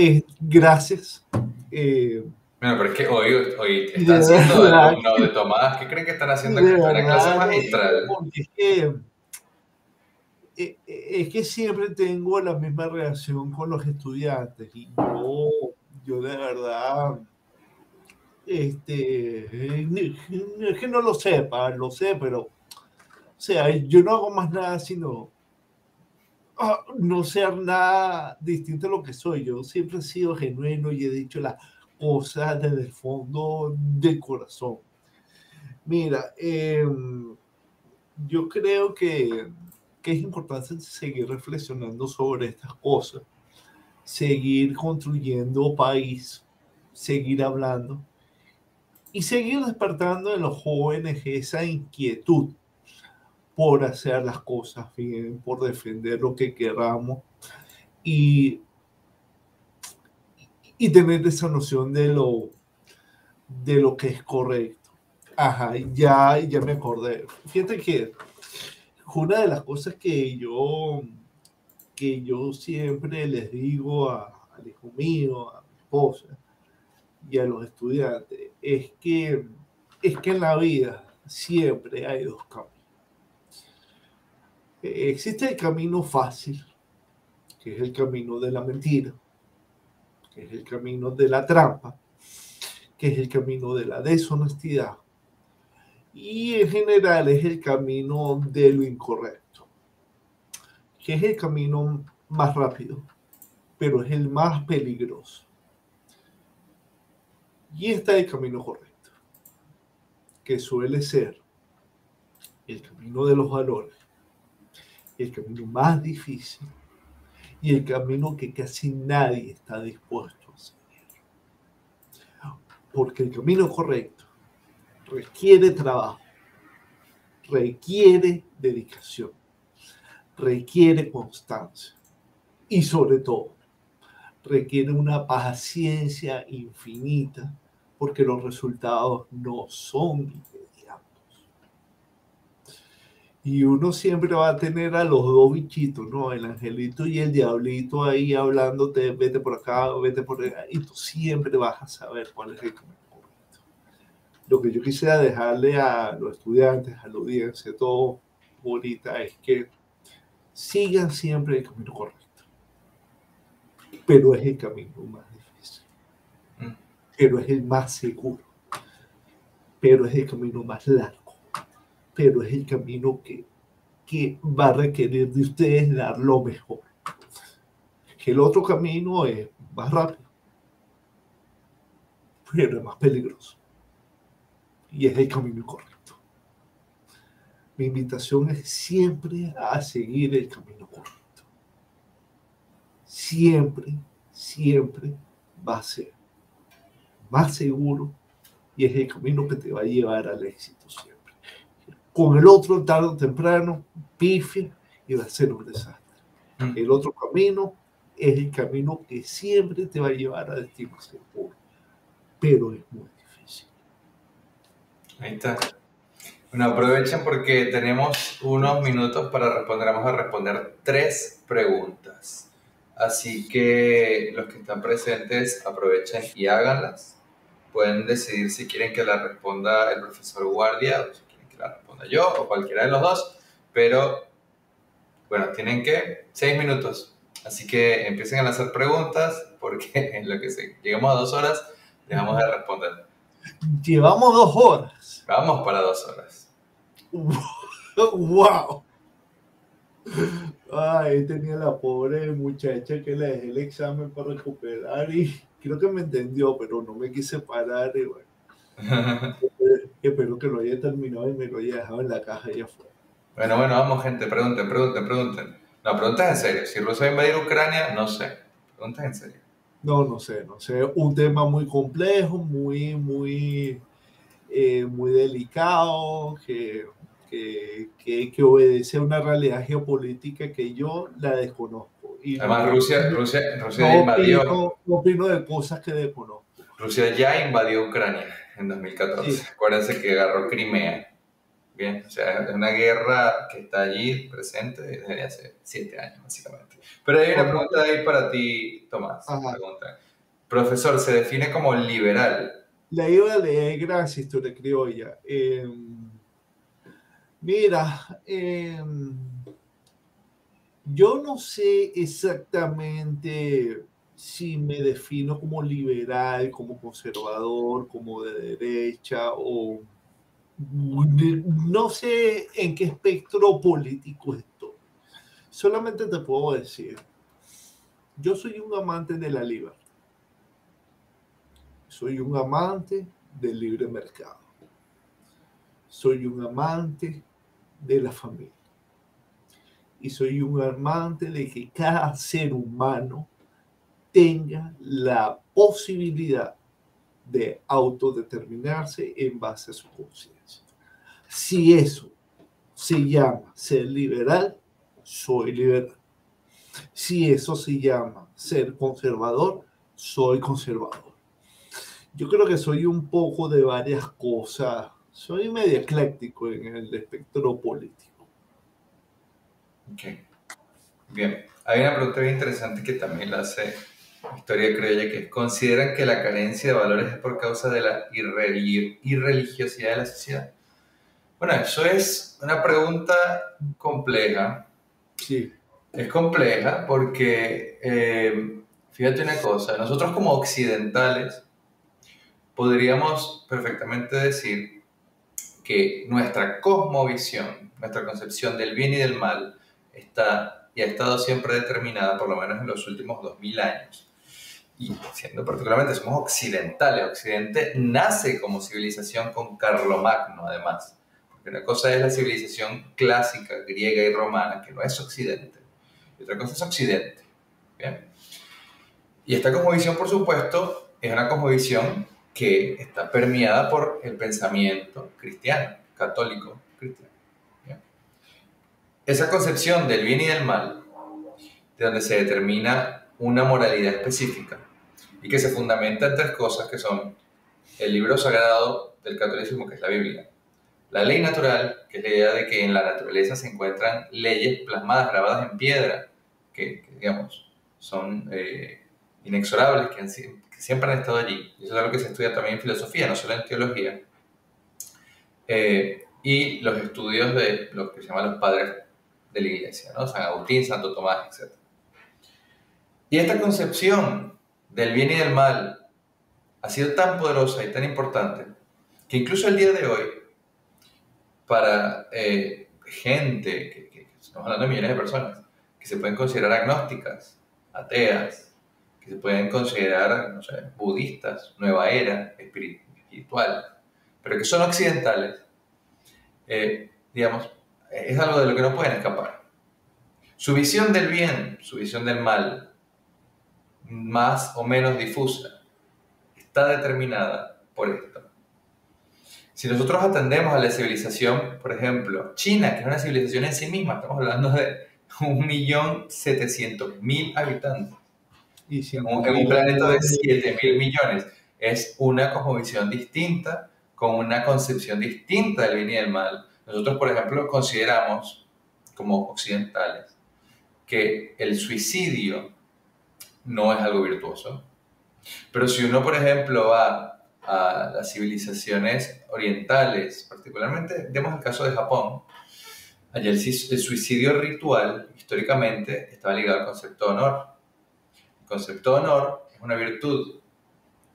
Eh, gracias. Eh, Bueno, pero es que hoy, hoy De están siendo verdad alumnos de Tomás. ¿Qué creen que están haciendo de aquí? Están en clase magistral. porque es que, eh, eh, es que siempre tengo la misma reacción con los estudiantes y yo, yo de verdad, este, es que no lo sepa, lo sé, pero, o sea, yo no hago más nada sino no ser nada distinto a lo que soy. Yo siempre he sido genuino y he dicho las cosas desde el fondo del corazón. Mira, em, yo creo que, que es importante seguir reflexionando sobre estas cosas, seguir construyendo país, seguir hablando y seguir despertando en los jóvenes esa inquietud por hacer las cosas bien, por defender lo que queramos y, y tener esa noción de lo, de lo que es correcto. Ajá, ya, ya me acordé. Fíjate que una de las cosas que yo, que yo siempre les digo a- al hijo mío, a mi esposa y a los estudiantes es que, es que en la vida siempre hay dos caminos. Existe el camino fácil, que es el camino de la mentira, que es el camino de la trampa, que es el camino de la deshonestidad, y en general es el camino de lo incorrecto, que es el camino más rápido, pero es el más peligroso. Y está el camino correcto, que suele ser el camino de los valores, el camino más difícil y el camino que casi nadie está dispuesto a seguir. Porque el camino correcto requiere trabajo, requiere dedicación, requiere constancia y sobre todo requiere una paciencia infinita porque los resultados no son. Y uno siempre va a tener a los dos bichitos, ¿no? El angelito y el diablito ahí hablándote, vete por acá, vete por allá, y tú siempre vas a saber cuál es el camino correcto. Lo que yo quisiera dejarle a los estudiantes, a la audiencia, a todos ahorita, es que sigan siempre el camino correcto. Pero es el camino más difícil. Mm. Pero es el más seguro. Pero es el camino más largo pero es el camino que, que va a requerir de ustedes dar lo mejor. El otro camino es más rápido, pero es más peligroso. Y es el camino correcto. Mi invitación es siempre a seguir el camino correcto. Siempre, siempre va a ser más seguro y es el camino que te va a llevar al éxito siempre con el otro tarde o temprano, pifia y va a ser un desastre. Mm. El otro camino es el camino que siempre te va a llevar a destino seguro, pero es muy difícil. Ahí está. Bueno, aprovechen porque tenemos unos minutos para responder. Vamos a responder tres preguntas. Así que los que están presentes aprovechen y háganlas. Pueden decidir si quieren que la responda el profesor Guardia la responda yo o cualquiera de los dos. Pero bueno, tienen que seis minutos. Así que empiecen a hacer preguntas porque en lo que se, llegamos a dos horas dejamos de responder. Llevamos dos horas. Vamos para dos horas. ¡Wow! Ay, tenía la pobre muchacha que le dejé el examen para recuperar y creo que me entendió, pero no me quise parar y bueno. Espero que lo haya terminado y me lo haya dejado en la caja y afuera. Bueno, bueno, vamos gente, pregunten, pregunten, pregunten. No, preguntas en serio. Si Rusia va a invadir Ucrania, no sé. Preguntas en serio. No, no sé, no sé. Un tema muy complejo, muy, muy, eh, muy delicado, que, que, que, que, obedece a una realidad geopolítica que yo la desconozco. Y Además, Rusia, Rusia, Rusia no invadió. Opino, no opino de cosas que desconozco. Rusia ya invadió Ucrania en 2014. Sí. Acuérdense que agarró Crimea. Bien, o sea, es una guerra que está allí presente desde hace siete años, básicamente. Pero hay una pregunta ahí para ti, Tomás. Pregunta. Profesor, ¿se define como liberal? La iba a leer, gracias, historia criolla. Eh, mira, eh, yo no sé exactamente si me defino como liberal, como conservador, como de derecha o no sé en qué espectro político estoy. Solamente te puedo decir, yo soy un amante de la libertad. Soy un amante del libre mercado. Soy un amante de la familia. Y soy un amante de que cada ser humano tenga la posibilidad de autodeterminarse en base a su conciencia. Si eso se llama ser liberal, soy liberal. Si eso se llama ser conservador, soy conservador. Yo creo que soy un poco de varias cosas. Soy medio ecléctico en el espectro político. Ok. Bien. Hay una pregunta bien interesante que también la hace historia criolla que consideran que la carencia de valores es por causa de la irreligiosidad de la sociedad. Bueno, eso es una pregunta compleja. Sí. Es compleja porque, eh, fíjate una cosa, nosotros como occidentales podríamos perfectamente decir que nuestra cosmovisión, nuestra concepción del bien y del mal está y ha estado siempre determinada, por lo menos en los últimos 2000 años, y siendo particularmente somos occidentales, Occidente nace como civilización con Carlomagno además, porque una cosa es la civilización clásica griega y romana, que no es Occidente, y otra cosa es Occidente. ¿bien? Y esta cosmovisión, por supuesto, es una cosmovisión que está permeada por el pensamiento cristiano, católico cristiano. ¿bien? Esa concepción del bien y del mal, de donde se determina una moralidad específica, y que se fundamenta en tres cosas que son el libro sagrado del catolicismo, que es la Biblia, la ley natural, que es la idea de que en la naturaleza se encuentran leyes plasmadas, grabadas en piedra, que, digamos, son eh, inexorables, que, siempre han estado allí. Eso es algo que se estudia también en filosofía, no solo en teología. Eh, y los estudios de lo que se llaman los padres de la iglesia, ¿no? San Agustín, Santo Tomás, etc. Y esta concepción del bien y del mal ha sido tan poderosa y tan importante que incluso el día de hoy, para eh, gente, que, estamos hablando de millones de personas, que se pueden considerar agnósticas, ateas, que se pueden considerar, no sé, budistas, nueva era, espiritual, pero que son occidentales, eh, digamos, es algo de lo que no pueden escapar. Su visión del bien, su visión del mal, más o menos difusa, está determinada por esto. Si nosotros atendemos a la civilización, por ejemplo, China, que es una civilización en sí misma, estamos hablando de 1.700.000 habitantes, y en, un, en un planeta de 7.000 millones, es una cosmovisión distinta, con una concepción distinta del bien y del mal. Nosotros, por ejemplo, consideramos, como occidentales, que el suicidio no es algo virtuoso. Pero si uno, por ejemplo, va a las civilizaciones orientales, particularmente, demos el caso de Japón, allá el, suicidio ritual históricamente estaba ligado al concepto de honor. El concepto de honor es una virtud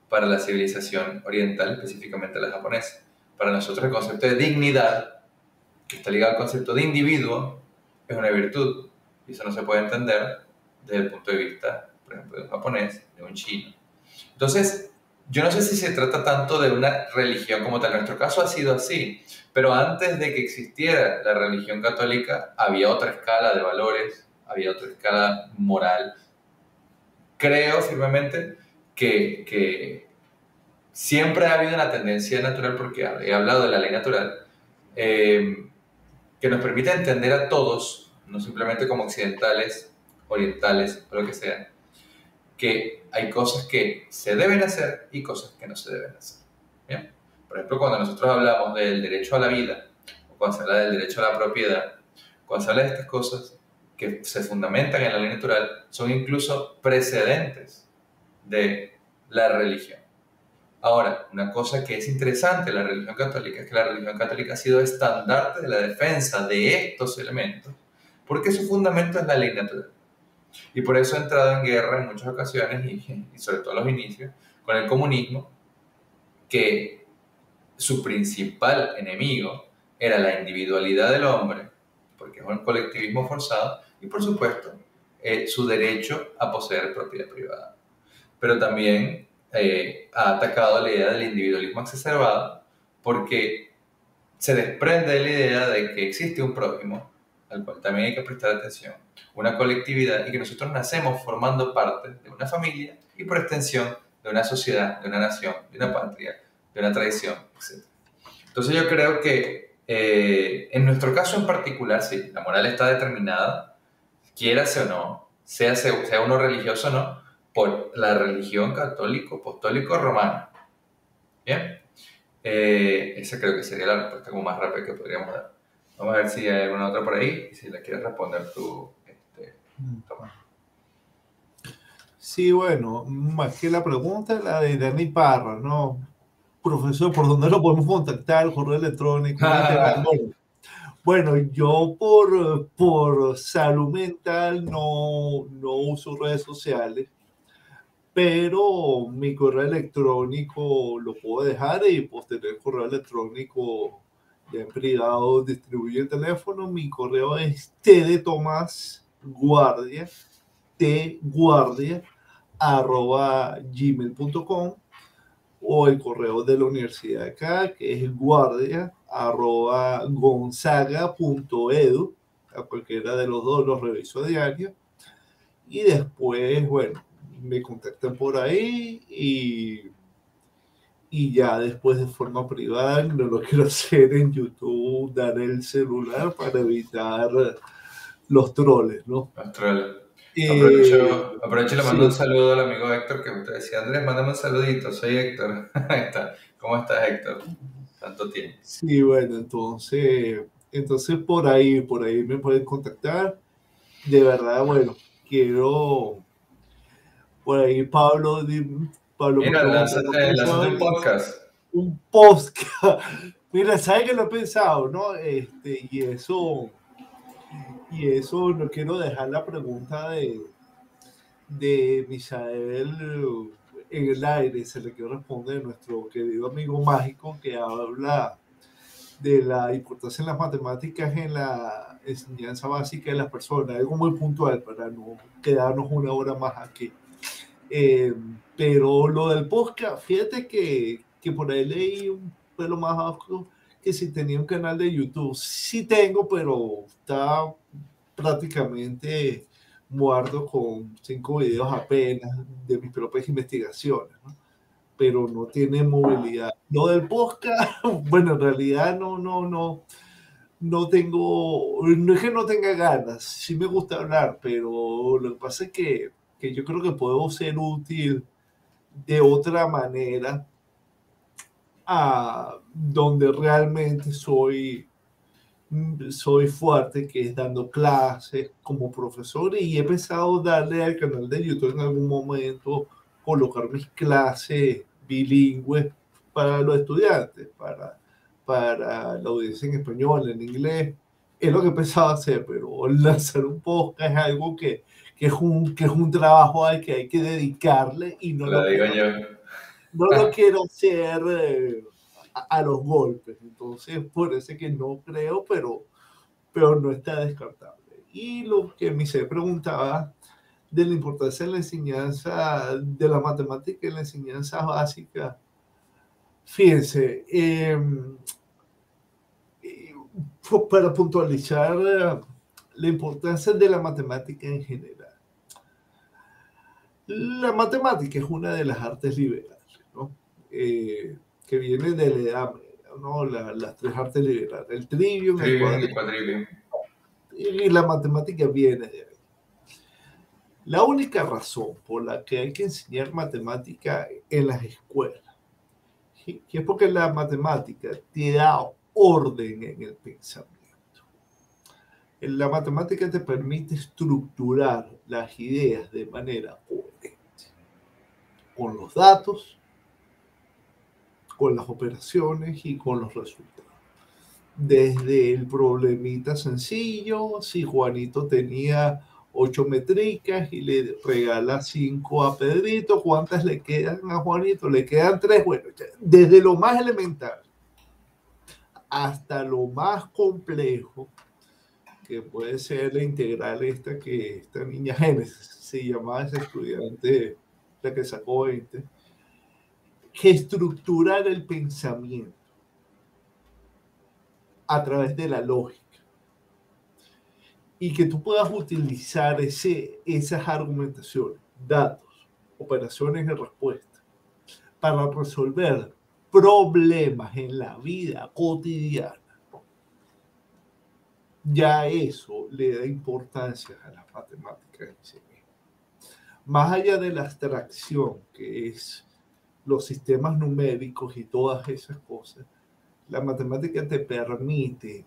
para la civilización oriental, específicamente la japonesa. Para nosotros el concepto de dignidad, que está ligado al concepto de individuo, es una virtud. Y eso no se puede entender desde el punto de vista por ejemplo, de un japonés, de un chino. Entonces, yo no sé si se trata tanto de una religión como tal, en nuestro caso ha sido así, pero antes de que existiera la religión católica había otra escala de valores, había otra escala moral. Creo firmemente que, que siempre ha habido una tendencia natural, porque he hablado de la ley natural, eh, que nos permite entender a todos, no simplemente como occidentales, orientales o lo que sea, que hay cosas que se deben hacer y cosas que no se deben hacer. Por ejemplo, cuando nosotros hablamos del derecho a la vida, o cuando se habla del derecho a la propiedad, cuando se habla de estas cosas que se fundamentan en la ley natural, son incluso precedentes de la religión. Ahora, una cosa que es interesante de la religión católica es que la religión católica ha sido estandarte de la defensa de estos elementos, porque su fundamento es la ley natural. Y por eso ha entrado en guerra en muchas ocasiones, y, sobre todo en los inicios, con el comunismo, que su principal enemigo era la individualidad del hombre, porque es un colectivismo forzado, y por supuesto, eh, su derecho a poseer propiedad privada. Pero también eh, ha atacado la idea del individualismo exacerbado, porque se desprende de la idea de que existe un prójimo al cual también hay que prestar atención, una colectividad y que nosotros nacemos formando parte de una familia y por extensión de una sociedad, de una nación, de una patria, de una tradición, etc. Entonces yo creo que eh, en nuestro caso en particular, sí, la moral está determinada, quiérase o no, sea, sea uno religioso o no, por la religión católico, apostólico, romana. ¿Bien? Eh, esa creo que sería la respuesta como más rápida que podríamos dar. Vamos a ver si hay alguna otra por ahí y si la quieres responder tú, este, Sí, bueno, más que la pregunta, la de Dani Parra, ¿no? Profesor, ¿por dónde lo podemos contactar? Correo electrónico. bueno, yo por, por salud mental no, no uso redes sociales, pero mi correo electrónico lo puedo dejar y posterior correo electrónico ya en privado distribuye el teléfono. Mi correo es t de Tomás Guardia, t guardia, arroba gmail.com o el correo de la universidad acá, que es guardia, arroba gonzaga.edu, a cualquiera de los dos los reviso a diario. Y después, bueno, me contactan por ahí y y ya después de forma privada, no lo quiero hacer en YouTube, dar el celular para evitar los troles, ¿no? Los troles. aprovecho, aprovecho y le mando un saludo al amigo Héctor que me decía, Andrés, mándame un saludito, soy Héctor. Está. ¿Cómo estás, Héctor? Tanto tiempo. Sí, bueno, entonces, entonces por ahí, por ahí me pueden contactar. De verdad, bueno, quiero, por ahí Pablo, Mira, lánzate, un podcast. Un podcast. Mira, ¿sabes que lo he pensado, no? Este, y eso, y eso no quiero dejar la pregunta de, de Misael en el aire, se le quiero responder a nuestro querido amigo mágico que habla de la importancia en las matemáticas en la enseñanza básica de las personas, algo muy puntual para no quedarnos una hora más aquí. Eh, pero lo del podcast, fíjate que, que por ahí leí un pelo más abajo que si tenía un canal de YouTube. Sí tengo, pero está prácticamente muerto con cinco videos apenas de mis propias investigaciones, ¿no? pero no tiene movilidad. Lo del podcast, bueno, en realidad no, no, no, no tengo, no es que no tenga ganas, sí me gusta hablar, pero lo que pasa es que que yo creo que puedo ser útil de otra manera a donde realmente soy soy fuerte, que es dando clases como profesor y he pensado darle al canal de YouTube en algún momento colocar mis clases bilingües para los estudiantes, para, para la audiencia en español, en inglés. Es lo que he pensado hacer, pero lanzar un podcast es algo que, que es un, que es un trabajo al que hay que dedicarle y no lo, quiero, no lo quiero hacer eh, a, los golpes. Entonces, por eso que no creo, pero, pero no está descartable. Y lo que me se preguntaba, de la importancia de la enseñanza de la matemática en la enseñanza básica. Fíjense, em, para puntualizar eh, la importancia de la matemática en general. La matemática es una de las artes liberales, ¿no? Eh, que viene de la edad ¿no? las tres artes liberales, el trivium, el, cuadrivium. Y la matemática viene de ahí. La única razón por la que hay que enseñar matemática en las escuelas, que es porque la matemática te da orden en el pensamiento. La matemática te permite estructurar las ideas de manera con los datos, con las operaciones y con los resultados. Desde el problemita sencillo, si Juanito tenía ocho metricas y le regala cinco a Pedrito, ¿cuántas le quedan a Juanito? Le quedan tres. Bueno, desde lo más elemental hasta lo más complejo, que puede ser la integral esta que esta niña Génesis se llamaba ese estudiante, la que sacó 20, que estructurar el pensamiento a través de la lógica. Y que tú puedas utilizar ese, esas argumentaciones, datos, operaciones de respuesta para resolver problemas en la vida cotidiana, ya eso le da importancia a las matemáticas sí Más allá de la abstracción, que es los sistemas numéricos y todas esas cosas, la matemática te permite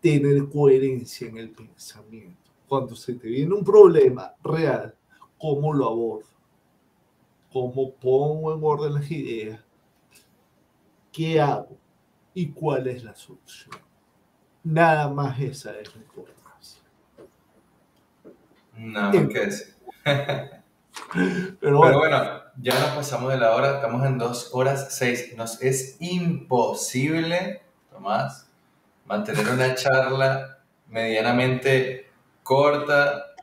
tener coherencia en el pensamiento. Cuando se te viene un problema real, ¿cómo lo abordo? cómo pongo en orden las ideas, qué hago y cuál es la solución. Nada más esa es la importancia. Nada más que decir. Pero bueno. ya nos pasamos de la hora, estamos en dos horas seis. Nos es imposible, Tomás, mantener una charla medianamente corta,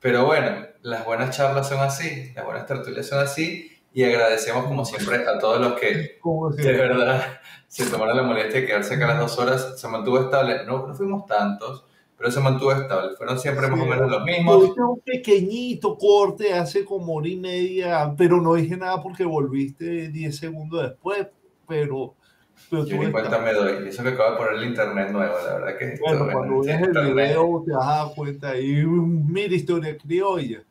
pero bueno, las buenas charlas son así, las buenas tertulias son así, y agradecemos como siempre a todos los que de verdad se tomaron la molestia de quedarse acá las dos horas, se mantuvo estable, no, no fuimos tantos, pero se mantuvo estable, fueron siempre más o menos los mismos. un pequeñito corte hace como hora y media, pero no dije nada porque volviste 10 segundos después, pero... pero Yo ni cuenta me doy, eso que acabo de poner el internet nuevo, la verdad que... Bueno, cuando ves el video te vas a dar cuenta, y mira historia criolla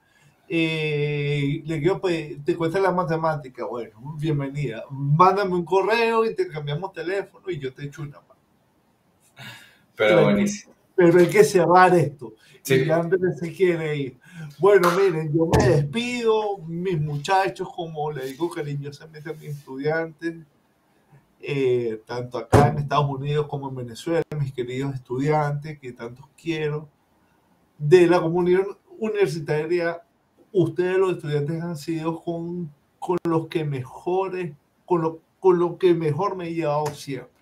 eh, le quiero te cuesta la matemática, bueno, bienvenida. Mándame un correo, intercambiamos teléfono y yo te echo una mano. Pero, buenísimo. Pero hay que cerrar esto. Sí. Y Andrés se quiere ir. Bueno, miren, yo me despido, mis muchachos, como le digo cariñosamente a mis estudiantes, eh, tanto acá en Estados Unidos como en Venezuela, mis queridos estudiantes, que tantos quiero, de la comunidad universitaria ustedes los estudiantes han sido con, con los que mejores, con lo, con lo que mejor me he llevado siempre.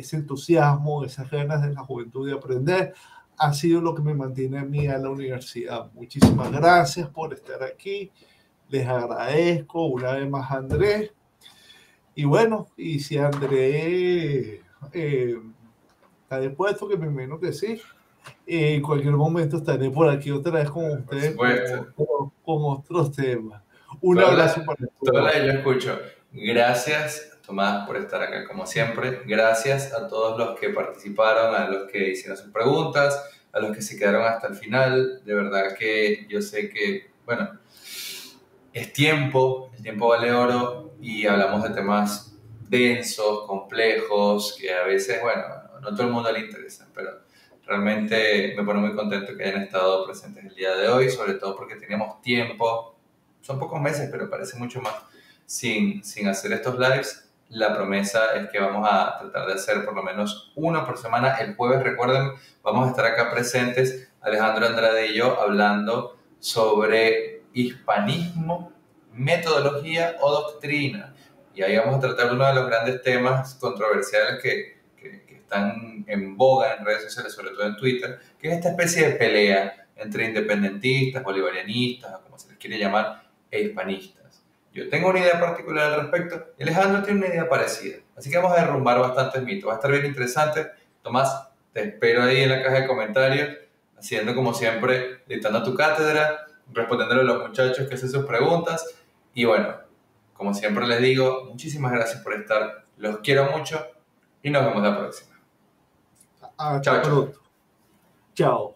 Ese entusiasmo, esas ganas de la juventud de aprender, ha sido lo que me mantiene a mí a la universidad. Muchísimas gracias por estar aquí. Les agradezco una vez más a Andrés. Y bueno, y si Andrés eh, está dispuesto, que me menos que sí, en cualquier momento estaré por aquí otra vez con ustedes con, otros temas. Un abrazo para todos. yo escucho. Gracias, Tomás, por estar acá como siempre. Gracias a todos los que participaron, a los que hicieron sus preguntas, a los que se quedaron hasta el final. De verdad que yo sé que, bueno, es tiempo, el tiempo vale oro y hablamos de temas densos, complejos, que a veces, bueno, no todo el mundo le interesa, pero Realmente me pone muy contento que hayan estado presentes el día de hoy, sobre todo porque teníamos tiempo, son pocos meses, pero parece mucho más, sin, sin hacer estos lives. La promesa es que vamos a tratar de hacer por lo menos uno por semana. El jueves, recuerden, vamos a estar acá presentes, Alejandro Andrade y yo, hablando sobre hispanismo, metodología o doctrina. Y ahí vamos a tratar uno de los grandes temas controversiales que, que están en boga en redes sociales, sobre todo en Twitter, que es esta especie de pelea entre independentistas, bolivarianistas, como se les quiere llamar, e hispanistas. Yo tengo una idea particular al respecto y Alejandro tiene una idea parecida. Así que vamos a derrumbar bastantes mitos. Va a estar bien interesante. Tomás, te espero ahí en la caja de comentarios, haciendo como siempre, dictando tu cátedra, respondiéndole a los muchachos que hacen sus preguntas. Y bueno, como siempre les digo, muchísimas gracias por estar. Los quiero mucho y nos vemos la próxima. Hasta chao, pronto. Chao.